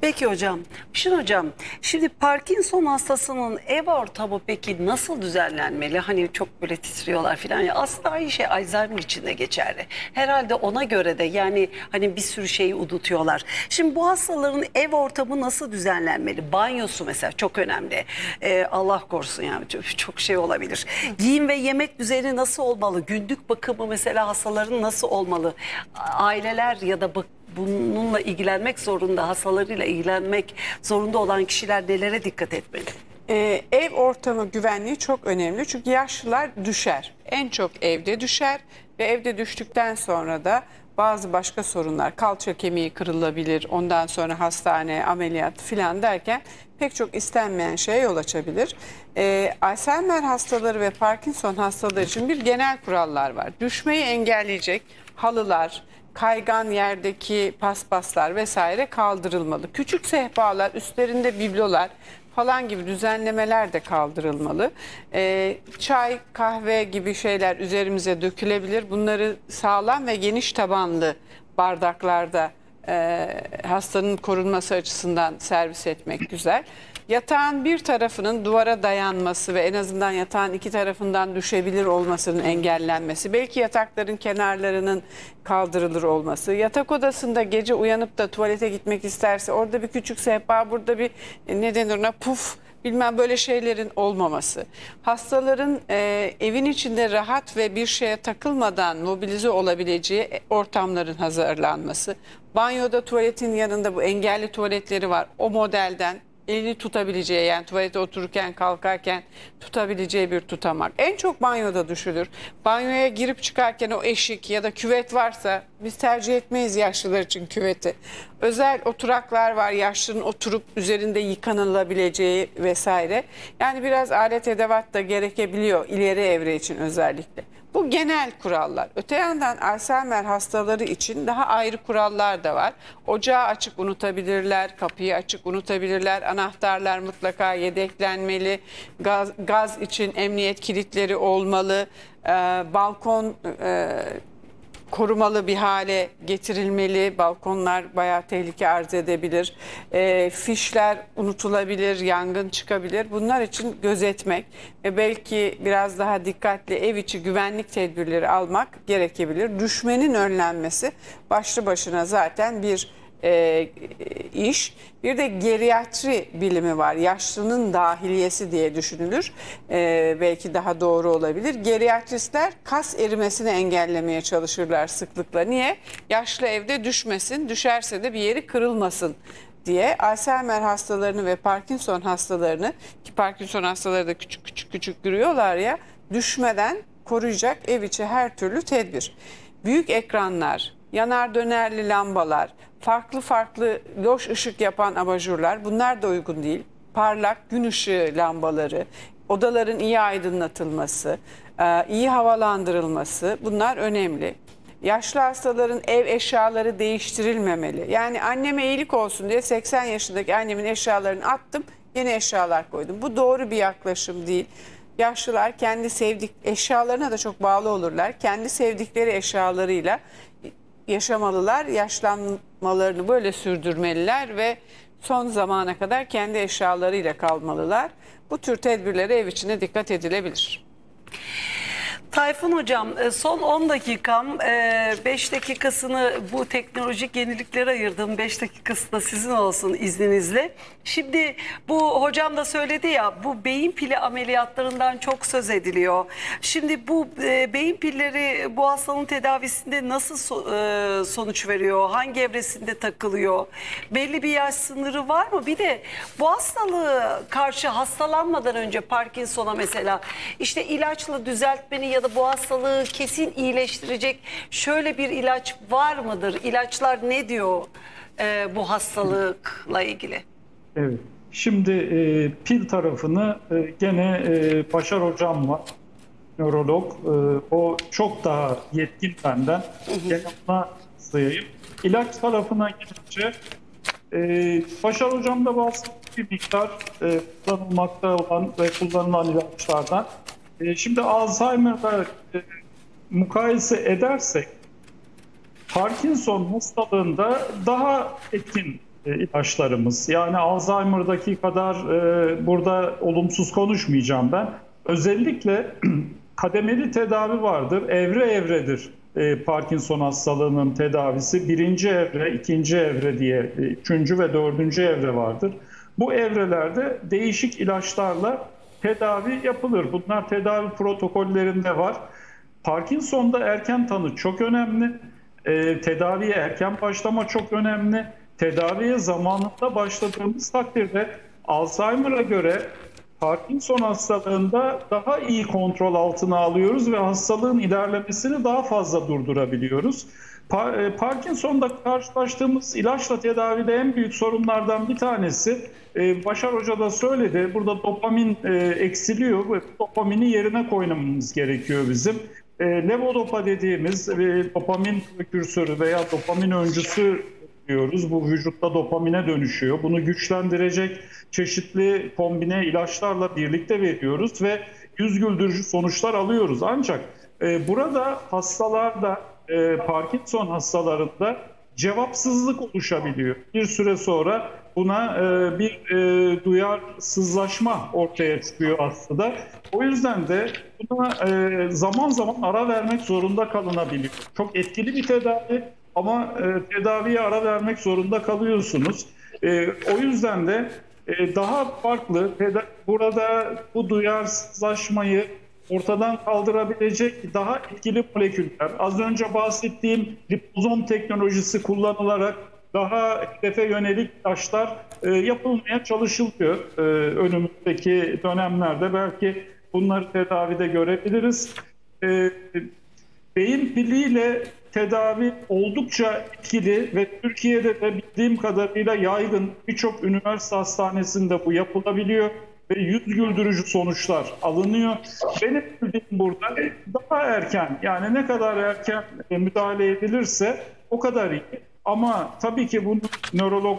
Peki hocam. Şun hocam şimdi Parkinson hastasının ev ortamı peki nasıl düzenlenmeli? Hani çok böyle titriyorlar falan ya. Aslında aynı şey Alzheimer için de geçerli. Herhalde ona göre de yani hani bir sürü şeyi unutuyorlar. Şimdi bu hastaların ev ortamı nasıl düzenlenmeli? Banyosu mesela çok önemli. Ee, Allah korusun yani çok, çok şey olabilir. Giyim ve yemek düzeni nasıl olmalı? Günlük bakımı mesela hastaların nasıl olmalı? Aileler ya da bak bununla ilgilenmek zorunda, hastalarıyla ilgilenmek zorunda olan kişiler nelere dikkat etmeli? Ee, ev ortamı güvenliği çok önemli çünkü yaşlılar düşer. En çok evde düşer ve evde düştükten sonra da bazı başka sorunlar, kalça kemiği kırılabilir, ondan sonra hastane, ameliyat filan derken pek çok istenmeyen şeye yol açabilir. Ee, Alzheimer hastaları ve Parkinson hastaları için bir genel kurallar var. Düşmeyi engelleyecek halılar, kaygan yerdeki paspaslar vesaire kaldırılmalı. Küçük sehpalar, üstlerinde biblolar falan gibi düzenlemeler de kaldırılmalı. Ee, çay, kahve gibi şeyler üzerimize dökülebilir. Bunları sağlam ve geniş tabanlı bardaklarda e, hastanın korunması açısından servis etmek güzel. Yatağın bir tarafının duvara dayanması ve en azından yatağın iki tarafından düşebilir olmasının engellenmesi. Belki yatakların kenarlarının kaldırılır olması. Yatak odasında gece uyanıp da tuvalete gitmek isterse orada bir küçük sehpa, burada bir e, ne denir ona puf bilmem böyle şeylerin olmaması. Hastaların e, evin içinde rahat ve bir şeye takılmadan mobilize olabileceği e, ortamların hazırlanması. Banyoda tuvaletin yanında bu engelli tuvaletleri var. O modelden elini tutabileceği yani tuvalete otururken kalkarken tutabileceği bir tutamak. En çok banyoda düşülür. Banyoya girip çıkarken o eşik ya da küvet varsa Biz tercih etmeyiz yaşlılar için küveti. Özel oturaklar var yaşlının oturup üzerinde yıkanılabileceği vesaire. Yani biraz alet edevat da gerekebiliyor ileri evre için özellikle. Bu genel kurallar. Öte yandan Alzheimer hastaları için daha ayrı kurallar da var. Ocağı açık unutabilirler, kapıyı açık unutabilirler, anahtarlar mutlaka yedeklenmeli, gaz, gaz için emniyet kilitleri olmalı, Ee, balkon e, korumalı bir hale getirilmeli. Balkonlar bayağı tehlike arz edebilir. E, fişler unutulabilir, yangın çıkabilir. Bunlar için gözetmek ve belki biraz daha dikkatli ev içi güvenlik tedbirleri almak gerekebilir. Düşmenin önlenmesi başlı başına zaten bir e, iş. Bir de geriatri bilimi var. Yaşlının dahiliyesi diye düşünülür. E, belki daha doğru olabilir. Geriatristler kas erimesini engellemeye çalışırlar sıklıkla. Niye? Yaşlı evde düşmesin, düşerse de bir yeri kırılmasın diye Alzheimer hastalarını ve Parkinson hastalarını ki Parkinson hastaları da küçük küçük küçük duruyorlar ya düşmeden koruyacak ev içi her türlü tedbir. Büyük ekranlar, yanar dönerli lambalar, farklı farklı loş ışık yapan abajurlar bunlar da uygun değil. Parlak gün ışığı lambaları, odaların iyi aydınlatılması, e, iyi havalandırılması bunlar önemli. Yaşlı hastaların ev eşyaları değiştirilmemeli. Yani anneme iyilik olsun diye 80 yaşındaki annemin eşyalarını attım, yeni eşyalar koydum. Bu doğru bir yaklaşım değil. Yaşlılar kendi sevdik eşyalarına da çok bağlı olurlar. Kendi sevdikleri eşyalarıyla yaşamalılar, yaşlanmalarını böyle sürdürmeliler ve son zamana kadar kendi eşyalarıyla kalmalılar. Bu tür tedbirlere ev içinde dikkat edilebilir. Tayfun Hocam e, son 10 dakikam 5 dakikasını bu teknolojik yeniliklere ayırdım. 5 dakikası da sizin olsun izninizle. Şimdi bu hocam da söyledi ya bu beyin pili ameliyatlarından çok söz ediliyor. Şimdi bu e, beyin pilleri bu hastalığın tedavisinde nasıl so- e, sonuç veriyor? Hangi evresinde takılıyor? Belli bir yaş sınırı var mı? Bir de bu hastalığı karşı hastalanmadan önce Parkinson'a mesela işte ilaçla düzeltmeni ya da bu hastalığı kesin iyileştirecek şöyle bir ilaç var mıdır? İlaçlar ne diyor e, bu hastalıkla ilgili? Evet. Şimdi e, pil tarafını e, gene e, Başar Hocam var, nörolog. E, o çok daha yetkin benden. Gene ona sayayım. İlaç tarafına gelince e, Başar Hocam da bahsettiği bir miktar e, kullanılmakta olan ve kullanılan ilaçlardan. E, şimdi Alzheimer'da e, mukayese edersek Parkinson hastalığında daha etkin e, ilaçlarımız. Yani Alzheimer'daki kadar e, burada olumsuz konuşmayacağım ben. Özellikle kademeli tedavi vardır. Evre evredir e, Parkinson hastalığının tedavisi. Birinci evre, ikinci evre diye e, üçüncü ve dördüncü evre vardır. Bu evrelerde değişik ilaçlarla tedavi yapılır. Bunlar tedavi protokollerinde var. Parkinson'da erken tanı çok önemli. E, tedaviye erken başlama çok önemli. Tedaviye zamanında başladığımız takdirde Alzheimer'a göre Parkinson hastalığında daha iyi kontrol altına alıyoruz ve hastalığın ilerlemesini daha fazla durdurabiliyoruz. E, Parkinson'da karşılaştığımız ilaçla tedavide en büyük sorunlardan bir tanesi e, Başar Hoca da söyledi. Burada dopamin e, eksiliyor ve dopamini yerine koymamız gerekiyor bizim. Levodopa dediğimiz dopamin prekürsörü veya dopamin öncüsü diyoruz. Bu vücutta dopamine dönüşüyor. Bunu güçlendirecek çeşitli kombine ilaçlarla birlikte veriyoruz ve yüz güldürücü sonuçlar alıyoruz. Ancak burada hastalarda, e, Parkinson hastalarında cevapsızlık oluşabiliyor. Bir süre sonra buna e, bir e, duyarsızlaşma ortaya çıkıyor aslında. O yüzden de buna e, zaman zaman ara vermek zorunda kalınabiliyor. Çok etkili bir tedavi ama e, tedaviye ara vermek zorunda kalıyorsunuz. E, o yüzden de e, daha farklı burada bu duyarsızlaşmayı ortadan kaldırabilecek daha etkili moleküller. Az önce bahsettiğim lipozom teknolojisi kullanılarak daha hedefe yönelik ilaçlar e, yapılmaya çalışılıyor e, önümüzdeki dönemlerde. Belki bunları tedavide görebiliriz. E, beyin piliyle tedavi oldukça etkili ve Türkiye'de de bildiğim kadarıyla yaygın birçok üniversite hastanesinde bu yapılabiliyor ve yüz güldürücü sonuçlar alınıyor. Benim bildiğim burada daha erken yani ne kadar erken e, müdahale edilirse o kadar iyi. Ama tabii ki bunu nörolog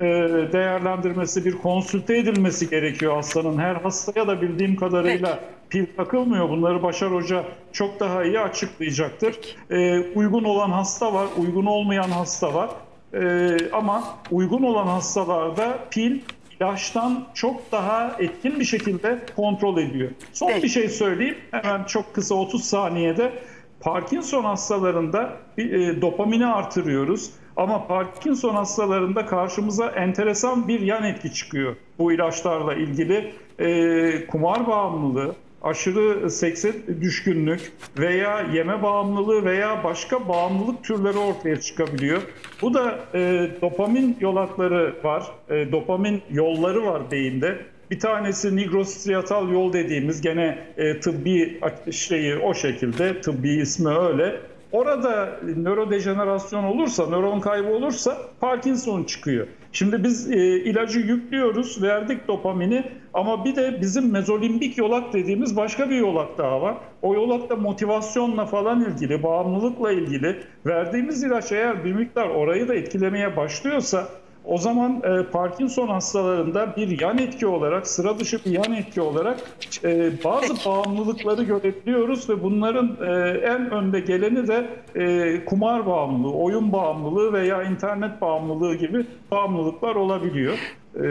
e, değerlendirmesi, bir konsülte edilmesi gerekiyor hastanın. Her hastaya da bildiğim kadarıyla pil takılmıyor. Bunları Başar Hoca çok daha iyi açıklayacaktır. E, uygun olan hasta var, uygun olmayan hasta var. E, ama uygun olan hastalarda pil ilaçtan çok daha etkin bir şekilde kontrol ediyor. Son Peki. bir şey söyleyeyim. Hemen çok kısa 30 saniyede. Parkinson hastalarında e, dopamini artırıyoruz. Ama Parkinson hastalarında karşımıza enteresan bir yan etki çıkıyor bu ilaçlarla ilgili. E, kumar bağımlılığı, aşırı sekse düşkünlük veya yeme bağımlılığı veya başka bağımlılık türleri ortaya çıkabiliyor. Bu da e, dopamin yolakları var, e, dopamin yolları var beyinde. Bir tanesi nigrostriatal yol dediğimiz gene e, tıbbi şeyi o şekilde, tıbbi ismi öyle. Orada nörodejenerasyon olursa, nöron kaybı olursa Parkinson çıkıyor. Şimdi biz e, ilacı yüklüyoruz, verdik dopamini ama bir de bizim mezolimbik yolak dediğimiz başka bir yolak daha var. O yolak da motivasyonla falan ilgili, bağımlılıkla ilgili. Verdiğimiz ilaç eğer bir miktar orayı da etkilemeye başlıyorsa o zaman e, Parkinson hastalarında bir yan etki olarak, sıra dışı bir yan etki olarak e, bazı bağımlılıkları görebiliyoruz ve bunların e, en önde geleni de e, kumar bağımlılığı, oyun bağımlılığı veya internet bağımlılığı gibi bağımlılıklar olabiliyor. E,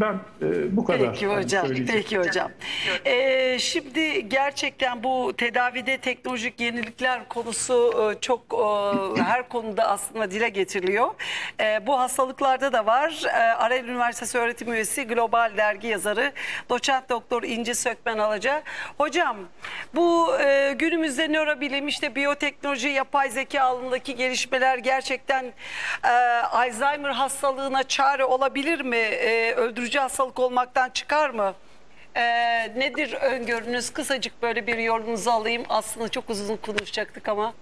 ben e, bu kadar. Peki hocam, söyleyeceğim. peki hocam. Ee, şimdi gerçekten bu tedavide teknolojik yenilikler konusu e, çok e, her konuda aslında dile getiriliyor. E, bu hastalıklarda da var. E, Arel Üniversitesi öğretim üyesi, Global Dergi yazarı, doçent doktor İnci Sökmen Alaca. Hocam bu e, günümüzde nörobilim, işte biyoteknoloji, yapay zeka alanındaki gelişmeler gerçekten e, Alzheimer hastalığına çare olabilir mi? E, öldürücü hastalık olmaktan çıkar mı? E, nedir öngörünüz? Kısacık böyle bir yorumunuzu alayım. Aslında çok uzun konuşacaktık ama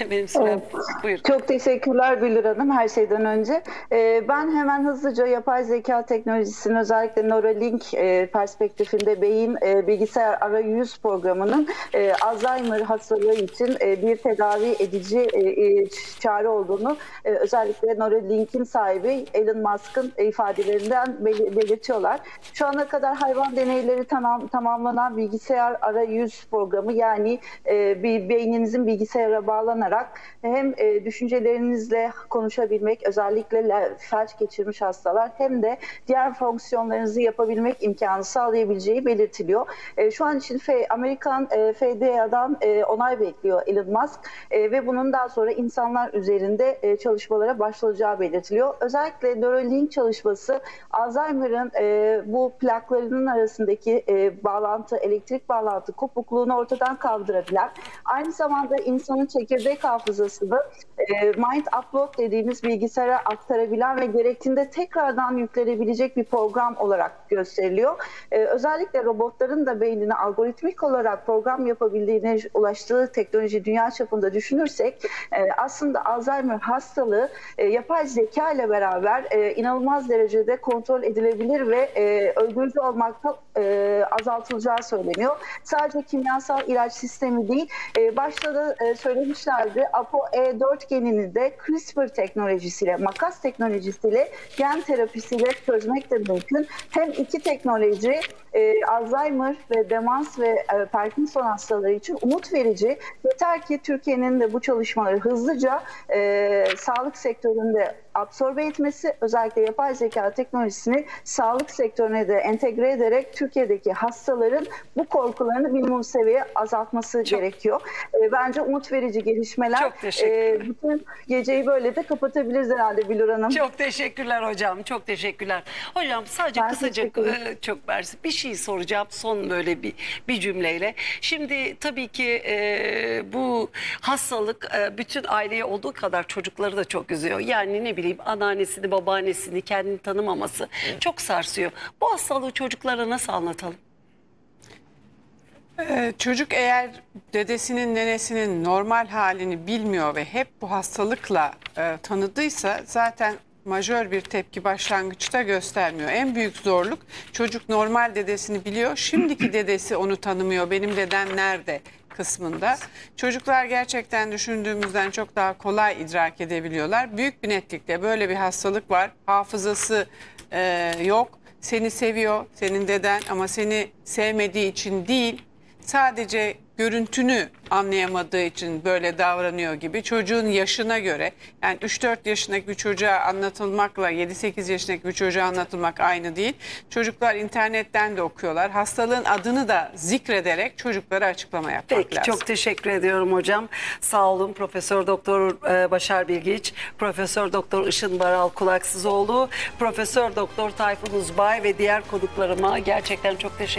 benim sürem. Evet. Buyurun. Çok teşekkürler Bülür Hanım her şeyden önce. Ee, ben hemen hızlıca yapay zeka teknolojisinin özellikle Neuralink e, perspektifinde beyin e, bilgisayar arayüz programının e, Alzheimer hastalığı için e, bir tedavi edici e, e, çare olduğunu e, özellikle Neuralink'in sahibi Elon Musk'ın ifadelerinden bel- belirtiyorlar. Şu ana kadar hayvan deneyleri tamam, tamamlanan bilgisayar arayüz programı yani e, bir beyninizin bilgisayara bağlanarak hem e, düşüncelerinizle konuşabilmek özellikle le- felç geçirmiş hastalar hem de diğer fonksiyonlarınızı yapabilmek imkanı sağlayabileceği belirtiliyor. E, şu an için F- Amerikan e, FDA'dan e, onay bekliyor Elon Musk e, ve bunun daha sonra insanlar üzerinde e, çalışmalara başlayacağı belirtiliyor. Özellikle Neuralink çalışması Alzheimer'ın e, bu plaklarının arasındaki e, bağlantı, elektrik bağlantı kopukluğunu ortadan kaldırabilen, aynı zamanda insanın çekirdek hafızasını e, mind upload dediğimiz bilgisayara aktarabilen ve gerektiğinde tekrardan yüklenebilecek bir program olarak gösteriliyor. E, özellikle robotların da beynine algoritmik olarak program yapabildiğine ulaştığı teknoloji dünya çapında düşünürsek e, aslında Alzheimer hastalığı e, yapay zeka ile beraber e, inanılmaz derecede kontrol edilebilir ve e, öldürücü olmakta e, azaltılacağı söyleniyor. Sadece kimyasal ilaç sistemi değil, e, başta da e, söylemişlerdi APO-E4 genini de CRISPR teknolojisiyle, makas teknolojisiyle, gen terapisiyle çözmek de mümkün. Hem iki teknoloji e, Alzheimer ve demans ve e, Parkinson hastaları için umut verici. Yeter ki Türkiye'nin de bu çalışmaları hızlıca e, sağlık sektöründe absorbe etmesi, özellikle yapay zeka teknolojisini sağlık sektörüne de entegre ederek Türkiye'deki hastaların bu korkularını minimum seviyeye azaltması gerekiyor. E, bence umut verici gelişmeler. Çok teşekkürler. E, bütün geceyi böyle de kapatabiliriz herhalde Bilur Hanım. Çok teşekkürler hocam. Çok teşekkürler. Hocam sadece Ben ederim. e, çok mersi. Bir şey soracağım son böyle bir bir cümleyle. Şimdi tabii ki e, bu hastalık e, bütün aileye olduğu kadar çocukları da çok üzüyor. Yani ne bileyim anneannesini, babaannesini, kendini tanımaması çok sarsıyor. Bu hastalığı çocuklara nasıl anlatalım? Ee, Çocuk eğer dedesinin nenesinin normal halini bilmiyor ve hep bu hastalıkla e, tanıdıysa zaten majör bir tepki başlangıçta göstermiyor. En büyük zorluk çocuk normal dedesini biliyor. Şimdiki dedesi onu tanımıyor. Benim dedem nerede kısmında. Çocuklar gerçekten düşündüğümüzden çok daha kolay idrak edebiliyorlar. Büyük bir netlikle böyle bir hastalık var. Hafızası e, yok. Seni seviyor, senin deden ama seni sevmediği için değil, sadece görüntünü anlayamadığı için böyle davranıyor gibi çocuğun yaşına göre yani 3-4 yaşındaki bir çocuğa anlatılmakla 7-8 yaşındaki bir çocuğa anlatılmak aynı değil. Çocuklar internetten de okuyorlar. Hastalığın adını da zikrederek çocuklara açıklama yapmak Peki lazım. çok teşekkür ediyorum hocam. Sağ olun Profesör Doktor e, Başar Bilgiç, Profesör Doktor Işın Baral Kulaksızoğlu, Profesör Doktor Tayfun Uzbay ve diğer konuklarıma gerçekten çok teşekkür